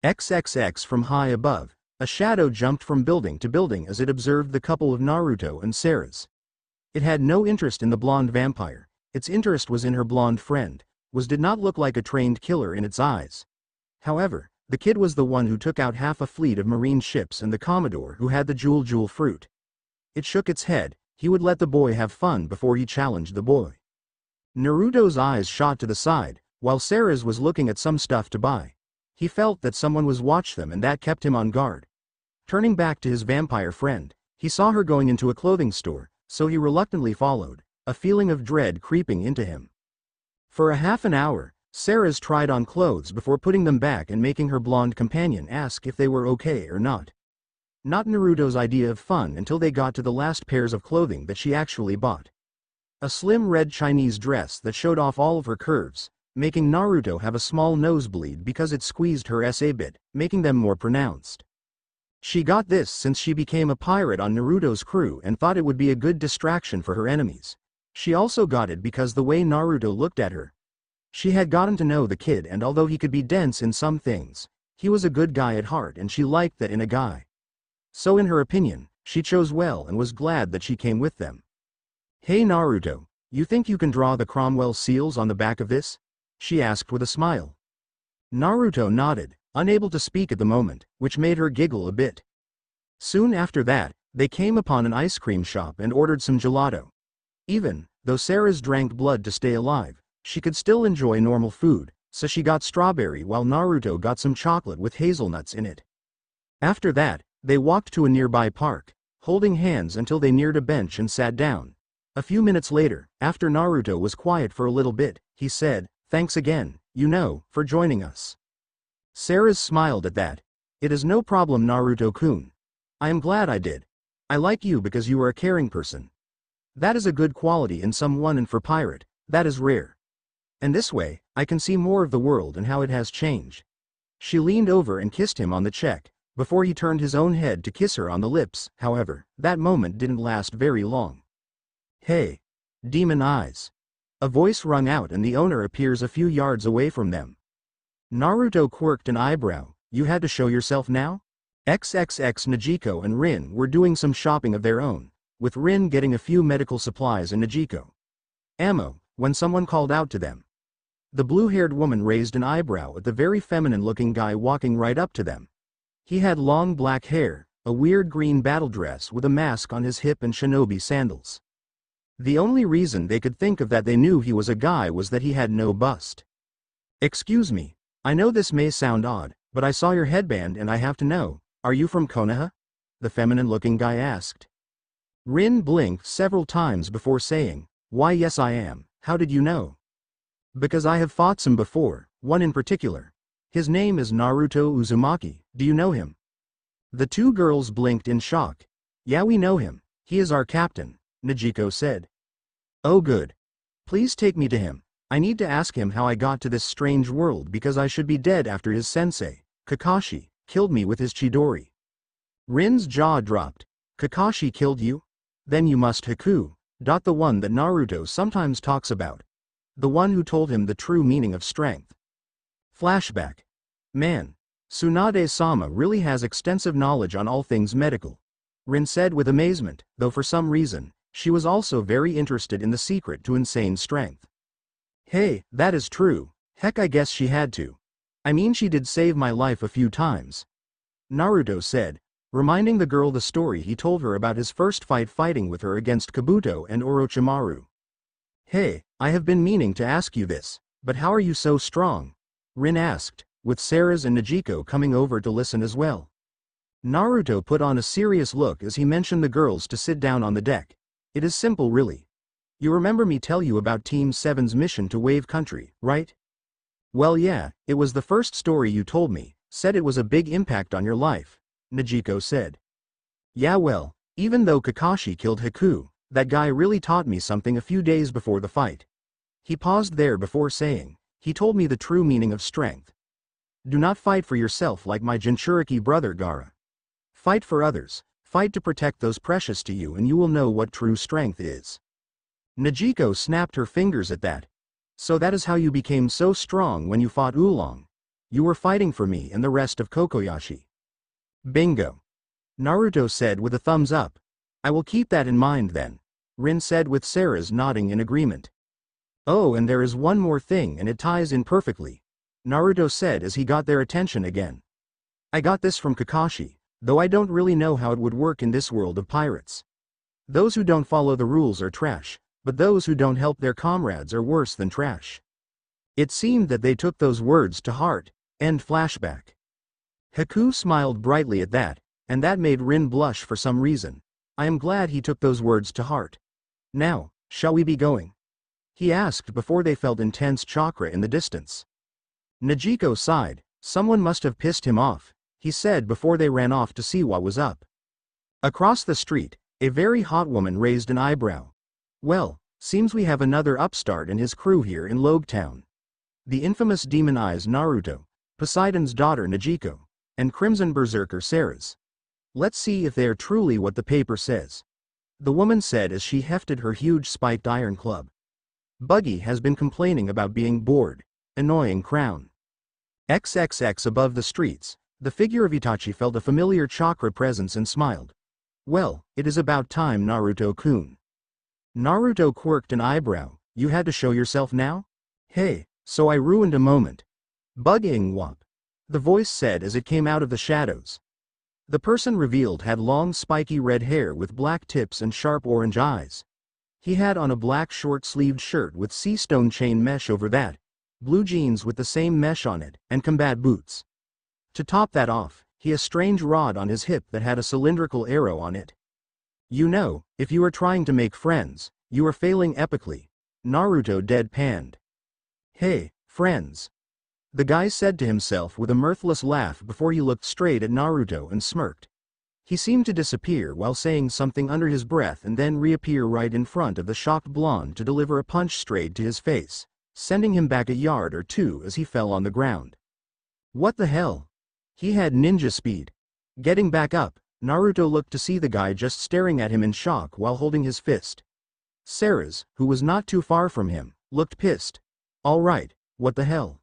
XXX from high above, a shadow jumped from building to building as it observed the couple of Naruto and Seras. It had no interest in the blonde vampire, its interest was in her blonde friend, was did not look like a trained killer in its eyes. However, the kid was the one who took out half a fleet of marine ships and the Commodore who had the jewel jewel fruit. It shook its head, he would let the boy have fun before he challenged the boy. Naruto's eyes shot to the side, while Seras was looking at some stuff to buy. He felt that someone was watch them and that kept him on guard. Turning back to his vampire friend, he saw her going into a clothing store, so he reluctantly followed, a feeling of dread creeping into him. For a half an hour, Seras tried on clothes before putting them back and making her blonde companion ask if they were okay or not. Not Naruto's idea of fun until they got to the last pairs of clothing that she actually bought. A slim red Chinese dress that showed off all of her curves, making Naruto have a small nosebleed because it squeezed her SA bit, making them more pronounced. She got this since she became a pirate on Naruto's crew and thought it would be a good distraction for her enemies. She also got it because the way Naruto looked at her, she had gotten to know the kid and although he could be dense in some things, he was a good guy at heart and she liked that in a guy. So in her opinion, she chose well and was glad that she came with them. Hey Naruto, you think you can draw the Cromwell seals on the back of this? She asked with a smile. Naruto nodded, unable to speak at the moment, which made her giggle a bit. Soon after that, they came upon an ice cream shop and ordered some gelato. Even, though Seras drank blood to stay alive, she could still enjoy normal food, so she got strawberry while Naruto got some chocolate with hazelnuts in it. After that, they walked to a nearby park, holding hands until they neared a bench and sat down. A few minutes later, after Naruto was quiet for a little bit, he said, Thanks again, you know, for joining us. Seras smiled at that. It is no problem Naruto-kun. I am glad I did. I like you because you are a caring person. That is a good quality in someone and for pirate, that is rare. And this way, I can see more of the world and how it has changed. She leaned over and kissed him on the cheek, before he turned his own head to kiss her on the lips, however, that moment didn't last very long. Hey! Demon eyes! A voice rung out and the owner appears a few yards away from them. Naruto quirked an eyebrow, you had to show yourself now? XXX Nojiko and Rin were doing some shopping of their own, with Rin getting a few medical supplies and Nojiko. Ammo, when someone called out to them. The blue-haired woman raised an eyebrow at the very feminine-looking guy walking right up to them. He had long black hair, a weird green battle dress with a mask on his hip and shinobi sandals. The only reason they could think of that they knew he was a guy was that he had no bust. Excuse me, I know this may sound odd, but I saw your headband and I have to know, are you from Konoha? The feminine-looking guy asked. Rin blinked several times before saying, why yes I am, how did you know? Because I have fought some before, one in particular. His name is Naruto Uzumaki, do you know him? The two girls blinked in shock. Yeah we know him, he is our captain, Nojiko said. Oh good. Please take me to him, I need to ask him how I got to this strange world because I should be dead after his sensei, Kakashi, killed me with his Chidori. Rin's jaw dropped. Kakashi killed you? Then you must Haku, the one that Naruto sometimes talks about, the one who told him the true meaning of strength. Flashback. Man. Tsunade-sama really has extensive knowledge on all things medical. Rin said with amazement, though for some reason, she was also very interested in the secret to insane strength. Hey, that is true, heck I guess she had to. I mean she did save my life a few times. Naruto said, reminding the girl the story he told her about his first fight fighting with her against Kabuto and Orochimaru. Hey, I have been meaning to ask you this, but how are you so strong? Rin asked, with Seras and Nojiko coming over to listen as well. Naruto put on a serious look as he mentioned the girls to sit down on the deck. It is simple really. You remember me tell you about Team 7's mission to Wave Country, right? Well yeah, it was the first story you told me, said it was a big impact on your life, Nojiko said. Yeah well, even though Kakashi killed Haku, that guy really taught me something a few days before the fight. He paused there before saying, he told me the true meaning of strength. Do not fight for yourself like my Jinchuriki brother Gaara. Fight for others, fight to protect those precious to you and you will know what true strength is. Nojiko snapped her fingers at that. So that is how you became so strong when you fought Arlong. You were fighting for me and the rest of Kokoyashi. Bingo. Naruto said with a thumbs up. I will keep that in mind then. Rin said with Seras nodding in agreement. Oh and there is one more thing and it ties in perfectly. Naruto said as he got their attention again. I got this from Kakashi, though I don't really know how it would work in this world of pirates. Those who don't follow the rules are trash, but those who don't help their comrades are worse than trash. It seemed that they took those words to heart, end flashback. Haku smiled brightly at that, and that made Rin blush for some reason. I am glad he took those words to heart. Now, shall we be going? He asked before they felt intense chakra in the distance. Nojiko sighed, someone must have pissed him off, he said before they ran off to see what was up. Across the street, a very hot woman raised an eyebrow. Well, seems we have another upstart and his crew here in Loguetown. The infamous demon eyes Naruto, Poseidon's daughter Nojiko, and Crimson Berserker Seras. Let's see if they are truly what the paper says. The woman said as she hefted her huge spiked iron club. Buggy has been complaining about being bored. Annoying crown. XXX above the streets, the figure of Itachi felt a familiar chakra presence and smiled. Well, it is about time Naruto-kun. Naruto quirked an eyebrow, you had to show yourself now? Hey, so I ruined a moment. Bugging wop. The voice said as it came out of the shadows. The person revealed had long spiky red hair with black tips and sharp orange eyes. He had on a black short-sleeved shirt with sea stone chain mesh over that, blue jeans with the same mesh on it, and combat boots. To top that off, he had a strange rod on his hip that had a cylindrical arrow on it. You know, if you are trying to make friends, you are failing epically. Naruto deadpanned. Hey, friends. The guy said to himself with a mirthless laugh before he looked straight at Naruto and smirked. He seemed to disappear while saying something under his breath and then reappear right in front of the shocked blonde to deliver a punch straight to his face, sending him back a yard or two as he fell on the ground. What the hell? He had ninja speed. Getting back up, Naruto looked to see the guy just staring at him in shock while holding his fist. Seras, who was not too far from him, looked pissed. Alright, what the hell?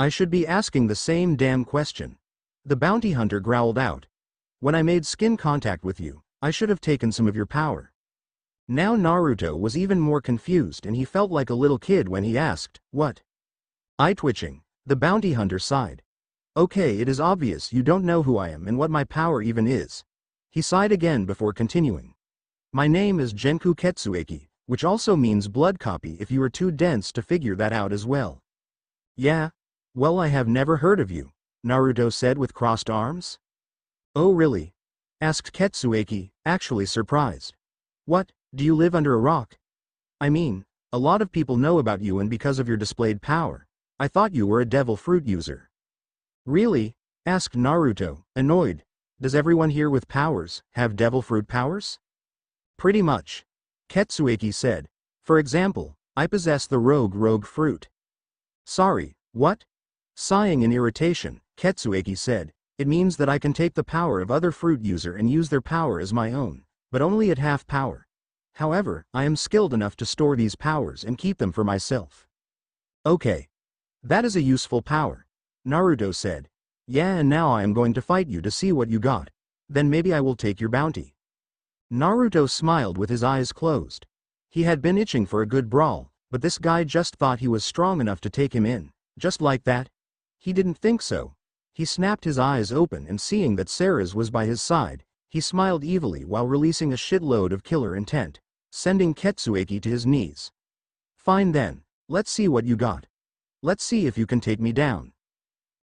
I should be asking the same damn question. The bounty hunter growled out. When I made skin contact with you, I should have taken some of your power. Now Naruto was even more confused and he felt like a little kid when he asked, what? Eye twitching, the bounty hunter sighed. Okay it is obvious you don't know who I am and what my power even is. He sighed again before continuing. My name is Genku Ketsueki, which also means blood copy if you are too dense to figure that out as well. Yeah? Well I have never heard of you, Naruto said with crossed arms. Oh really? asked Ketsueki, actually surprised. What, do you live under a rock? I mean, a lot of people know about you and because of your displayed power. I thought you were a devil fruit user. Really? asked Naruto, annoyed. Does everyone here with powers have devil fruit powers? Pretty much. Ketsueki said. For example, I possess the rogue rogue fruit. Sorry, what? Sighing in irritation, Ketsueki said, it means that I can take the power of other fruit user and use their power as my own, but only at half power. However, I am skilled enough to store these powers and keep them for myself. Okay. That is a useful power. Naruto said. Yeah and now I am going to fight you to see what you got. Then maybe I will take your bounty. Naruto smiled with his eyes closed. He had been itching for a good brawl, but this guy just thought he was strong enough to take him in, just like that. He didn't think so. He snapped his eyes open and seeing that Seras was by his side, he smiled evilly while releasing a shitload of killer intent, sending Ketsueki to his knees. Fine then, let's see what you got. Let's see if you can take me down.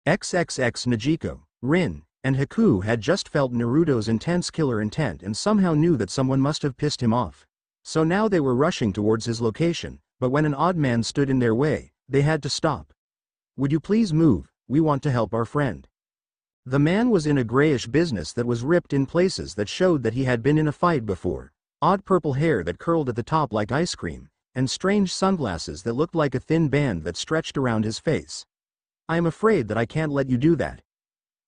XXX Nojiko, Rin, and Haku had just felt Naruto's intense killer intent and somehow knew that someone must have pissed him off. So now they were rushing towards his location, but when an odd man stood in their way, they had to stop. Would you please move, we want to help our friend. The man was in a grayish business that was ripped in places that showed that he had been in a fight before, odd purple hair that curled at the top like ice cream, and strange sunglasses that looked like a thin band that stretched around his face. I am afraid that I can't let you do that.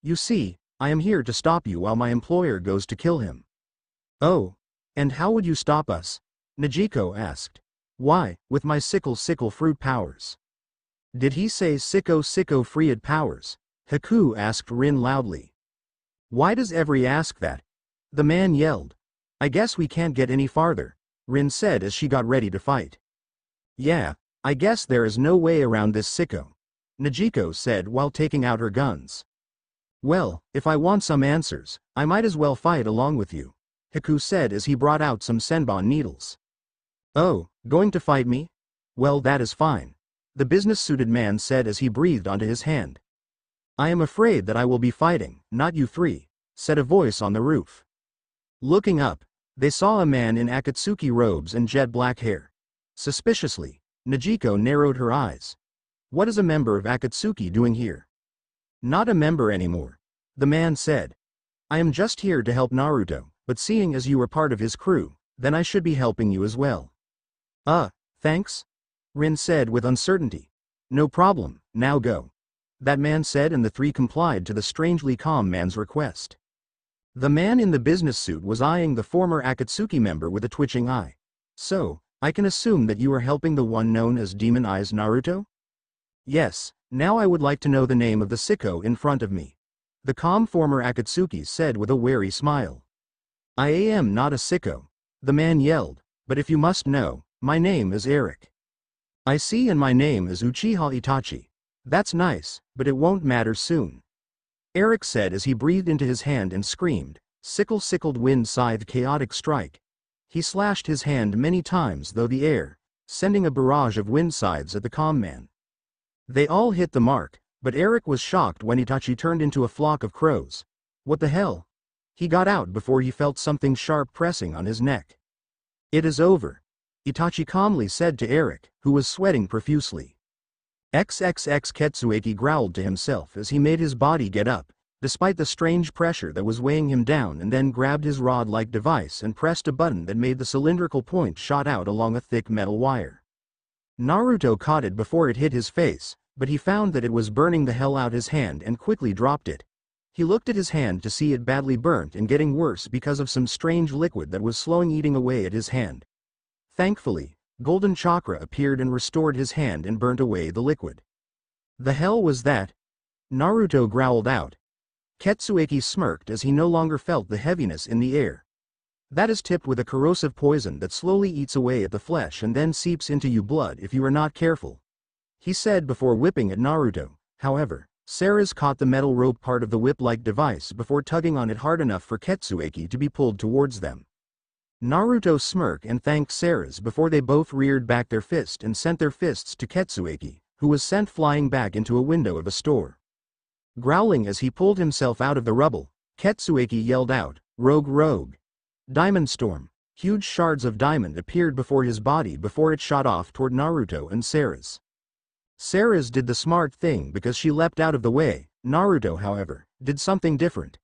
You see, I am here to stop you while my employer goes to kill him. Oh. And how would you stop us? Nojiko asked. Why, with my sickle sickle fruit powers. Did he say sicko sicko freed powers? Haku asked Rin loudly. Why does every ask that? The man yelled. I guess we can't get any farther, Rin said as she got ready to fight. Yeah, I guess there is no way around this sicko, Nojiko said while taking out her guns. Well, if I want some answers, I might as well fight along with you, Haku said as he brought out some senbon needles. Oh, going to fight me? Well that is fine. The business-suited man said as he breathed onto his hand. I am afraid that I will be fighting, not you three, said a voice on the roof. Looking up, they saw a man in Akatsuki robes and jet black hair. Suspiciously, Nojiko narrowed her eyes. What is a member of Akatsuki doing here? Not a member anymore. The man said. I am just here to help Naruto, but seeing as you are part of his crew, then I should be helping you as well. Uh, thanks? Rin said with uncertainty. No problem, now go. That man said and the three complied to the strangely calm man's request. The man in the business suit was eyeing the former Akatsuki member with a twitching eye. So, I can assume that you are helping the one known as Demon Eyes Naruto? Yes, now I would like to know the name of the sicko in front of me. The calm former Akatsuki said with a wary smile. I am not a sicko. The man yelled, but if you must know, my name is Eric. I see and my name is Uchiha Itachi. That's nice, but it won't matter soon. Eric said as he breathed into his hand and screamed, sickle sickled wind scythe chaotic strike. He slashed his hand many times though the air, sending a barrage of wind scythes at the calm man. They all hit the mark, but Eric was shocked when Itachi turned into a flock of crows. What the hell? He got out before he felt something sharp pressing on his neck. It is over. Itachi calmly said to Eric, who was sweating profusely. XXX Ketsueki growled to himself as he made his body get up, despite the strange pressure that was weighing him down and then grabbed his rod-like device and pressed a button that made the cylindrical point shot out along a thick metal wire. Naruto caught it before it hit his face, but he found that it was burning the hell out his hand and quickly dropped it. He looked at his hand to see it badly burnt and getting worse because of some strange liquid that was slowing eating away at his hand. Thankfully, golden chakra appeared and restored his hand and burnt away the liquid. The hell was that? Naruto growled out. Ketsueki smirked as he no longer felt the heaviness in the air. That is tipped with a corrosive poison that slowly eats away at the flesh and then seeps into you blood if you are not careful. He said before whipping at Naruto, however, Seras caught the metal rope part of the whip-like device before tugging on it hard enough for Ketsueki to be pulled towards them. Naruto smirked and thanked Seras before they both reared back their fist and sent their fists to Ketsueki, who was sent flying back into a window of a store. Growling as he pulled himself out of the rubble, Ketsueki yelled out, Rogue Rogue! Diamond Storm. Huge shards of diamond appeared before his body before it shot off toward Naruto and Seras. Seras did the smart thing because she leapt out of the way, Naruto however, did something different.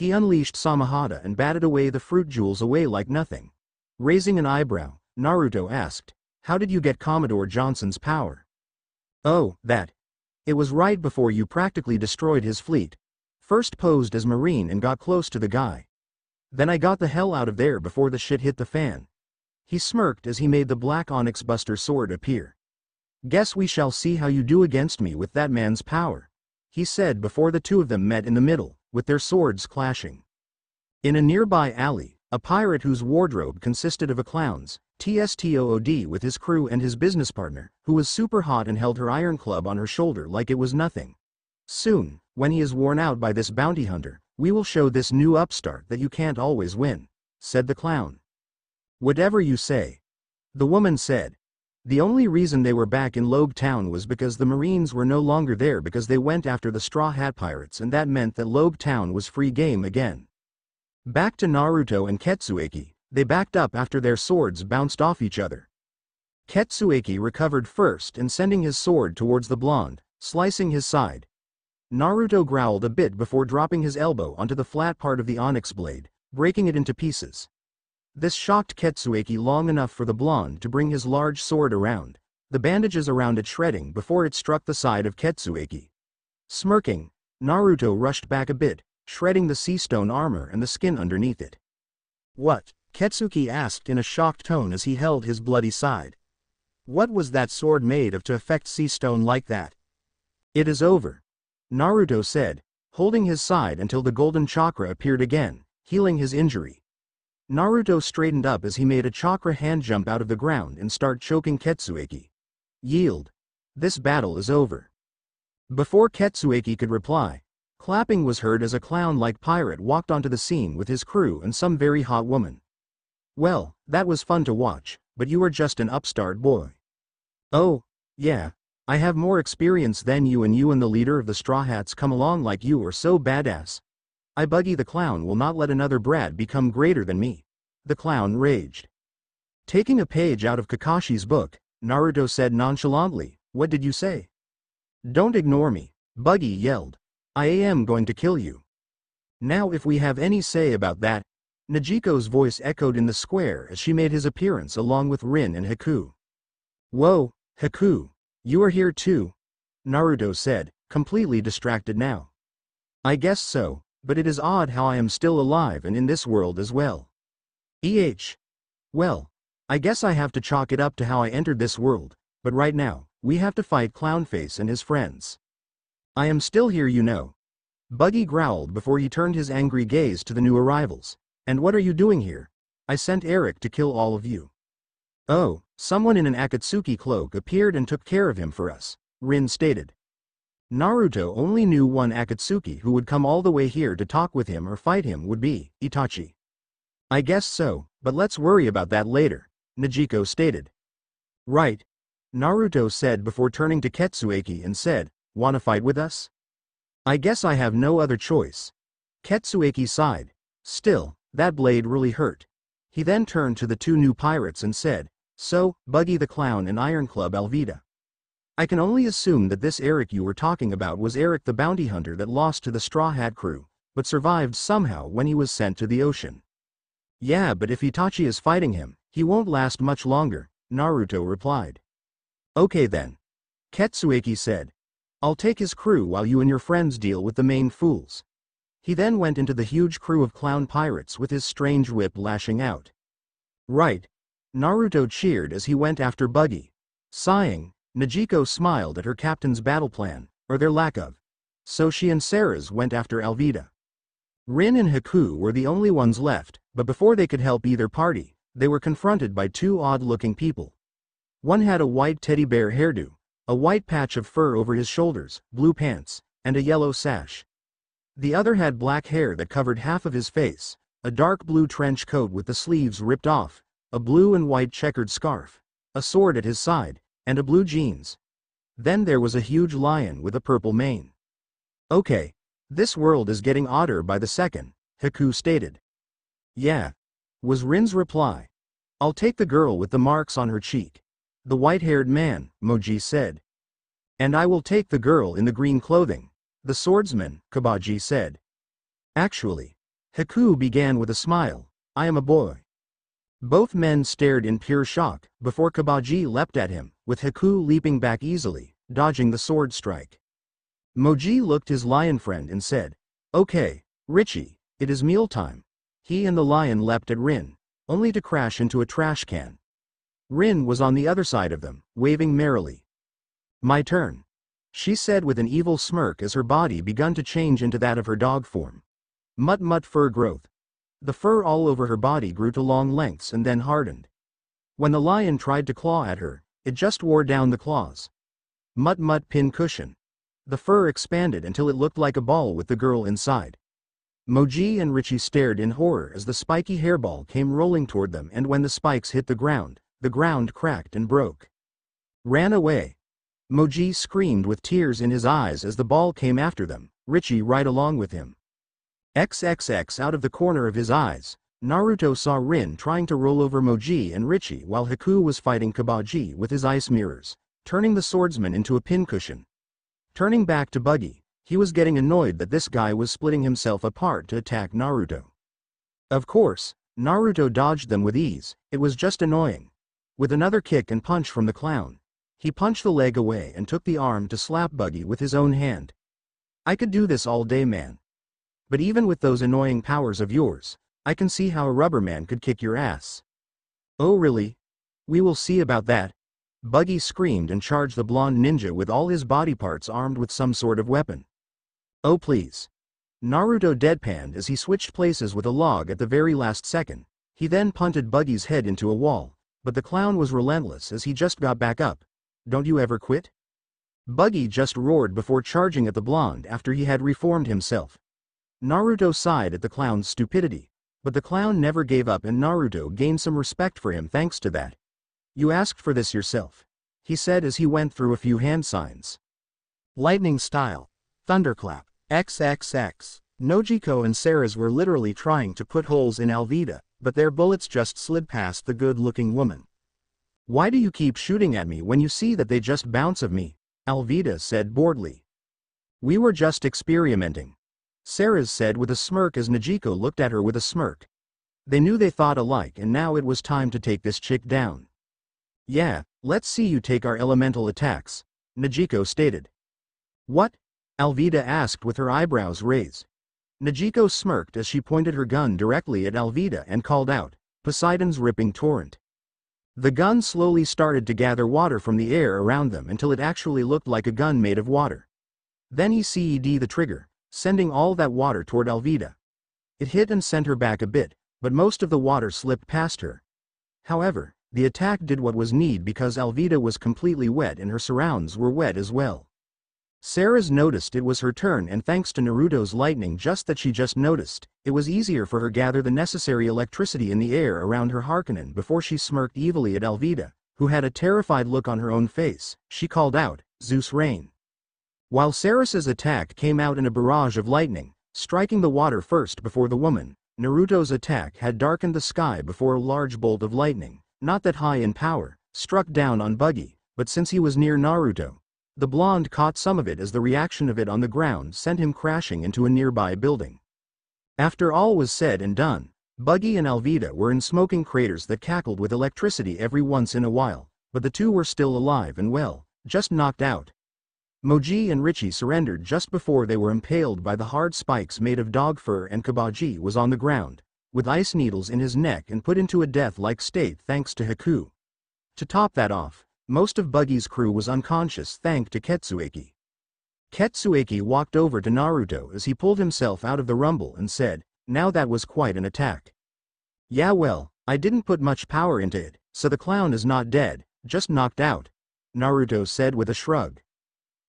He unleashed Samehada and batted away the fruit jewels away like nothing. Raising an eyebrow, Naruto asked, How did you get Commodore Johnson's power? Oh, that. It was right before you practically destroyed his fleet. First posed as Marine and got close to the guy. Then I got the hell out of there before the shit hit the fan. He smirked as he made the black onyx buster sword appear. Guess we shall see how you do against me with that man's power. He said before the two of them met in the middle, with their swords clashing. In a nearby alley, a pirate whose wardrobe consisted of a clown's, TSTOOD with his crew and his business partner, who was super hot and held her iron club on her shoulder like it was nothing. Soon, When he is worn out by this bounty hunter, we will show this new upstart that you can't always win, said the clown. Whatever you say. The woman said. The only reason they were back in Logue Town was because the Marines were no longer there because they went after the Straw Hat Pirates and that meant that Logue Town was free game again. Back to Naruto and Ketsueki, they backed up after their swords bounced off each other. Ketsueki recovered first and sending his sword towards the blonde, slicing his side. Naruto growled a bit before dropping his elbow onto the flat part of the onyx blade, breaking it into pieces. This shocked Ketsueki long enough for the blonde to bring his large sword around, the bandages around it shredding before it struck the side of Ketsueki. Smirking, Naruto rushed back a bit, shredding the sea stone armor and the skin underneath it. What? Ketsueki asked in a shocked tone as he held his bloody side. What was that sword made of to affect sea stone like that? It is over. Naruto said, holding his side until the golden chakra appeared again, healing his injury. Naruto straightened up as he made a chakra hand jump out of the ground and start choking Ketsueki. Yield. This battle is over. Before Ketsueki could reply, clapping was heard as a clown-like pirate walked onto the scene with his crew and some very hot woman. Well, that was fun to watch, but you are just an upstart boy. Oh, yeah, I have more experience than you and you and the leader of the Straw Hats come along like you are so badass. I Buggy the Clown will not let another brat become greater than me. The clown raged. Taking a page out of Kakashi's book, Naruto said nonchalantly, What did you say? Don't ignore me, Buggy yelled. I am going to kill you. Now if we have any say about that, Nojiko's voice echoed in the square as she made his appearance along with Rin and Haku. Whoa, Haku, you are here too? Naruto said, completely distracted now. I guess so, but it is odd how I am still alive and in this world as well. EH. Well, I guess I have to chalk it up to how I entered this world, but right now, we have to fight Clownface and his friends. I am still here you know. Buggy growled before he turned his angry gaze to the new arrivals. And what are you doing here? I sent Eric to kill all of you. Oh, someone in an Akatsuki cloak appeared and took care of him for us, Rin stated. Naruto only knew one Akatsuki who would come all the way here to talk with him or fight him would be Itachi. I guess so, but let's worry about that later, Nojiko stated. Right. Naruto said before turning to Ketsueki and said, Wanna fight with us? I guess I have no other choice. Ketsueki sighed. Still, that blade really hurt. He then turned to the two new pirates and said, so, Buggy the Clown and Iron Club Alvida. I can only assume that this Eric you were talking about was Eric the bounty hunter that lost to the Straw Hat crew, but survived somehow when he was sent to the ocean. Yeah but if Itachi is fighting him, he won't last much longer, Naruto replied. Okay then. Ketsueki said. I'll take his crew while you and your friends deal with the main fools. He then went into the huge crew of clown pirates with his strange whip lashing out. Right, Naruto cheered as he went after Buggy. Sighing, Nojiko smiled at her captain's battle plan, or their lack of. So she and Seras went after Alvida. Rin and Haku were the only ones left, but before they could help either party, they were confronted by two odd-looking people. One had a white teddy bear hairdo, a white patch of fur over his shoulders, blue pants, and a yellow sash. The other had black hair that covered half of his face, a dark blue trench coat with the sleeves ripped off, a blue and white checkered scarf, a sword at his side, and a blue jeans. Then there was a huge lion with a purple mane. Okay, this world is getting odder by the second, Haku stated. Yeah, was Rin's reply. I'll take the girl with the marks on her cheek. The white-haired man, Moji said. And I will take the girl in the green clothing, the swordsman, Kabaji said. Actually, Haku began with a smile, I am a boy. Both men stared in pure shock, before Kabaji leapt at him, with Haku leaping back easily, dodging the sword strike. Moji looked his lion friend and said, Okay, Richie, it is mealtime. He and the lion leapt at Rin, only to crash into a trash can. Rin was on the other side of them, waving merrily. My turn. She said with an evil smirk as her body begun to change into that of her dog form. Mut mut fur growth, the fur all over her body grew to long lengths and then hardened. When the lion tried to claw at her, it just wore down the claws. Mut mut pin cushion. The fur expanded until it looked like a ball with the girl inside. Moji and Richie stared in horror as the spiky hairball came rolling toward them and when the spikes hit the ground, the ground cracked and broke. Ran away. Moji screamed with tears in his eyes as the ball came after them, Richie right along with him. XXX out of the corner of his eyes, Naruto saw Rin trying to roll over Moji and Richie while Haku was fighting Kabaji with his ice mirrors, turning the swordsman into a pincushion. Turning back to Buggy, he was getting annoyed that this guy was splitting himself apart to attack Naruto. Of course, Naruto dodged them with ease, it was just annoying. With another kick and punch from the clown, he punched the leg away and took the arm to slap Buggy with his own hand. I could do this all day man. But even with those annoying powers of yours, I can see how a rubber man could kick your ass. Oh really? We will see about that. Buggy screamed and charged the blonde ninja with all his body parts armed with some sort of weapon. Oh please. Naruto deadpanned as he switched places with a log at the very last second. He then punted Buggy's head into a wall, but the clown was relentless as he just got back up. Don't you ever quit? Buggy just roared before charging at the blonde after he had reformed himself. Naruto sighed at the clown's stupidity, but the clown never gave up and Naruto gained some respect for him thanks to that. You asked for this yourself. He said as he went through a few hand signs. Lightning style. Thunderclap. XXX. Nojiko and Seras were literally trying to put holes in Alvida, but their bullets just slid past the good-looking woman. Why do you keep shooting at me when you see that they just bounce of me? Alvida said boredly. We were just experimenting. Seras said with a smirk as Nojiko looked at her with a smirk. They knew they thought alike and now it was time to take this chick down. Yeah, let's see you take our elemental attacks, Nojiko stated. What? Alvida asked with her eyebrows raised. Nojiko smirked as she pointed her gun directly at Alvida and called out, Poseidon's ripping torrent. The gun slowly started to gather water from the air around them until it actually looked like a gun made of water. Then he CED the trigger, sending all that water toward Alvida. It hit and sent her back a bit, but most of the water slipped past her. However, the attack did what was need because Alvida was completely wet and her surrounds were wet as well. Seras noticed it was her turn and thanks to Naruto's lightning just that she just noticed, it was easier for her gather the necessary electricity in the air around her Harkonnen before she smirked evilly at Alvida, who had a terrified look on her own face, she called out, Zeus Rain. While Seras's attack came out in a barrage of lightning, striking the water first before the woman, Naruto's attack had darkened the sky before a large bolt of lightning, not that high in power, struck down on Buggy, but since he was near Naruto, the blonde caught some of it as the reaction of it on the ground sent him crashing into a nearby building. After all was said and done, Buggy and Alvida were in smoking craters that cackled with electricity every once in a while, but the two were still alive and well, just knocked out, Moji and Richie surrendered just before they were impaled by the hard spikes made of dog fur and Kabaji was on the ground, with ice needles in his neck and put into a death-like state thanks to Haku. To top that off, most of Buggy's crew was unconscious thanks to Ketsueki. Ketsueki walked over to Naruto as he pulled himself out of the rumble and said, now that was quite an attack. Yeah well, I didn't put much power into it, so the clown is not dead, just knocked out. Naruto said with a shrug.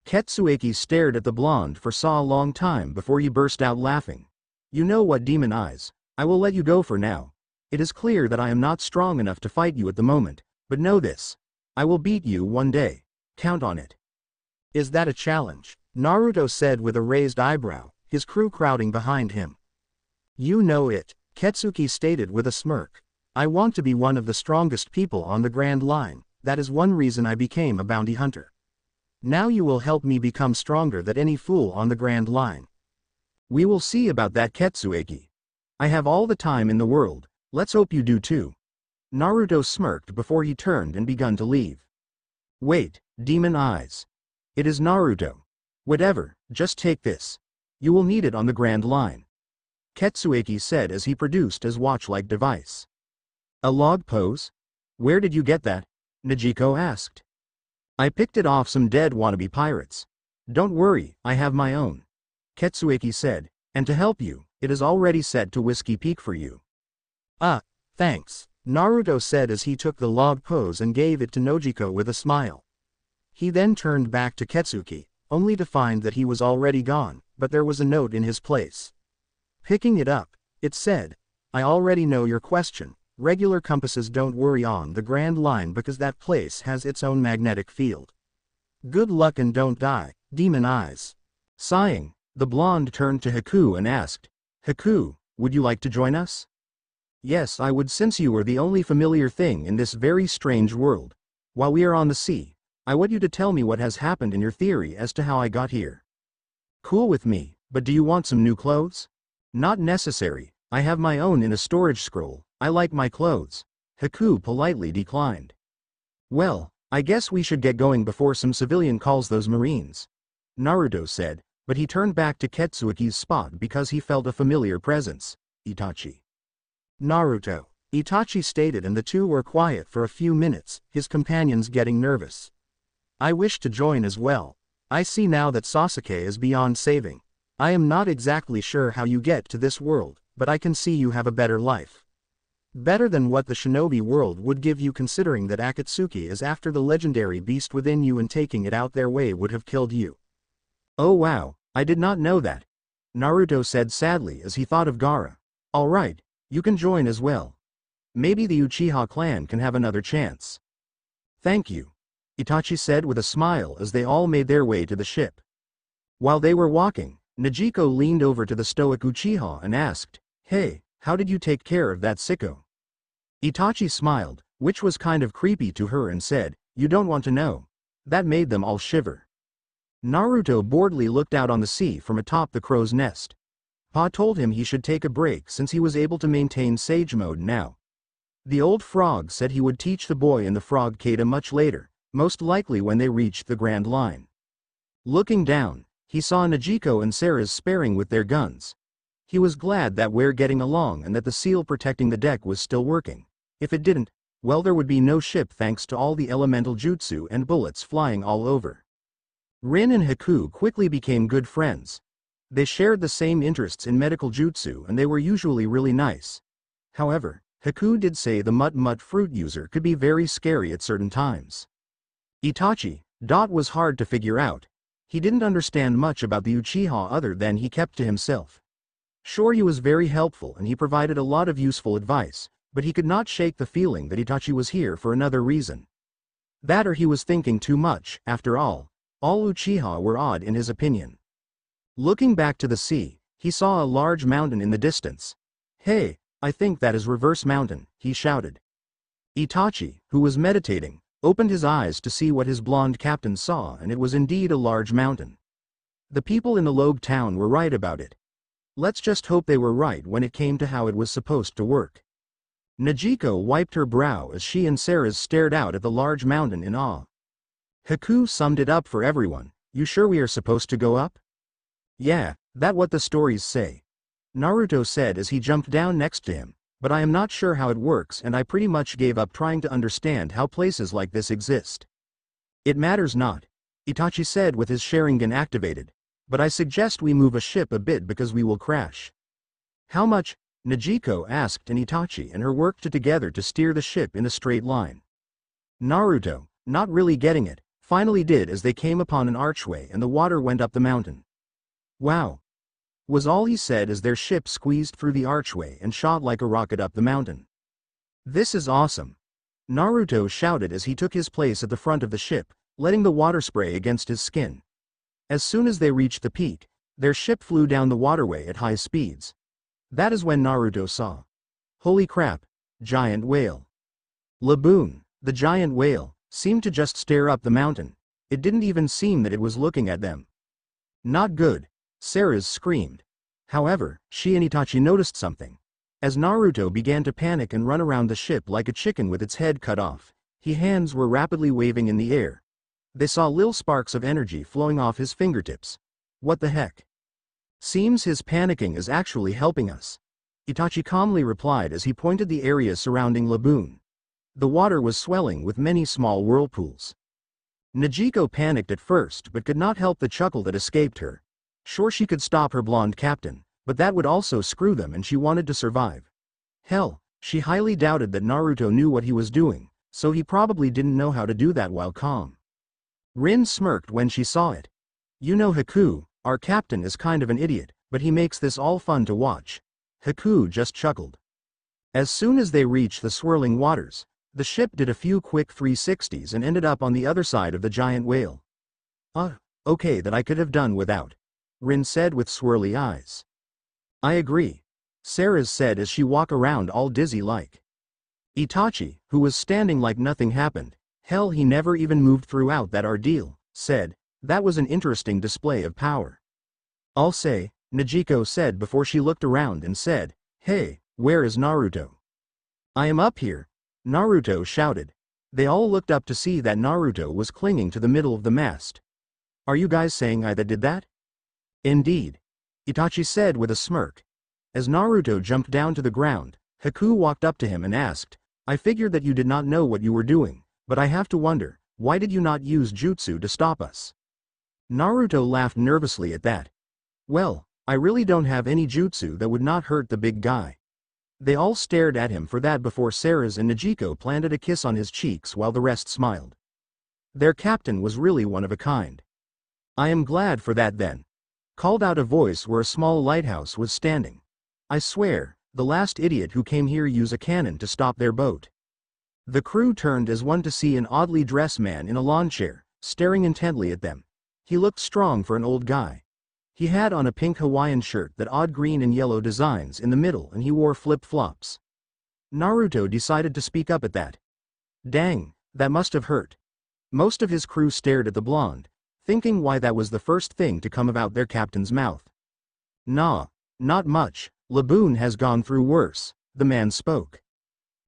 Ketsueki stared at the blonde for saw a long time before he burst out laughing. You know what demon eyes, I will let you go for now. It is clear that I am not strong enough to fight you at the moment, but know this. I will beat you one day. Count on it. Is that a challenge? Naruto said with a raised eyebrow, his crew crowding behind him. You know it, Ketsueki stated with a smirk. I want to be one of the strongest people on the Grand Line, that is one reason I became a bounty hunter. Now you will help me become stronger than any fool on the Grand Line. We will see about that Ketsueki. I have all the time in the world, let's hope you do too. Naruto smirked before he turned and begun to leave. Wait, demon eyes. It is Naruto. Whatever, just take this. You will need it on the Grand Line. Ketsueki said as he produced his watch-like device. A log pose? Where did you get that? Nojiko asked. I picked it off some dead wannabe pirates. Don't worry, I have my own. Ketsueki said, and to help you, it is already set to Whiskey Peak for you. Ah, thanks, Naruto said as he took the log pose and gave it to Nojiko with a smile. He then turned back to Ketsueki, only to find that he was already gone, but there was a note in his place. Picking it up, it said, I already know your question, regular compasses don't worry on the Grand Line because that place has its own magnetic field. Good luck and don't die, demon eyes. Sighing, the blonde turned to Haku and asked, Haku, would you like to join us? Yes, I would since you are the only familiar thing in this very strange world. While we are on the sea, I want you to tell me what has happened in your theory as to how I got here. Cool with me, but do you want some new clothes? Not necessary, I have my own in a storage scroll, I like my clothes. Haku politely declined. Well, I guess we should get going before some civilian calls those marines. Naruto said, but he turned back to Ketsueki's spot because he felt a familiar presence. Itachi. Naruto. Itachi stated and the two were quiet for a few minutes, his companions getting nervous. I wish to join as well. I see now that Sasuke is beyond saving. I am not exactly sure how you get to this world, but I can see you have a better life. Better than what the shinobi world would give you considering that Akatsuki is after the legendary beast within you and taking it out their way would have killed you. Oh wow, I did not know that. Naruto said sadly as he thought of Gaara. Alright, you can join as well. Maybe the Uchiha clan can have another chance. Thank you. Itachi said with a smile as they all made their way to the ship. While they were walking, Nojiko leaned over to the stoic Uchiha and asked, Hey, how did you take care of that sicko? Itachi smiled, which was kind of creepy to her and said, You don't want to know. That made them all shiver. Naruto boredly looked out on the sea from atop the crow's nest. Pa told him he should take a break since he was able to maintain sage mode now. The old frog said he would teach the boy in the frog kata much later, most likely when they reached the Grand Line. Looking down, he saw Nojiko and Seras sparring with their guns. He was glad that we're getting along and that the seal protecting the deck was still working. If it didn't, well there would be no ship thanks to all the elemental jutsu and bullets flying all over. Rin and Haku quickly became good friends, they shared the same interests in medical jutsu and they were usually really nice. However, Haku did say the Mut Mut fruit user could be very scary at certain times. Itachi, Dot was hard to figure out. He didn't understand much about the Uchiha other than he kept to himself. He was very helpful and he provided a lot of useful advice, but he could not shake the feeling that Itachi was here for another reason. That or he was thinking too much, after all, all Uchiha were odd in his opinion. Looking back to the sea, he saw a large mountain in the distance. Hey, I think that is Reverse Mountain, he shouted. Itachi, who was meditating, opened his eyes to see what his blonde captain saw and it was indeed a large mountain. The people in the Logue town were right about it. Let's just hope they were right when it came to how it was supposed to work. Nojiko wiped her brow as she and Seras stared out at the large mountain in awe. Haku summed it up for everyone, you sure we are supposed to go up? Yeah, that what the stories say. Naruto said as he jumped down next to him, but I am not sure how it works and I pretty much gave up trying to understand how places like this exist. It matters not. Itachi said with his Sharingan activated, but I suggest we move a ship a bit because we will crash. How much? Nojiko asked and Itachi and her worked together to steer the ship in a straight line. Naruto, not really getting it, finally did as they came upon an archway and the water went up the mountain. Wow. Was all he said as their ship squeezed through the archway and shot like a rocket up the mountain. This is awesome. Naruto shouted as he took his place at the front of the ship, letting the water spray against his skin. As soon as they reached the peak, their ship flew down the waterway at high speeds. That is when Naruto saw. Holy crap, giant whale. Laboon, the giant whale, seemed to just stare up the mountain. It didn't even seem that it was looking at them. Not good, Seras screamed. However, she and Itachi noticed something. As Naruto began to panic and run around the ship like a chicken with its head cut off, his hands were rapidly waving in the air. They saw little sparks of energy flowing off his fingertips. What the heck? Seems his panicking is actually helping us. Itachi calmly replied as he pointed the area surrounding Laboon. The water was swelling with many small whirlpools. Nojiko panicked at first but could not help the chuckle that escaped her. Sure she could stop her blonde captain, but that would also screw them and she wanted to survive. Hell, she highly doubted that Naruto knew what he was doing, so he probably didn't know how to do that while calm. Rin smirked when she saw it. You know Haku, our captain is kind of an idiot, but he makes this all fun to watch. Haku just chuckled. As soon as they reached the swirling waters, the ship did a few quick 360s and ended up on the other side of the giant whale. Ah, uh, okay that I could have done without. Rin said with swirly eyes. I agree. Seras said as she walked around all dizzy like. Itachi, who was standing like nothing happened, hell he never even moved throughout that ordeal, said, that was an interesting display of power. I'll say, Nojiko said before she looked around and said, Hey, where is Naruto? I am up here. Naruto shouted. They all looked up to see that Naruto was clinging to the middle of the mast. Are you guys saying I that did that? Indeed. Itachi said with a smirk. As Naruto jumped down to the ground, Haku walked up to him and asked, I figured that you did not know what you were doing, but I have to wonder, why did you not use jutsu to stop us? Naruto laughed nervously at that. Well, I really don't have any jutsu that would not hurt the big guy. They all stared at him for that before Seras and Nojiko planted a kiss on his cheeks while the rest smiled. Their captain was really one of a kind. I am glad for that then. Called out a voice where a small lighthouse was standing. I swear, the last idiot who came here used a cannon to stop their boat. The crew turned as one to see an oddly dressed man in a lawn chair, staring intently at them. He looked strong for an old guy. He had on a pink Hawaiian shirt that odd green and yellow designs in the middle and he wore flip-flops. Naruto decided to speak up at that. Dang, that must have hurt. Most of his crew stared at the blonde, thinking why that was the first thing to come about their captain's mouth. Nah, not much, Laboon has gone through worse, the man spoke.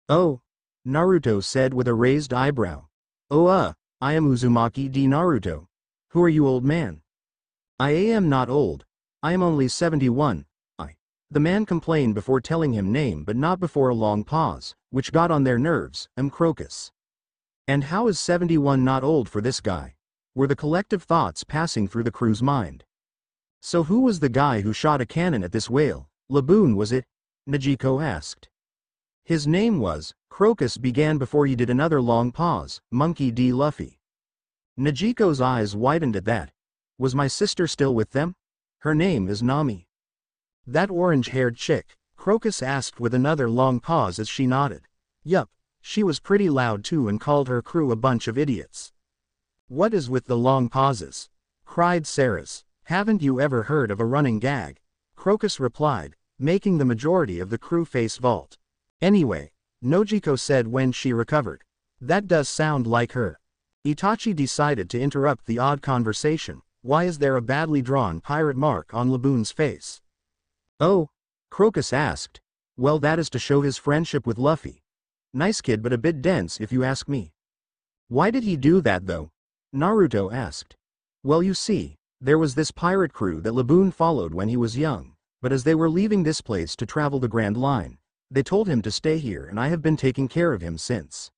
Oh, Naruto said with a raised eyebrow. Oh uh, I am Uzumaki D. Naruto, who are you old man? I am not old. I am only 71. I. The man complained before telling him name but not before a long pause, which got on their nerves, am Crocus. And how is 71 not old for this guy? Were the collective thoughts passing through the crew's mind. So who was the guy who shot a cannon at this whale? Laboon was it? Nojiko asked. His name was, Crocus began before he did another long pause, Monkey D. Luffy. Nojiko's eyes widened at that. Was my sister still with them? Her name is Nami. That orange-haired chick, Crocus asked with another long pause as she nodded. Yup, she was pretty loud too and called her crew a bunch of idiots. What is with the long pauses? cried Seras. Haven't you ever heard of a running gag? Crocus replied, making the majority of the crew face vault. Anyway, Nojiko said when she recovered. That does sound like her. Itachi decided to interrupt the odd conversation, why is there a badly drawn pirate mark on Laboon's face? Oh, Crocus asked. Well that is to show his friendship with Luffy. Nice kid but a bit dense if you ask me. Why did he do that though? Naruto asked. Well you see, there was this pirate crew that Laboon followed when he was young, but as they were leaving this place to travel the Grand Line, they told him to stay here and I have been taking care of him since.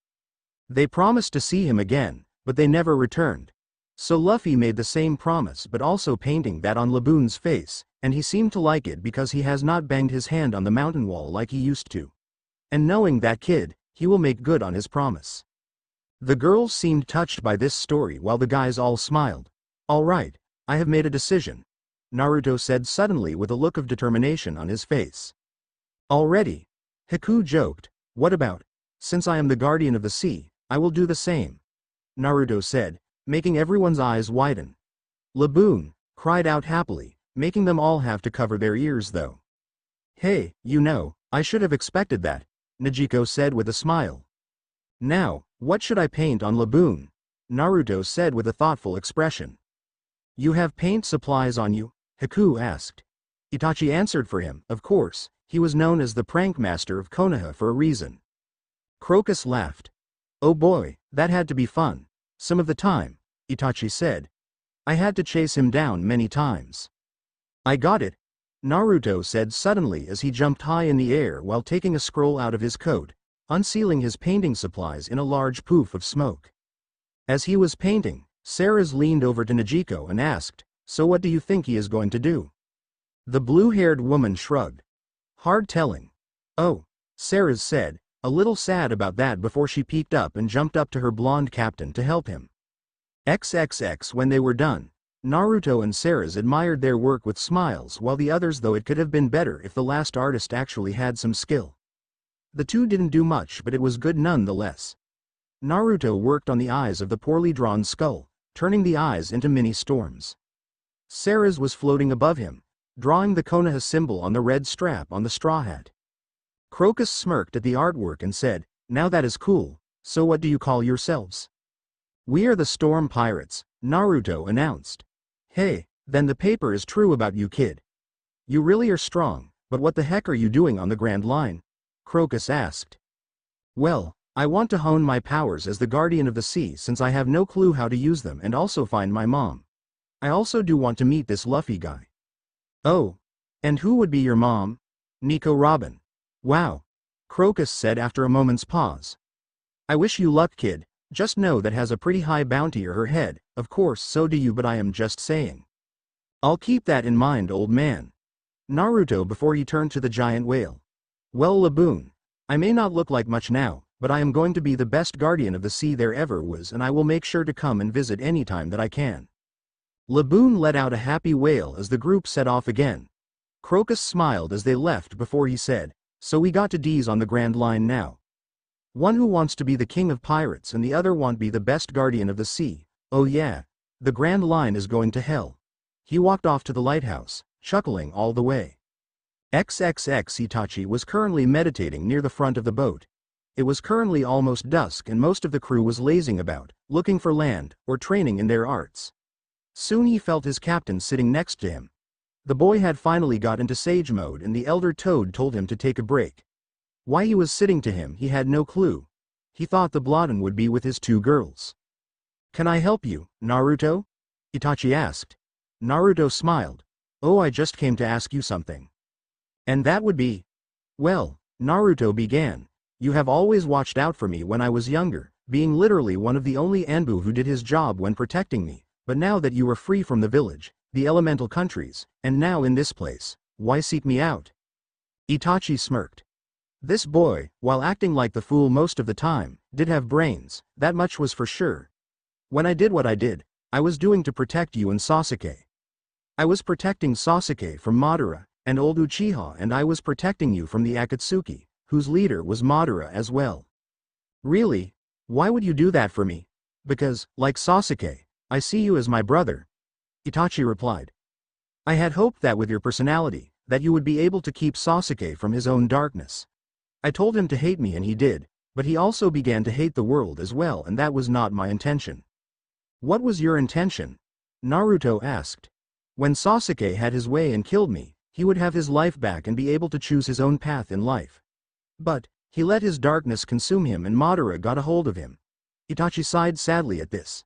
They promised to see him again, but they never returned. So Luffy made the same promise but also painting that on Laboon's face, and he seemed to like it because he has not banged his hand on the mountain wall like he used to. And knowing that kid, he will make good on his promise. The girls seemed touched by this story while the guys all smiled. Alright, I have made a decision. Naruto said suddenly with a look of determination on his face. Already. Haku joked, what about, since I am the guardian of the sea, I will do the same. Naruto said, making everyone's eyes widen. Laboon, cried out happily, making them all have to cover their ears though. Hey, you know, I should have expected that, Nojiko said with a smile. Now, what should I paint on Laboon? Naruto said with a thoughtful expression. You have paint supplies on you? Haku asked. Itachi answered for him, of course, he was known as the prank master of Konoha for a reason. Crocus laughed. Oh boy, that had to be fun. Some of the time, Itachi said. I had to chase him down many times. I got it, Naruto said suddenly as he jumped high in the air while taking a scroll out of his coat, unsealing his painting supplies in a large poof of smoke. As he was painting, Seras leaned over to Nojiko and asked, So what do you think he is going to do? The blue-haired woman shrugged. Hard telling. Oh, Seras said, a little sad about that before she peeked up and jumped up to her blonde captain to help him. XXX when they were done, Naruto and Seras admired their work with smiles while the others though it could have been better if the last artist actually had some skill. The two didn't do much but it was good nonetheless. Naruto worked on the eyes of the poorly drawn skull, turning the eyes into mini storms. Seras was floating above him, drawing the Konoha symbol on the red strap on the straw hat. Crocus smirked at the artwork and said, now that is cool, so what do you call yourselves? We are the Storm Pirates, Naruto announced. Hey, then the paper is true about you kid. You really are strong, but what the heck are you doing on the Grand Line? Crocus asked. Well, I want to hone my powers as the Guardian of the Sea since I have no clue how to use them and also find my mom. I also do want to meet this Luffy guy. Oh. And who would be your mom? Nico Robin. Wow. Crocus said after a moment's pause. I wish you luck kid, just know that has a pretty high bounty or her head, of course so do you but I am just saying. I'll keep that in mind old man. Naruto before he turned to the giant whale. Well Laboon. I may not look like much now, but I am going to be the best guardian of the sea there ever was and I will make sure to come and visit anytime that I can. Laboon let out a happy wail as the group set off again. Crocus smiled as they left before he said, so we got to D's on the Grand Line now. One who wants to be the king of pirates and the other want be the best guardian of the sea. Oh yeah. The Grand Line is going to hell. He walked off to the lighthouse, chuckling all the way. XXX Itachi was currently meditating near the front of the boat. It was currently almost dusk and most of the crew was lazing about, looking for land, or training in their arts. Soon he felt his captain sitting next to him. The boy had finally got into sage mode and the elder toad told him to take a break. Why he was sitting to him he had no clue. He thought the Blodden would be with his two girls. Can I help you, Naruto? Itachi asked. Naruto smiled. Oh I just came to ask you something. And that would be? Well, Naruto began. You have always watched out for me when I was younger, being literally one of the only Anbu who did his job when protecting me, but now that you are free from the village, the elemental countries, and now in this place, why seek me out? Itachi smirked. This boy, while acting like the fool most of the time, did have brains, that much was for sure. When I did what I did, I was doing to protect you and Sasuke. I was protecting Sasuke from Madara, and old Uchiha and I was protecting you from the Akatsuki, whose leader was Madara as well. Really? Why would you do that for me? Because, like Sasuke, I see you as my brother. Itachi replied. I had hoped that with your personality, that you would be able to keep Sasuke from his own darkness. I told him to hate me and he did, but he also began to hate the world as well and that was not my intention. What was your intention? Naruto asked. When Sasuke had his way and killed me, he would have his life back and be able to choose his own path in life. But, he let his darkness consume him and Madara got a hold of him. Itachi sighed sadly at this.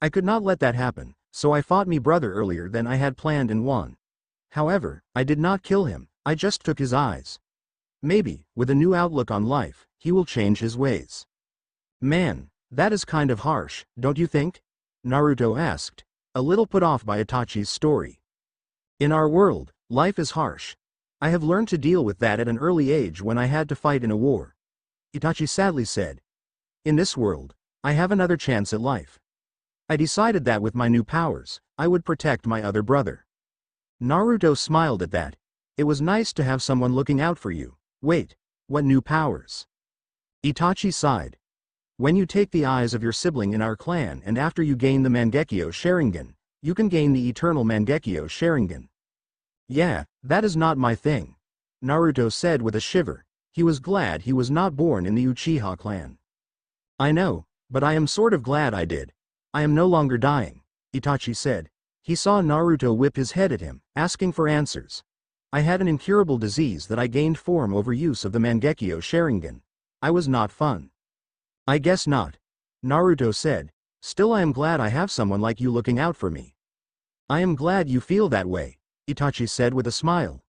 I could not let that happen, so I fought me brother earlier than I had planned and won. However, I did not kill him, I just took his eyes. Maybe, with a new outlook on life, he will change his ways. Man, that is kind of harsh, don't you think? Naruto asked, a little put off by Itachi's story. In our world, life is harsh. I have learned to deal with that at an early age when I had to fight in a war. Itachi sadly said. In this world, I have another chance at life. I decided that with my new powers, I would protect my other brother. Naruto smiled at that. It was nice to have someone looking out for you. Wait, what new powers? Itachi sighed. When you take the eyes of your sibling in our clan and after you gain the Mangekyo Sharingan, you can gain the eternal Mangekyo Sharingan. Yeah, that is not my thing. Naruto said with a shiver. He was glad he was not born in the Uchiha clan. I know, but I am sort of glad I did. I am no longer dying, Itachi said. He saw Naruto whip his head at him, asking for answers. I had an incurable disease that I gained form over use of the Mangekyo Sharingan. I was not fun. I guess not. Naruto said. Still I am glad I have someone like you looking out for me. I am glad you feel that way, Itachi said with a smile.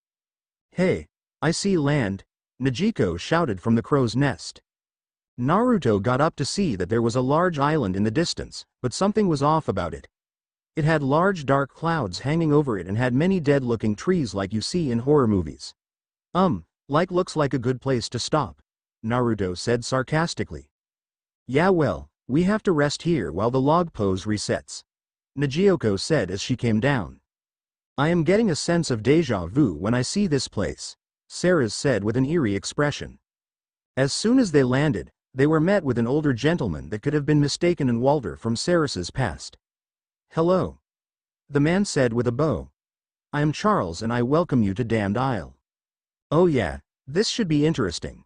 Hey, I see land, Nojiko shouted from the crow's nest. Naruto got up to see that there was a large island in the distance, but something was off about it. It had large dark clouds hanging over it and had many dead-looking trees like you see in horror movies. Um, like looks like a good place to stop. Naruto said sarcastically. Yeah well, we have to rest here while the log pose resets. Nojiko said as she came down. I am getting a sense of deja vu when I see this place, Seras said with an eerie expression. As soon as they landed, they were met with an older gentleman that could have been mistaken in Walter from Seras's past. Hello. The man said with a bow. I am Charles and I welcome you to Damned Isle. Oh yeah, this should be interesting.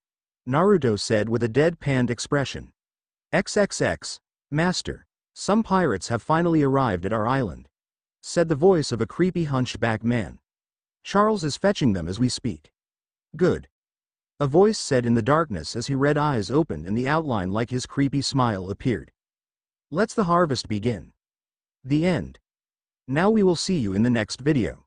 Naruto said with a deadpanned expression. XXX, Master, some pirates have finally arrived at our island. Said the voice of a creepy hunchback man. Charles is fetching them as we speak. Good. A voice said in the darkness as he read eyes opened and the outline like his creepy smile appeared. Let's the harvest begin. The end. Now we will see you in the next video.